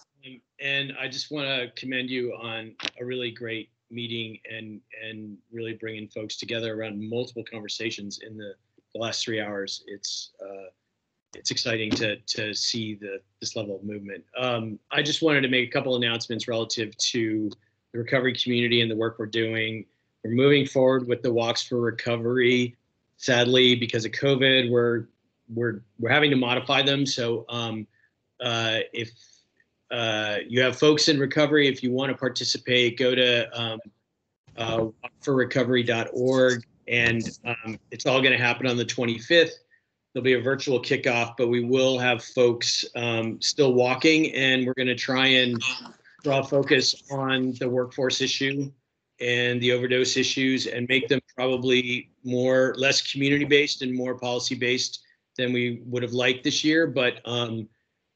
And I just want to commend you on a really great meeting and, and really bringing folks together around multiple conversations in the, the last three hours. It's, uh, it's exciting to, to see the, this level of movement. Um, I just wanted to make a couple announcements relative to the recovery community and the work we're doing. We're moving forward with the walks for recovery. Sadly, because of COVID, we're, we're, we're having to modify them. So, um, uh, if uh, you have folks in recovery. If you want to participate, go to um, uh, forrecovery.org, and um, it's all going to happen on the 25th. There'll be a virtual kickoff, but we will have folks um, still walking, and we're going to try and draw focus on the workforce issue and the overdose issues, and make them probably more less community based and more policy based than we would have liked this year. But um,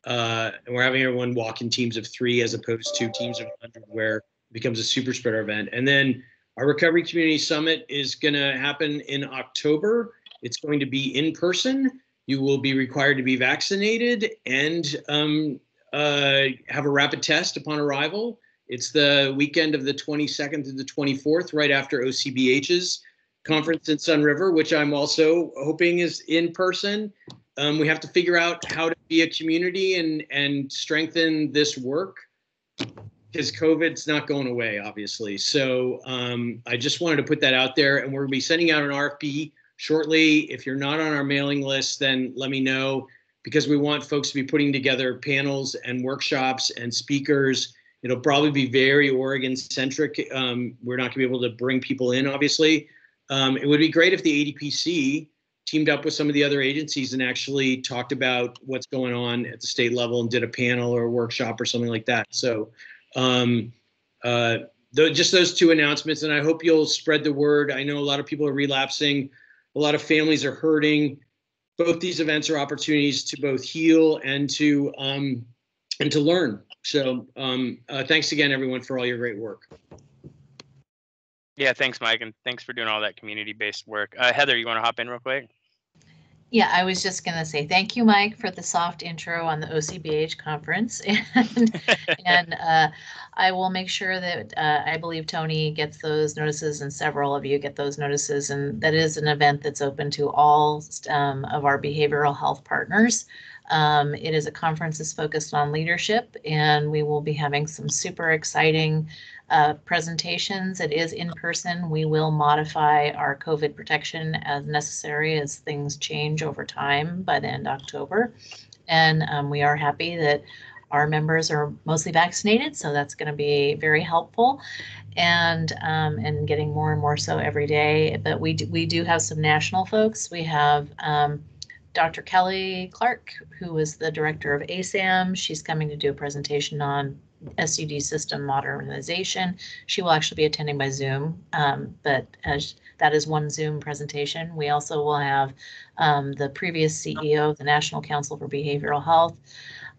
uh, and we're having everyone walk in teams of three as opposed to teams of 100 where it becomes a super spreader event. And then our recovery community summit is going to happen in October. It's going to be in person. You will be required to be vaccinated and um, uh, have a rapid test upon arrival. It's the weekend of the 22nd to the 24th, right after OCBH's conference in Sunriver, which I'm also hoping is in person. Um, we have to figure out how to be a community and and strengthen this work because COVID's not going away, obviously. So um, I just wanted to put that out there, and we're gonna be sending out an RFP shortly. If you're not on our mailing list, then let me know because we want folks to be putting together panels and workshops and speakers. It'll probably be very Oregon centric. Um, we're not gonna be able to bring people in, obviously. Um, it would be great if the ADPC teamed up with some of the other agencies and actually talked about what's going on at the state level and did a panel or a workshop or something like that. So um, uh, th- just those two announcements, and I hope you'll spread the word. I know a lot of people are relapsing, a lot of families are hurting. Both these events are opportunities to both heal and to um, and to learn. So um, uh, thanks again, everyone, for all your great work. Yeah, thanks, Mike, and thanks for doing all that community-based work. Uh, Heather, you want to hop in real quick? Yeah, I was just going to say thank you, Mike, for the soft intro on the OCBH conference. [LAUGHS] And, [LAUGHS] and uh, I will make sure that uh, I believe Tony gets those notices and several of you get those notices. And that is an event that's open to all um, of our behavioral health partners. Um, it is a conference that's focused on leadership, and we will be having some super exciting uh, presentations. It is in person. We will modify our COVID protection as necessary as things change over time by the end of October. And um, we are happy that our members are mostly vaccinated, so that's going to be very helpful and um, and getting more and more so every day. But we do, we do have some national folks. We have um, Dr. Kelly Clark, who is the director of ASAM. She's coming to do a presentation on SUD system modernization. She will actually be attending by Zoom, um, but as that is one Zoom presentation. We also will have um, the previous CEO of the National Council for Behavioral Health.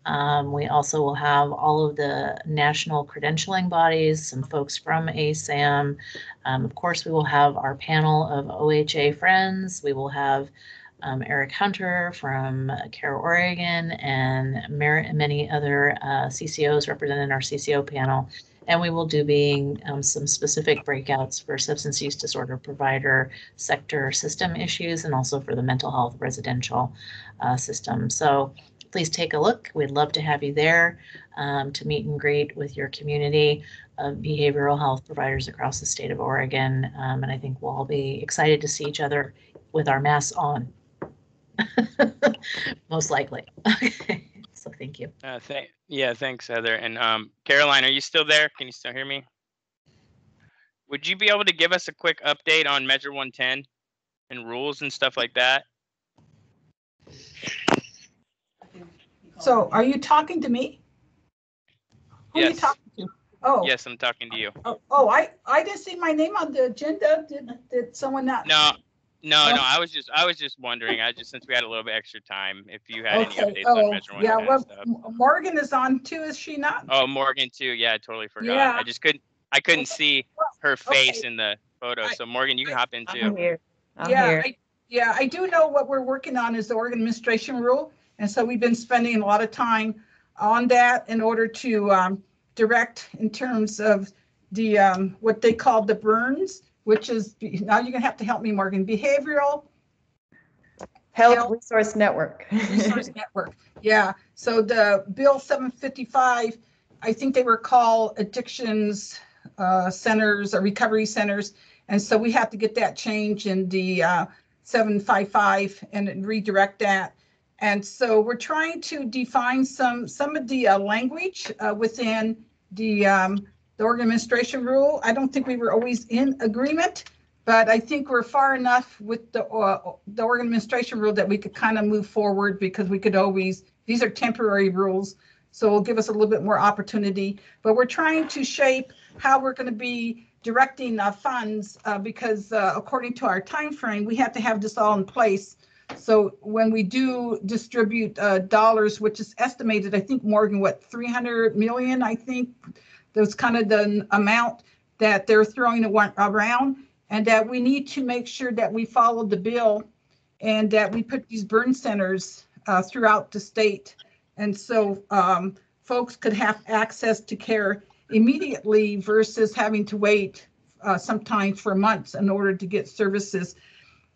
Um, we also will have all of the national credentialing bodies, some folks from ASAM. Um, of course, we will have our panel of OHA friends. We will have um, Eric Hunter from CareOregon and many other uh, CCOs represented in our CCO panel. And we will do being um, some specific breakouts for substance use disorder provider sector system issues and also for the mental health residential uh, system. So please take a look. We'd love to have you there um, to meet and greet with your community of behavioral health providers across the state of Oregon. Um, and I think we'll all be excited to see each other with our masks on. [LAUGHS] Most likely. [LAUGHS] Okay. So thank you. Uh, th- yeah, thanks, Heather. And um, Caroline, are you still there? Can you still hear me? Would you be able to give us a quick update on Measure 110 and rules and stuff like that? So are you talking to me? Who are you talking to? Oh, Yes, I'm talking to you. oh, oh, I, I didn't see my name on the agenda. Did, did someone not? No, no, no. Oh. I was just, I was just wondering. I just since we had a little bit extra time, if you had any Okay, updates on oh, Measure yeah, well, stuff. M- Morgan is on too, is she not? Oh, Morgan too. Yeah, I totally forgot. Yeah. I just couldn't, I couldn't see her face okay. in the photo. So Morgan, you can hop in too. I'm here. I'm Yeah, here. I, yeah, I do know what we're working on is the Oregon administration rule. And so we've been spending a lot of time on that in order to um, direct in terms of the, um, what they call the BHRNs, which is, now you're gonna have to help me, Morgan, behavioral Health Resource Network. Resource [LAUGHS] Network. Yeah, so the Bill 755, I think they were called addictions uh, centers or recovery centers. And so we have to get that change in the uh, 755 and redirect that. And so we're trying to define some, some of the uh, language uh, within the, um, the Oregon administration rule. I don't think we were always in agreement, but I think we're far enough with the, uh, the Oregon administration rule that we could kind of move forward because we could always, these are temporary rules. So it'll give us a little bit more opportunity, but we're trying to shape how we're going to be directing uh, funds uh, because uh, according to our time frame, we have to have this all in place. So when we do distribute uh, dollars, which is estimated, I think Morgan, what, 300 million, I think, that's kind of the amount that they're throwing around and that we need to make sure that we follow the bill and that we put these BHRN centers uh, throughout the state. And so um, folks could have access to care immediately versus having to wait uh, sometimes for months in order to get services.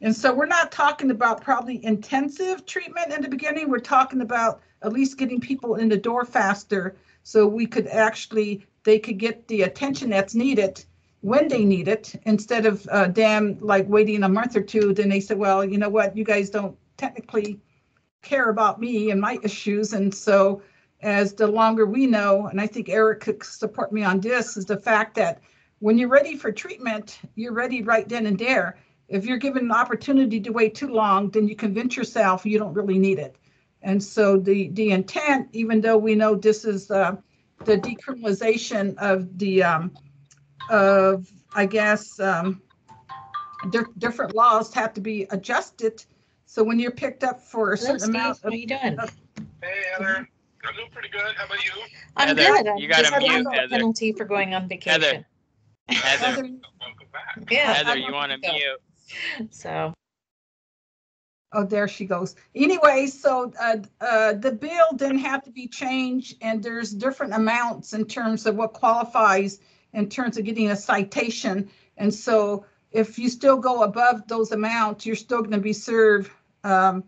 And so we're not talking about probably intensive treatment in the beginning. We're talking about at least getting people in the door faster so we could actually, they could get the attention that's needed when they need it instead of uh, them like waiting a month or two. Then they say, well, you know what, you guys don't technically care about me and my issues. And so as the longer we know, and I think Eric could support me on this, is the fact that when you're ready for treatment, you're ready right then and there. If you're given an opportunity to wait too long, then you convince yourself you don't really need it. And so the, the intent, even though we know this is uh, the decriminalization of the, um, of, I guess, um, di- different laws have to be adjusted. So when you're picked up for a Hello, certain amount. Steve. How of- you doing? of- Hey, Heather. I'm Heather, good. How about you? I'm good. you gotta mute, Heather. penalty for going on vacation. Heather, Yeah. Heather, you want to mute? So, Oh, there she goes. Anyway, so uh, uh, the bill didn't have to be changed, and there's different amounts in terms of what qualifies in terms of getting a citation. And so if you still go above those amounts, you're still going to be served um,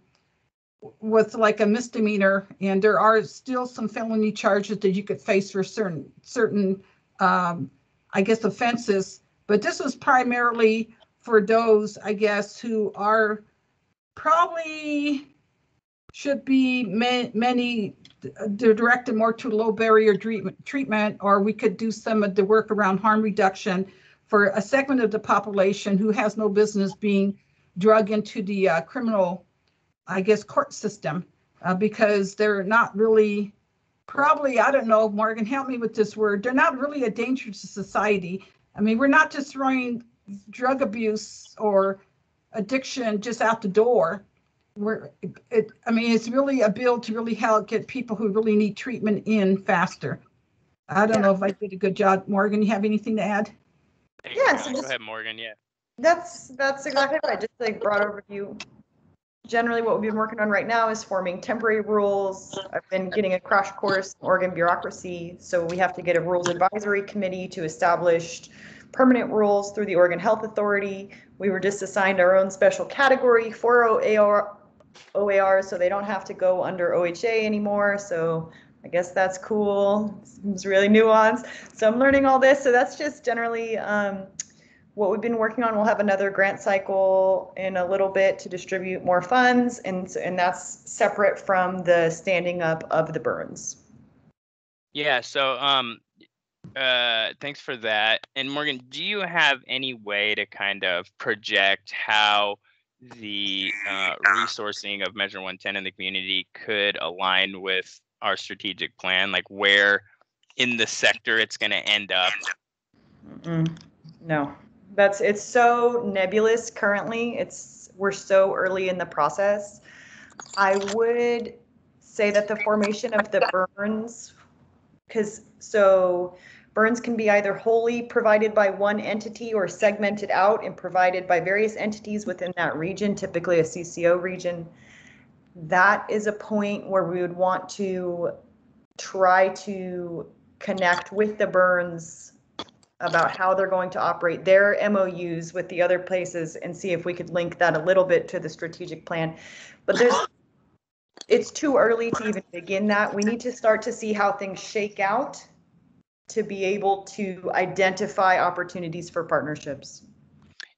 with like a misdemeanor. And there are still some felony charges that you could face for certain certain, um, I guess, offenses. But this was primarily for those, I guess, who are probably should be ma- many directed more to low barrier treatment, treatment, or we could do some of the work around harm reduction for a segment of the population who has no business being drug into the uh, criminal, I guess, court system uh, because they're not really, probably, I don't know, Morgan, help me with this word. They're not really a danger to society. I mean, we're not just throwing drug abuse or addiction just out the door. We're, it, I mean, it's really a bill to really help get people who really need treatment in faster. I don't know if I did a good job. Morgan, you have anything to add? Yeah, so go ahead, Morgan. Yeah. That's, that's exactly right. Just like broad you. Generally, what we've been working on right now is forming temporary rules. I've been getting a crash course in Oregon bureaucracy. So we have to get a rules advisory committee to establish permanent rules through the Oregon Health Authority. We were just assigned our own special category for OAR, OAR, so they don't have to go under OHA anymore. So I guess that's cool. It's really nuanced. So I'm learning all this. So that's just generally um, what we've been working on. We'll have another grant cycle in a little bit to distribute more funds, and and that's separate from the standing up of the BHRNs. Yeah. So, um, uh, thanks for that. And Morgan, do you have any way to kind of project how the uh, resourcing of Measure 110 in the community could align with our strategic plan? Like where in the sector it's going to end up? Mm-mm. No, that's it's so nebulous currently. It's we're so early in the process. I would say that the formation of the BHRNs, because so BHRNs can be either wholly provided by one entity or segmented out and provided by various entities within that region, typically a CCO region. That is a point where we would want to try to connect with the BHRNs about how they're going to operate their MOUs with the other places and see if we could link that a little bit to the strategic plan. But there's, it's too early to even begin that. We need to start to see how things shake out to be able to identify opportunities for partnerships.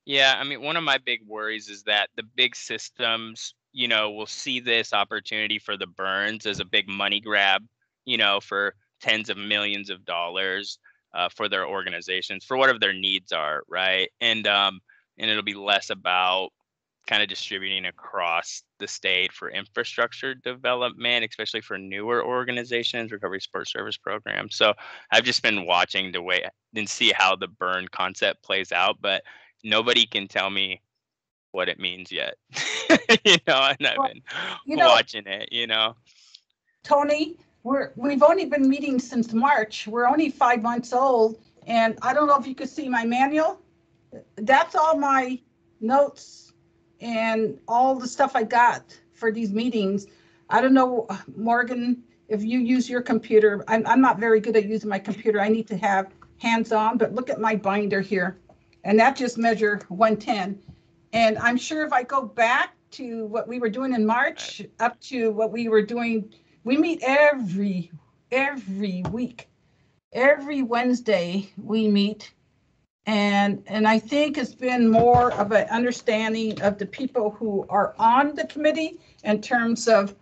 Yeah, I mean, one of my big worries is that the big systems, you know, will see this opportunity for the BHRNs as a big money grab, you know, for tens of millions of dollars uh, for their organizations, for whatever their needs are, right? And um, and it'll be less about kind of distributing across the state for infrastructure development, especially for newer organizations, recovery support service programs. So I've just been watching the way and see how the BHRN concept plays out, but nobody can tell me what it means yet. [LAUGHS] you know, and I've been you know- watching it, you know. Tony, we're, we've only been meeting since March. We're only five months old. And I don't know if you could see my manual. That's all my notes and all the stuff I got for these meetings. I don't know, Morgan, if you use your computer. I'm, I'm not very good at using my computer. I need to have hands-on, but look at my binder here. And that just measure 110. And I'm sure if I go back to what we were doing in March, up to what we were doing, we meet every, every week. Every Wednesday we meet. And, and I think it's been more of an understanding of the people who are on the committee in terms of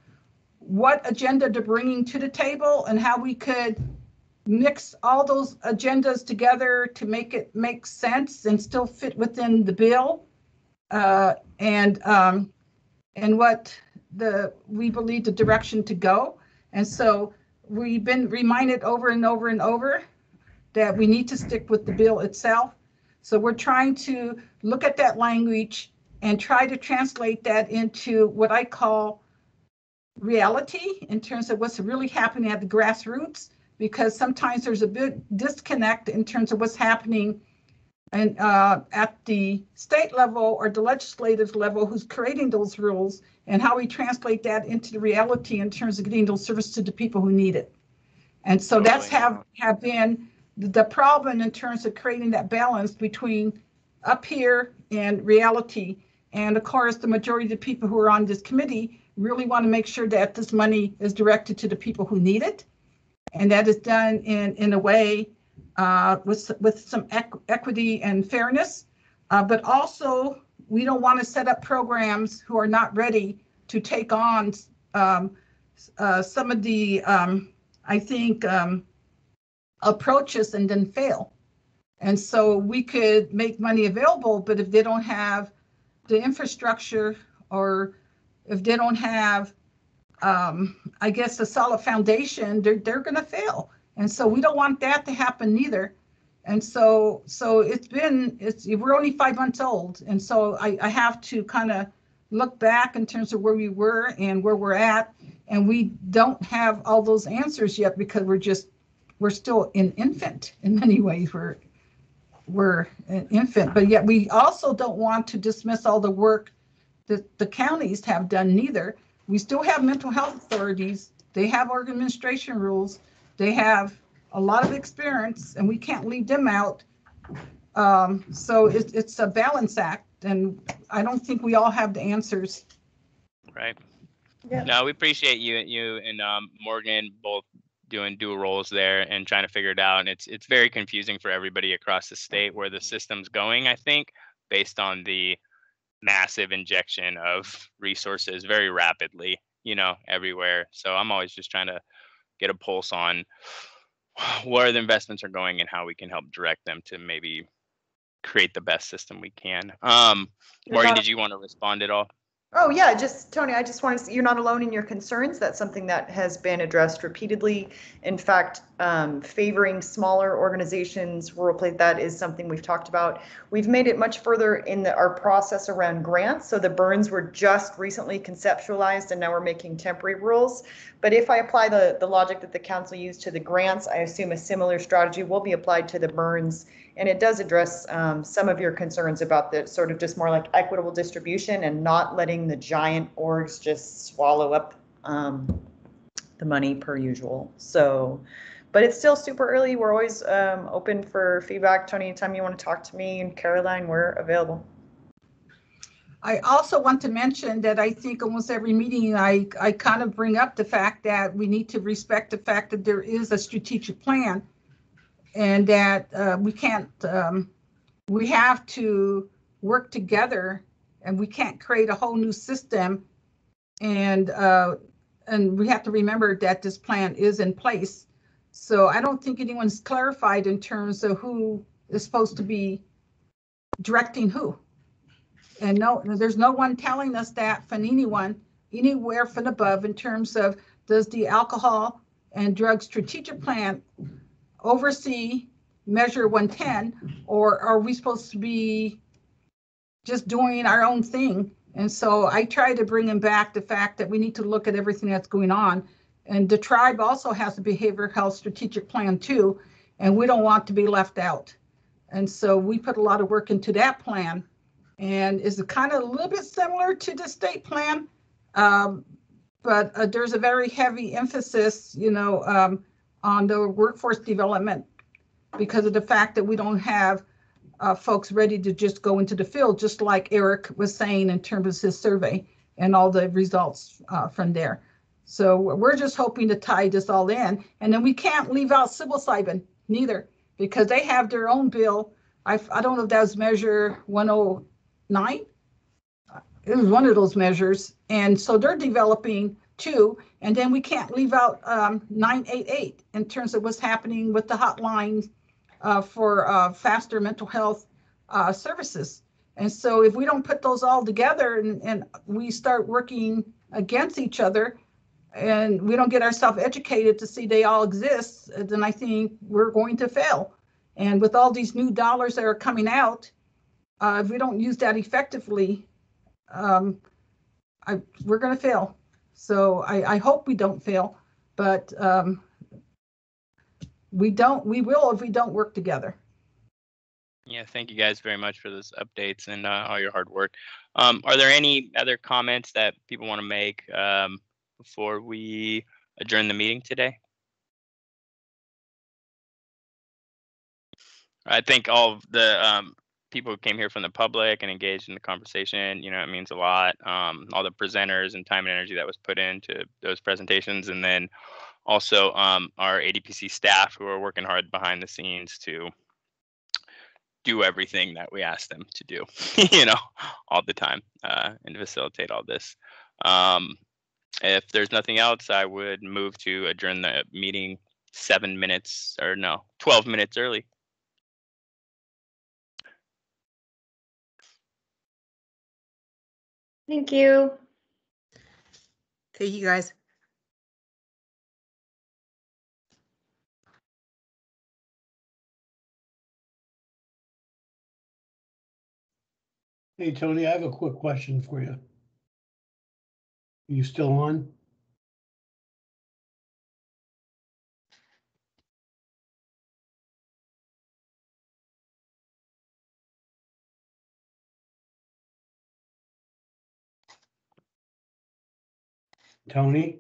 what agenda they're bringing to the table and how we could mix all those agendas together to make it make sense and still fit within the bill. Uh, and, um, and what the, we believe the direction to go. And so we've been reminded over and over and over that we need to stick with the bill itself. So we're trying to look at that language and try to translate that into what I call reality in terms of what's really happening at the grassroots, because sometimes there's a big disconnect in terms of what's happening and uh, at the state level or the legislative level who's creating those rules and how we translate that into the reality in terms of getting those services to the people who need it. And so that's have have been the problem in terms of creating that balance between up here and reality. And of course, the majority of the people who are on this committee really want to make sure that this money is directed to the people who need it. And that is done in, in a way uh, with, with some equ- equity and fairness. Uh, but also, we don't want to set up programs who are not ready to take on um, uh, some of the, um, I think, um, approaches and then fail. And so we could make money available, but if they don't have the infrastructure or if they don't have, um, I guess, a solid foundation, they're, they're going to fail. And so we don't want that to happen neither. And so, so it's been, it's, we're only five months old. And so I, I have to kind of look back in terms of where we were and where we're at. And we don't have all those answers yet because we're just, we're still an infant in many ways. We're, we're an infant, but yet we also don't want to dismiss all the work that the counties have done neither. We still have mental health authorities. They have Oregon administration rules. They have a lot of experience and we can't leave them out. Um, so it, it's a balance act and I don't think we all have the answers. Right. Yeah. No, we appreciate you, you and um, Morgan both doing dual roles there and trying to figure it out. And it's it's very confusing for everybody across the state where the system's going. I think based on the massive injection of resources very rapidly, you know, everywhere. So I'm always just trying to get a pulse on where the investments are going and how we can help direct them to maybe create the best system we can. Um, Morgan, did you want to respond at all? Oh, yeah, just Tony, I just want to say you're not alone in your concerns. That's something that has been addressed repeatedly. In fact, um, favoring smaller organizations, rural play, that is something we've talked about. We've made it much further in the, our process around grants. So the burns were just recently conceptualized and now we're making temporary rules. But if I apply the, the logic that the council used to the grants, I assume a similar strategy will be applied to the BHRNs and it does address um, some of your concerns about the sort of just more like equitable distribution and not letting the giant orgs just swallow up um, the money per usual. So, but it's still super early. We're always um, open for feedback. Tony, anytime you want to talk to me and Caroline, we're available. I also want to mention that I think almost every meeting I, I kind of bring up the fact that we need to respect the fact that there is a strategic plan and that uh, we can't, um, we have to work together and we can't create a whole new system. And, uh, and we have to remember that this plan is in place. So I don't think anyone's clarified in terms of who is supposed to be directing who. And no, there's no one telling us that from anyone, anywhere from above in terms of does the alcohol and drug strategic plan oversee Measure 110, or are we supposed to be just doing our own thing? And so I try to bring him back the fact that we need to look at everything that's going on. And the tribe also has a behavioral health strategic plan too, and we don't want to be left out. And so we put a lot of work into that plan. And is kind of a little bit similar to the state plan? Um, but uh, there's a very heavy emphasis, you know, um, on the workforce development because of the fact that we don't have uh, folks ready to just go into the field, just like Eric was saying in terms of his survey and all the results uh, from there. So we're just hoping to tie this all in. And then we can't leave out psilocybin neither because they have their own bill. I, I don't know if that was measure 109. It was one of those measures. And so they're developing two. And then we can't leave out um, 988 in terms of what's happening with the hotline uh, for uh, faster mental health uh, services. And so if we don't put those all together and, and we start working against each other and we don't get ourselves educated to see they all exist, then I think we're going to fail. And with all these new dollars that are coming out, uh, if we don't use that effectively, um, I, we're going to fail. So I, I hope we don't fail, but um, we don't, we will if we don't work together. Yeah, thank you guys very much for those updates and uh, all your hard work. Um, are there any other comments that people want to make um, before we adjourn the meeting today? I think all of the um, people who came here from the public and engaged in the conversation, you know, it means a lot. Um, all the presenters and time and energy that was put into those presentations, and then also um, our ADPC staff who are working hard behind the scenes to do everything that we ask them to do, [LAUGHS] you know, all the time uh, and facilitate all this. Um, if there's nothing else, I would move to adjourn the meeting seven minutes or no, 12 minutes early. Thank you. Thank you, guys. Hey, Tony, I have a quick question for you. Are you still on? Tony?